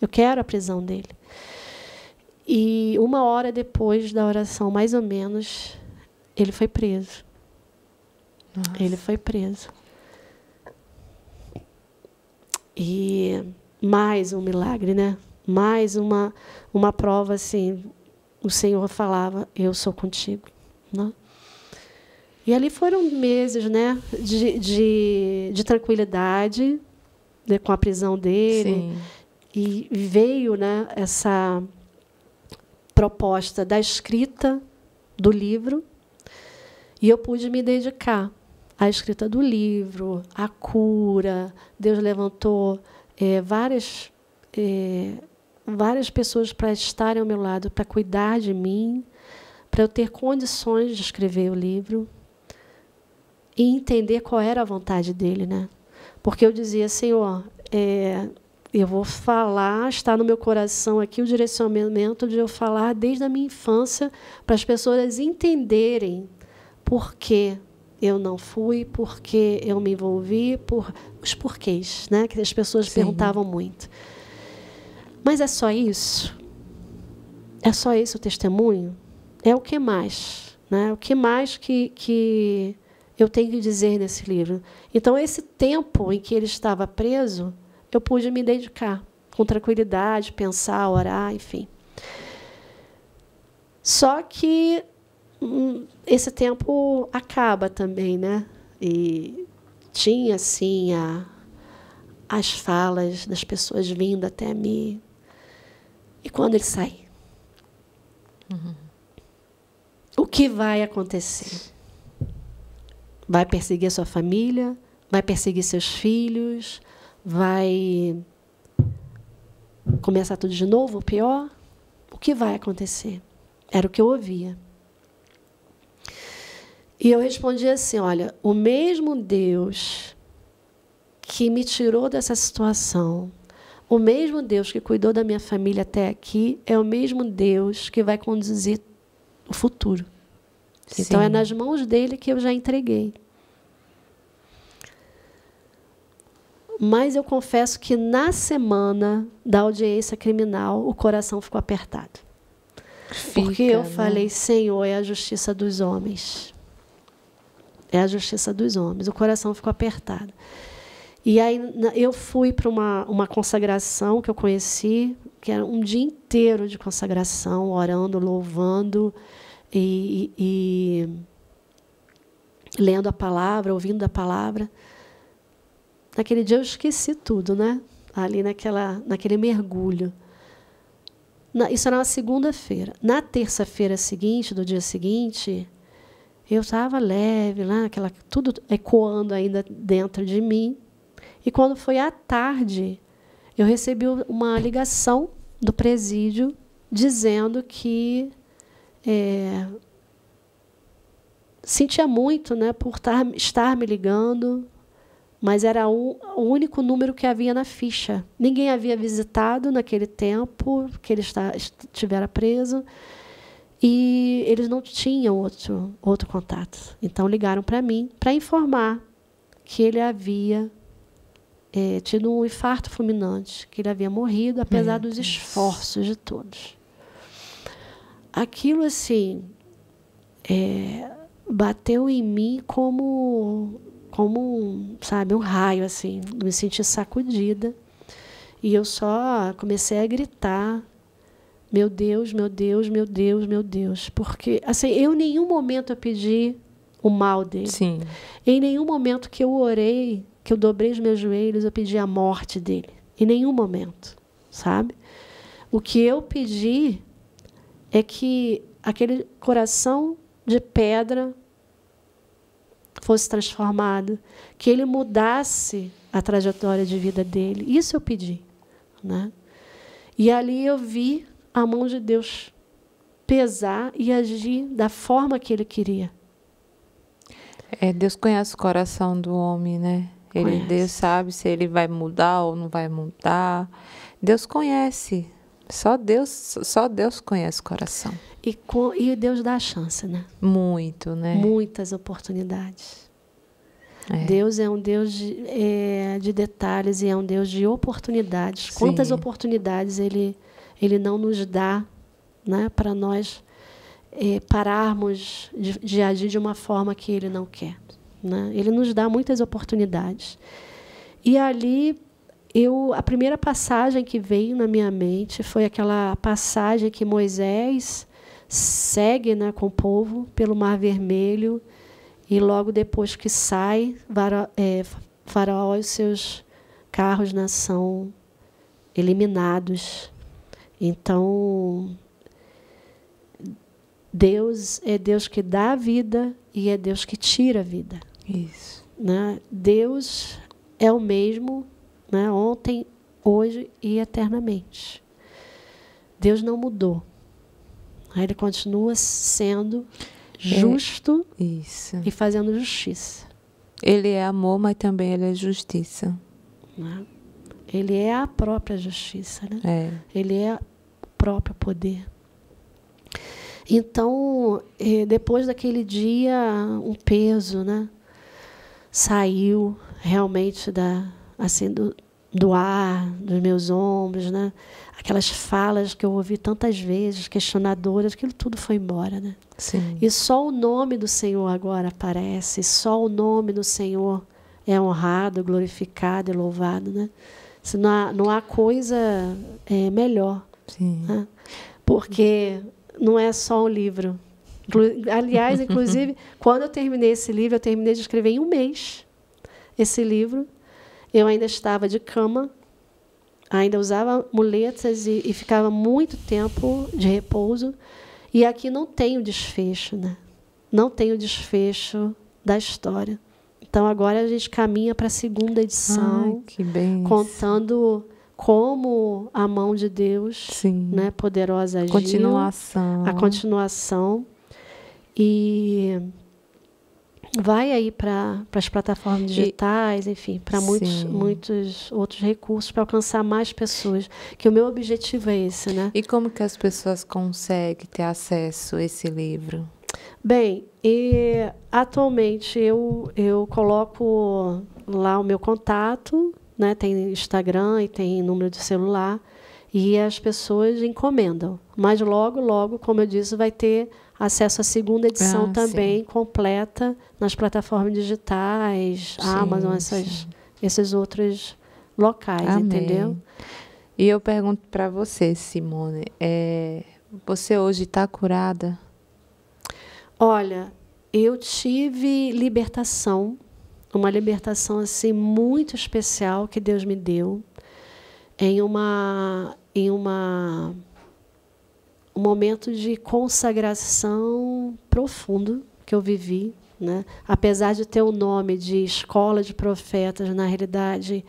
Eu quero a prisão dele. E uma hora depois da oração, mais ou menos, ele foi preso. Nossa. Ele foi preso. E mais um milagre, né? Mais uma uma prova assim, o Senhor falava, eu sou contigo, né? E ali foram meses, né, de, de, de tranquilidade, né, com a prisão dele. Sim. E veio, né, essa proposta da escrita do livro e eu pude me dedicar à escrita do livro, à cura. Deus levantou é, várias, é, várias pessoas para estarem ao meu lado, para cuidar de mim, para eu ter condições de escrever o livro e entender qual era a vontade dele, né? Porque eu dizia, Senhor, é, eu vou falar, está no meu coração aqui o direcionamento de eu falar desde a minha infância para as pessoas entenderem por que eu não fui, por que eu me envolvi, por os porquês, né? Que as pessoas Sim. perguntavam muito. Mas é só isso? É só esse o testemunho? É o que mais? Né? O que mais que, que eu tenho que dizer nesse livro? Então, esse tempo em que ele estava preso, eu pude me dedicar com tranquilidade, pensar, orar, enfim. Só que esse tempo acaba também, né? E tinha, assim, a, as falas das pessoas vindo até mim. E quando ele sai? Uhum. que vai acontecer? Vai perseguir a sua família? Vai perseguir seus filhos? Vai começar tudo de novo, o pior? O que vai acontecer? Era o que eu ouvia. E eu respondi assim: olha, o mesmo Deus que me tirou dessa situação, o mesmo Deus que cuidou da minha família até aqui, é o mesmo Deus que vai conduzir o futuro. Sim. Então é nas mãos dele que eu já entreguei. Mas eu confesso que na semana da audiência criminal o coração ficou apertado. Fica, Porque eu né? falei, Senhor, é a justiça dos homens. É a justiça dos homens. O coração ficou apertado. E aí eu fui para uma, uma consagração que eu conheci, que era um dia inteiro de consagração, orando, louvando e, e, e lendo a palavra, ouvindo a palavra. Naquele dia eu esqueci tudo, né? Ali naquela, naquele mergulho. Na, isso era uma segunda-feira. Na terça-feira seguinte, do dia seguinte, eu estava leve, lá, aquela, tudo ecoando ainda dentro de mim. E quando foi à tarde, eu recebi uma ligação do presídio dizendo que é, sentia muito né, por tar, estar me ligando, mas era o, o único número que havia na ficha. Ninguém havia visitado naquele tempo que ele está, estivera preso. E eles não tinham outro, outro contato. Então ligaram para mim para informar que ele havia é, tido um infarto fulminante, que ele havia morrido, apesar dos esforços de todos. Aquilo, assim, é, bateu em mim como, como sabe, um raio, assim. Me senti sacudida. E eu só comecei a gritar, meu Deus, meu Deus, meu Deus, meu Deus. Porque, assim, eu em nenhum momento eu pedi o mal dele. Sim. Em nenhum momento que eu orei que eu dobrei os meus joelhos, eu pedi a morte dele. Em nenhum momento, sabe? O que eu pedi é que aquele coração de pedra fosse transformado, que ele mudasse a trajetória de vida dele. Isso eu pedi, né? E ali eu vi a mão de Deus pesar e agir da forma que ele queria. É, Deus conhece o coração do homem, né? Ele, Deus sabe se ele vai mudar ou não vai mudar. Deus conhece. Só Deus, só Deus conhece o coração. E, e Deus dá a chance, né? Muito, né? Muitas oportunidades. É. Deus é um Deus de, é, de, detalhes e é um Deus de oportunidades. Sim. Quantas oportunidades ele, ele não nos dá né, para nós é, pararmos de, de agir de uma forma que ele não quer. Né? Ele nos dá muitas oportunidades. E ali eu a primeira passagem que veio na minha mente foi aquela passagem que Moisés segue né, com o povo pelo Mar Vermelho e logo depois que sai, é, Faraó e seus carros né, são eliminados. Então, Deus é Deus que dá a vida e é Deus que tira a vida. Isso. Né? Deus é o mesmo né? ontem, hoje e eternamente. Deus não mudou. Ele continua sendo justo é, e fazendo justiça. Ele é amor, mas também ele é justiça. Né? Ele é a própria justiça. Né? É. Ele é próprio poder. Então, eh, depois daquele dia, um peso, né? saiu realmente da assim do, do ar, dos meus ombros, né? Aquelas falas que eu ouvi tantas vezes, questionadoras, aquilo tudo foi embora, né? Sim. E só o nome do Senhor agora aparece, só o nome do Senhor é honrado, glorificado e louvado, né? Se não, há, não há coisa é, melhor. Sim. Né? Porque não é só um livro, Aliás, inclusive, quando eu terminei esse livro, eu terminei de escrever em um mês esse livro. Eu ainda estava de cama, ainda usava muletas e, e ficava muito tempo de repouso. E aqui não tem o desfecho, né? não tem o desfecho da história. Então agora a gente caminha para a segunda edição, Ai, contando como a mão de Deus, Sim. né, poderosa agiu, continuação. a continuação e vai aí para as plataformas digitais, e, enfim, para muitos, muitos outros recursos para alcançar mais pessoas. Que o meu objetivo é esse, né? E como que as pessoas conseguem ter acesso a esse livro? Bem, e atualmente eu, eu coloco lá o meu contato, né? Tem Instagram e tem número de celular e as pessoas encomendam. Mas logo, logo, como eu disse, vai ter acesso à segunda edição ah, também sim. completa nas plataformas digitais, sim, Amazon, essas, esses outros locais, Amém. entendeu? E eu pergunto para você, Simone, é, você hoje está curada? Olha, eu tive libertação, uma libertação assim muito especial que Deus me deu em uma em uma um momento de consagração profundo que eu vivi, né? Apesar de ter o nome de escola de profetas, na realidade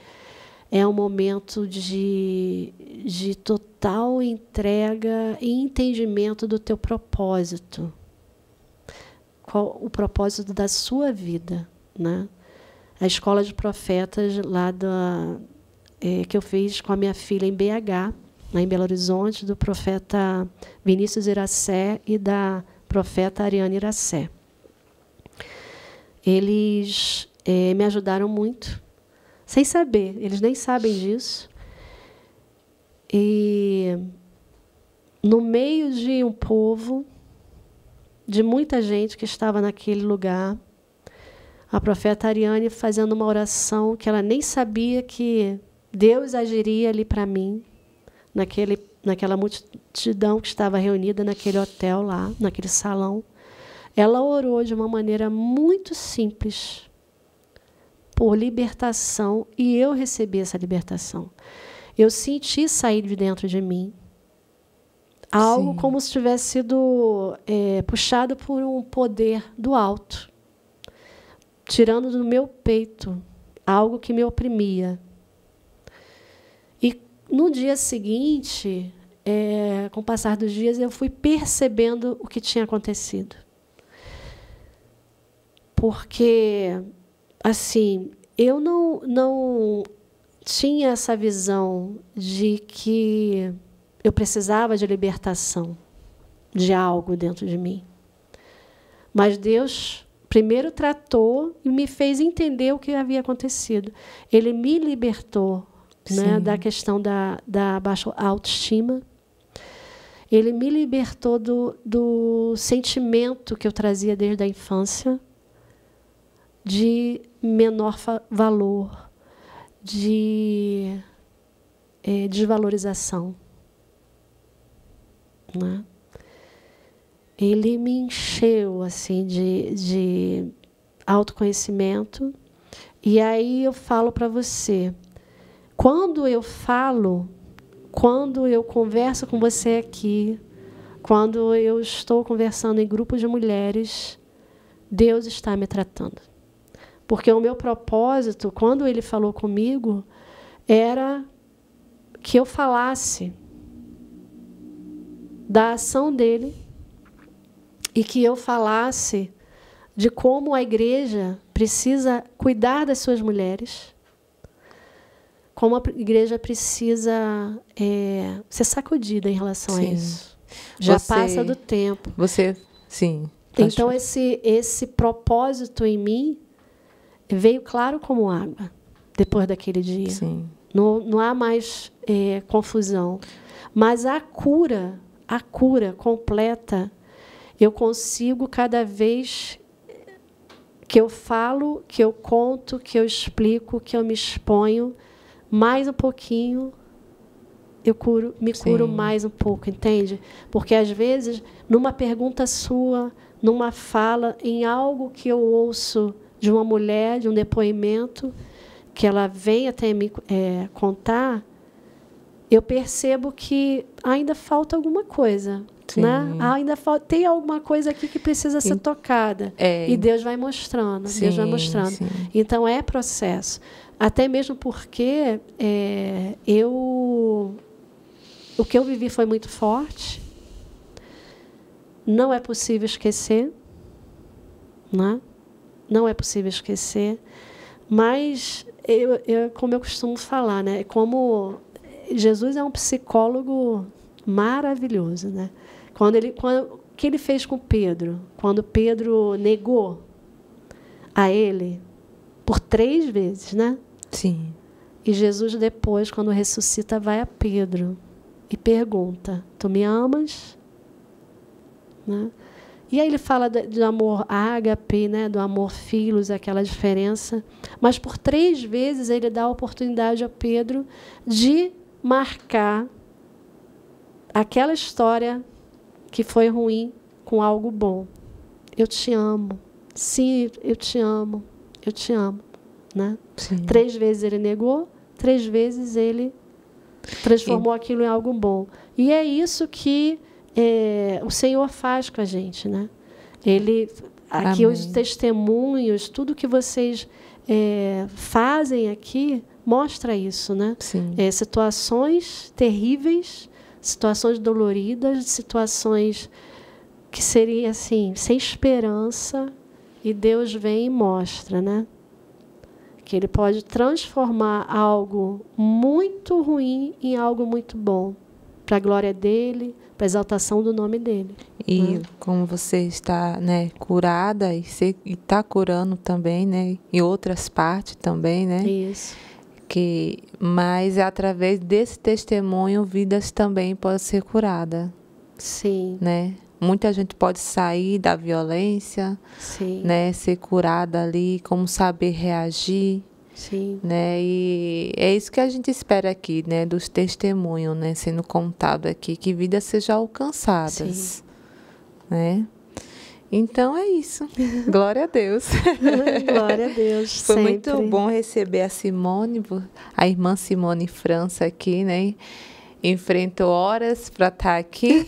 é um momento de, de total entrega e entendimento do teu propósito qual o propósito da sua vida, né? A escola de profetas lá da é, que eu fiz com a minha filha em BH, lá em Belo Horizonte, do profeta Vinícius Iracé e da profeta Ariane Iracé. Eles é, me ajudaram muito, sem saber, eles nem sabem disso. E no meio de um povo de muita gente que estava naquele lugar. A profeta Ariane fazendo uma oração que ela nem sabia que Deus agiria ali para mim, naquele, naquela multidão que estava reunida naquele hotel lá, naquele salão. Ela orou de uma maneira muito simples por libertação e eu recebi essa libertação. Eu senti sair de dentro de mim Algo Sim. como se tivesse sido é, puxado por um poder do alto, tirando do meu peito algo que me oprimia. E no dia seguinte, é, com o passar dos dias, eu fui percebendo o que tinha acontecido. Porque, assim, eu não, não tinha essa visão de que eu precisava de libertação de algo dentro de mim. Mas Deus primeiro tratou e me fez entender o que havia acontecido. Ele me libertou né, da questão da, da baixa autoestima. Ele me libertou do, do sentimento que eu trazia desde a infância de menor valor, de é, desvalorização. Né? Ele me encheu assim de, de autoconhecimento. E aí eu falo para você, quando eu falo, quando eu converso com você aqui, quando eu estou conversando em grupos de mulheres, Deus está me tratando. Porque o meu propósito, quando ele falou comigo, era que eu falasse da ação dele e que eu falasse de como a igreja precisa cuidar das suas mulheres, como a igreja precisa é, ser sacudida em relação sim. a isso. Já você, passa do tempo. Você, sim. Então esse esse propósito em mim veio claro como água depois daquele dia. Sim. Não, não há mais é, confusão, mas a cura a cura completa, eu consigo cada vez que eu falo, que eu conto, que eu explico, que eu me exponho, mais um pouquinho eu curo, me Sim. curo mais um pouco, entende? Porque às vezes, numa pergunta sua, numa fala, em algo que eu ouço de uma mulher, de um depoimento, que ela vem até me é, contar, eu percebo que ainda falta alguma coisa. Né? Ainda falta, tem alguma coisa aqui que precisa ser tocada. É. E Deus vai mostrando, Sim, Deus vai mostrando. sim. Então é processo. Até mesmo porque é, eu o que eu vivi foi muito forte. Não é possível esquecer, né? Não é possível esquecer. Mas eu, eu, como eu costumo falar, né? Como Jesus é um psicólogo maravilhoso, né? Quando ele, quando, o que ele fez com Pedro? Quando Pedro negou a ele por três vezes, né? Sim. E Jesus depois, quando ressuscita, vai a Pedro e pergunta: Tu me amas? Né? E aí ele fala de amor ágape, né? Do amor filhos, aquela diferença. Mas por três vezes ele dá a oportunidade a Pedro de marcar aquela história que foi ruim com algo bom. Eu te amo. Sim, eu te amo. Eu te amo. Né? Sim. Três vezes ele negou, três vezes ele transformou aquilo em algo bom. E é isso que é, o Senhor faz com a gente. Né? Ele, aqui Amém. os testemunhos, tudo que vocês é, fazem aqui, mostra isso. Né? Sim. É, situações terríveis, situações doloridas, situações que seriam assim, sem esperança, e Deus vem e mostra, né? Que Ele pode transformar algo muito ruim em algo muito bom, para a glória dele, para a exaltação do nome dele. E Né? como você está, né, curada e está curando também, né, em outras partes também, né, Isso. Que mas é através desse testemunho vidas também podem ser curadas, Sim, né? Muita gente pode sair da violência, sim, né, ser curada ali, como saber reagir, sim. né? E é isso que a gente espera aqui, né, dos testemunhos, né, sendo contado aqui, que vidas sejam alcançadas, Sim. né? Então é isso. Glória a Deus. Glória a Deus. Foi sempre. muito bom receber a Simone, a irmã Simone França aqui, né? Enfrentou horas para estar aqui.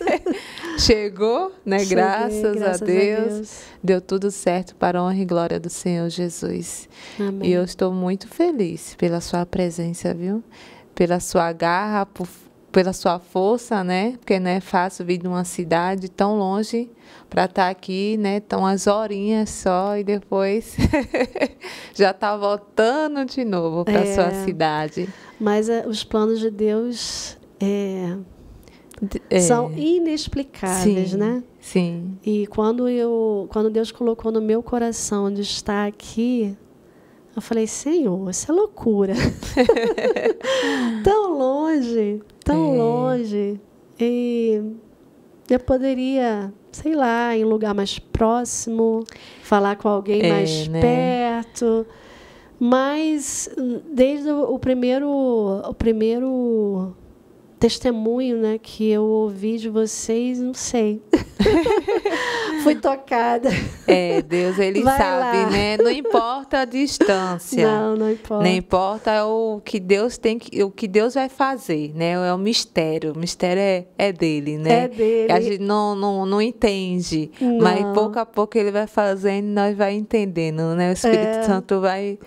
Chegou, né? Cheguei, graças, graças a, Deus. Deu tudo certo para a honra e glória do Senhor Jesus. Amém. E eu estou muito feliz pela sua presença, viu? Pela sua garra, por- pela sua força, né? Porque não é fácil vir de uma cidade tão longe para estar aqui, né? Tão as horinhas só e depois já tá voltando de novo para É. sua cidade. Mas eh, os planos de Deus é, é, são inexplicáveis, sim, né? Sim, E quando eu, quando Deus colocou no meu coração de estar aqui, eu falei, Senhor, isso é loucura. tão longe, tão É. longe. E eu poderia, sei lá, em um lugar mais próximo, falar com alguém É, mais né? perto. Mas hum, desde o o primeiro, o primeiro testemunho, né, que eu ouvi de vocês, não sei. Fui tocada. é, Deus ele Vai sabe, lá. né? Não importa a distância. Não, não importa. Não importa o que Deus tem que, o que Deus vai fazer, né? É o mistério. O mistério é, é dele, né? É dele. A gente não, não, não entende. Não. Mas pouco a pouco ele vai fazendo e nós vai entendendo, né? O Espírito É. Santo vai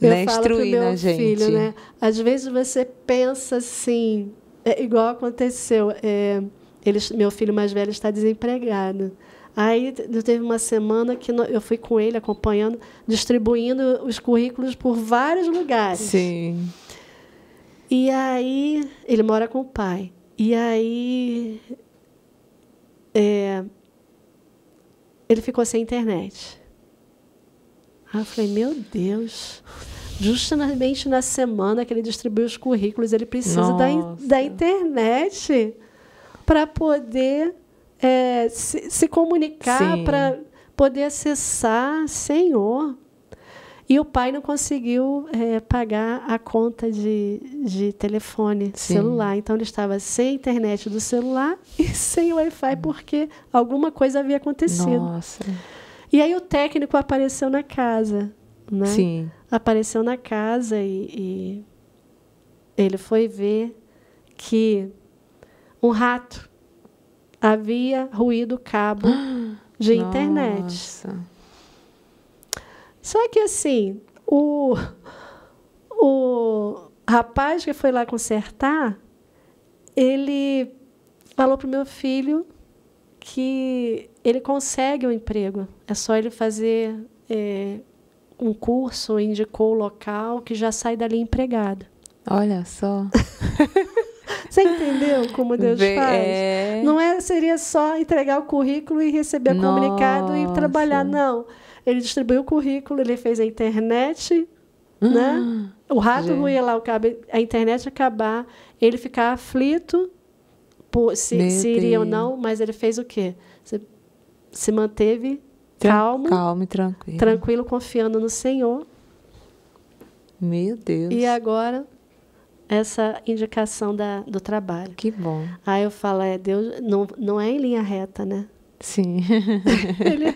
Eu né, falo pro instruindo meu a gente. filho, né? Às vezes você pensa assim, é igual aconteceu. é, eles, meu filho mais velho está desempregado. Aí teve uma semana que eu fui com ele acompanhando, distribuindo os currículos por vários lugares. Sim. E aí, ele mora com o pai. E aí, é, ele ficou sem internet. Aí eu falei, meu Deus, justamente na semana que ele distribuiu os currículos, ele precisa da, da internet para poder é, se, se comunicar, para poder acessar Senhor. E o pai não conseguiu é, pagar a conta de, de telefone Sim. celular. Então ele estava sem internet do celular e sem Wi-Fi, porque alguma coisa havia acontecido. Nossa. E aí o técnico apareceu na casa. Né? Sim. Apareceu na casa e, e ele foi ver que um rato havia ruído o cabo de Nossa. internet. Só que assim, o, o rapaz que foi lá consertar, ele falou para o meu filho que ele consegue um emprego. É só ele fazer é, um curso, indicou o local, que já sai dali empregado. Olha só. Você entendeu como Deus faz? é. Não é, seria só entregar o currículo e receber o comunicado e Nossa. trabalhar, não. Ele distribuiu o currículo, ele fez a internet, né? O rato Gente. ruía lá, o cabo, a internet acabar, ele ficar aflito por, se, se iria ou não, mas ele fez o quê? Se, se manteve Tran- calmo, Calmo e tranquilo. tranquilo, confiando no Senhor. Meu Deus. E agora, essa indicação da, do trabalho. Que bom. Aí eu falo, é, Deus não, não é em linha reta, né? Sim. Ele,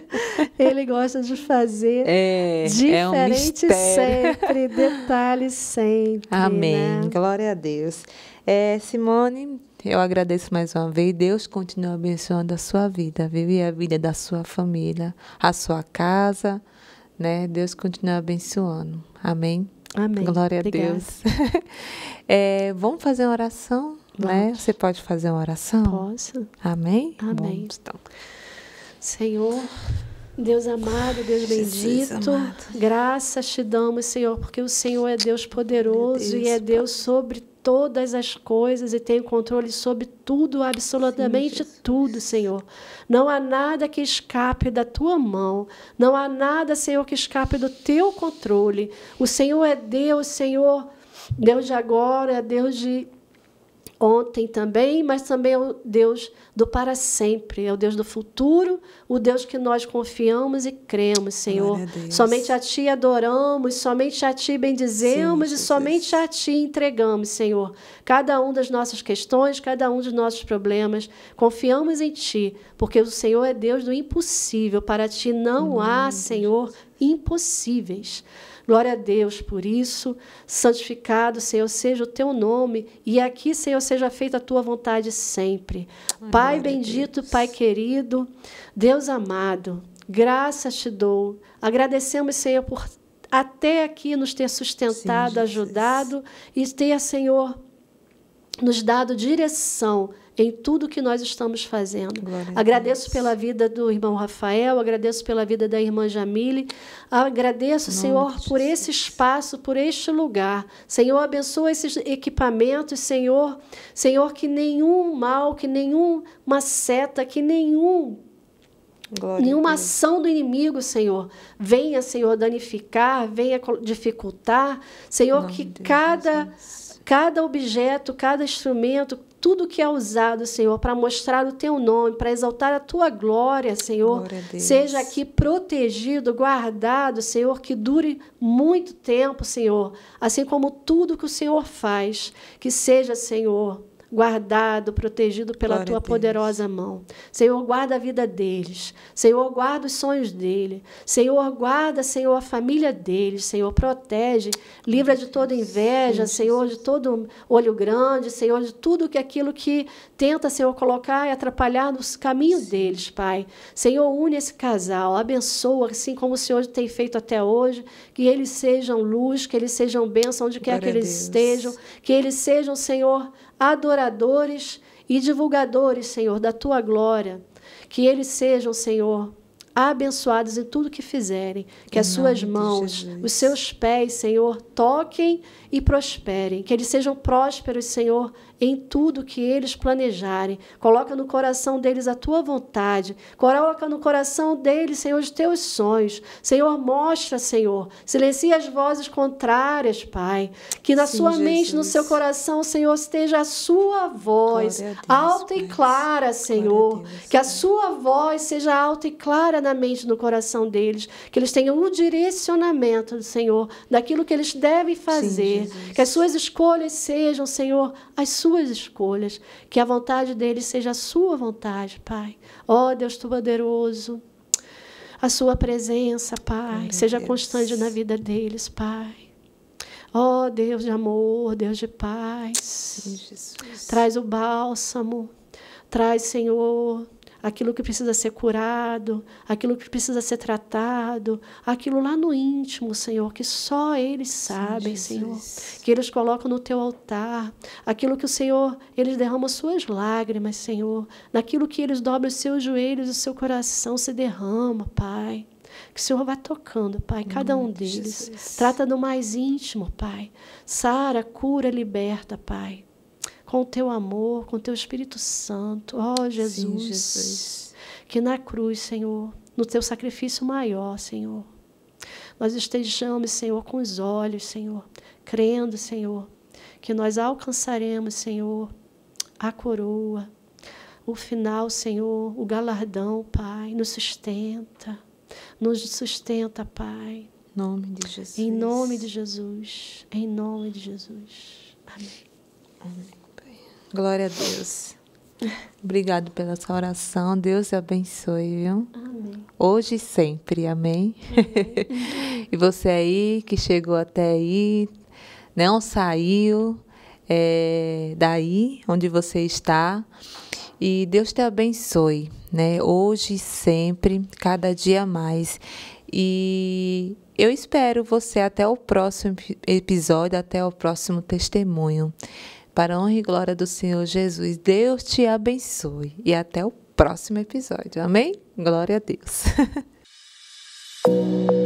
ele gosta de fazer É, é um diferente sempre, detalhes sempre. Amém. né? Glória a Deus. É, Simone, eu agradeço mais uma vez. Deus continua abençoando a sua vida, viu? E a vida da sua família, a sua casa, né? Deus continua abençoando. Amém. Amém. Glória Obrigada. a Deus. É, vamos fazer uma oração, né? Vamos. Você pode fazer uma oração? Posso? Amém? Amém. Vamos, então. Senhor, Deus amado, Deus Jesus bendito, amado. graças te damos, Senhor, porque o Senhor é Deus poderoso Meu e é Deus, Deus sobre todas as coisas e tem o controle sobre tudo, absolutamente Jesus. tudo, Senhor. Não há nada que escape da tua mão, não há nada, Senhor, que escape do teu controle. O Senhor é Deus, Senhor, Deus de agora, é Deus de ontem também, mas também é o Deus do para sempre, é o Deus do futuro, o Deus que nós confiamos e cremos, Senhor. A. Somente a Ti adoramos, somente a Ti bendizemos Sim, e somente a Ti entregamos, Senhor. Cada um das nossas questões, cada um dos nossos problemas, confiamos em Ti, porque o Senhor é Deus do impossível. Para Ti não há, Senhor, impossíveis. Glória a Deus por isso. Santificado, Senhor, seja o teu nome. E aqui, Senhor, seja feita a tua vontade sempre. Pai glória a bendito. Pai querido, Deus amado, graças te dou. Agradecemos, Senhor, por até aqui nos ter sustentado, Sim, ajudado e ter, Senhor, nos dado direção em tudo que nós estamos fazendo. Glória agradeço pela vida do irmão Rafael, agradeço pela vida da irmã Jamile, agradeço, Senhor, por esse espaço, por este lugar. Senhor, abençoa esses equipamentos, Senhor. Senhor, que nenhum mal, que nenhuma seta, que nenhum Glória Nenhuma ação do inimigo, Senhor, venha, Senhor, danificar, venha dificultar. Senhor, que cada, cada objeto, cada instrumento, tudo que é usado, Senhor, para mostrar o teu nome, para exaltar a tua glória, Senhor, Glória seja aqui protegido, guardado, Senhor, que dure muito tempo, Senhor, assim como tudo que o Senhor faz, que seja, Senhor, guardado, protegido pela Glória tua poderosa mão. Senhor, guarda a vida deles. Senhor, guarda os sonhos dele. Senhor, guarda, Senhor, a família deles. Senhor, protege, livra de toda inveja, Senhor, de todo olho grande, Senhor, de tudo que aquilo que tenta, Senhor, colocar e atrapalhar no caminho deles, Pai. Senhor, une esse casal, abençoa, assim como o Senhor tem feito até hoje, que eles sejam luz, que eles sejam bênção onde quer que Glória a eles estejam, que eles sejam, Senhor, adoradores e divulgadores, Senhor, da tua glória. Que eles sejam, Senhor, abençoados em tudo que fizerem. Que Em as suas mãos, os seus pés, Senhor, toquem e prosperem. Que eles sejam prósperos, Senhor, em tudo que eles planejarem. Coloca no coração deles a tua vontade. Coloca no coração deles, Senhor, os teus sonhos. Senhor, mostra, Senhor. Silencia as vozes contrárias, Pai. Que na Sim, sua mente, no Jesus. seu coração, Senhor, esteja a sua voz, a Deus, alta e clara, Senhor. A Deus, que a sua voz seja alta e clara na mente no coração deles. Que eles tenham um direcionamento do Senhor, daquilo que eles devem fazer. Jesus. que as suas escolhas sejam, Senhor, as suas escolhas. Que a vontade deles seja a sua vontade, Pai. Ó Deus Todo-Poderoso. A sua presença, Pai, Glória a seja Deus. constante na vida deles, Pai. Ó oh, Deus de amor, Deus de paz. Sim, Traz o bálsamo. Traz, Senhor, aquilo que precisa ser curado, aquilo que precisa ser tratado, aquilo lá no íntimo, Senhor, que só eles sabem, Sim, Senhor, que eles colocam no teu altar, aquilo que o Senhor, eles derramam suas lágrimas, Senhor, naquilo que eles dobram os seus joelhos, o seu coração se derrama, Pai. Que o Senhor vá tocando, Pai, cada um deles. Jesus. Trata do mais íntimo, Pai. Sara, cura, liberta, Pai com o teu amor, com o teu Espírito Santo. Ó oh, Jesus, Sim, Jesus, que na cruz, Senhor, no teu sacrifício maior, Senhor, nós estejamos, Senhor, com os olhos, Senhor, crendo, Senhor, que nós alcançaremos, Senhor, a coroa, o final, Senhor, o galardão, Pai, nos sustenta, nos sustenta, Pai. Em nome de Jesus. Em nome de Jesus. Em nome de Jesus. Amém. Amém. Glória a Deus. Obrigado pela sua oração. Deus te abençoe, viu? Amém. Hoje e sempre. Amém. amém. e você aí que chegou até aí, não saiu é, daí onde você está. E Deus te abençoe, né? Hoje e sempre, cada dia mais. E eu espero você até o próximo episódio, até o próximo testemunho. Para a honra e glória do Senhor Jesus, Deus te abençoe e até o próximo episódio. Amém? Glória a Deus.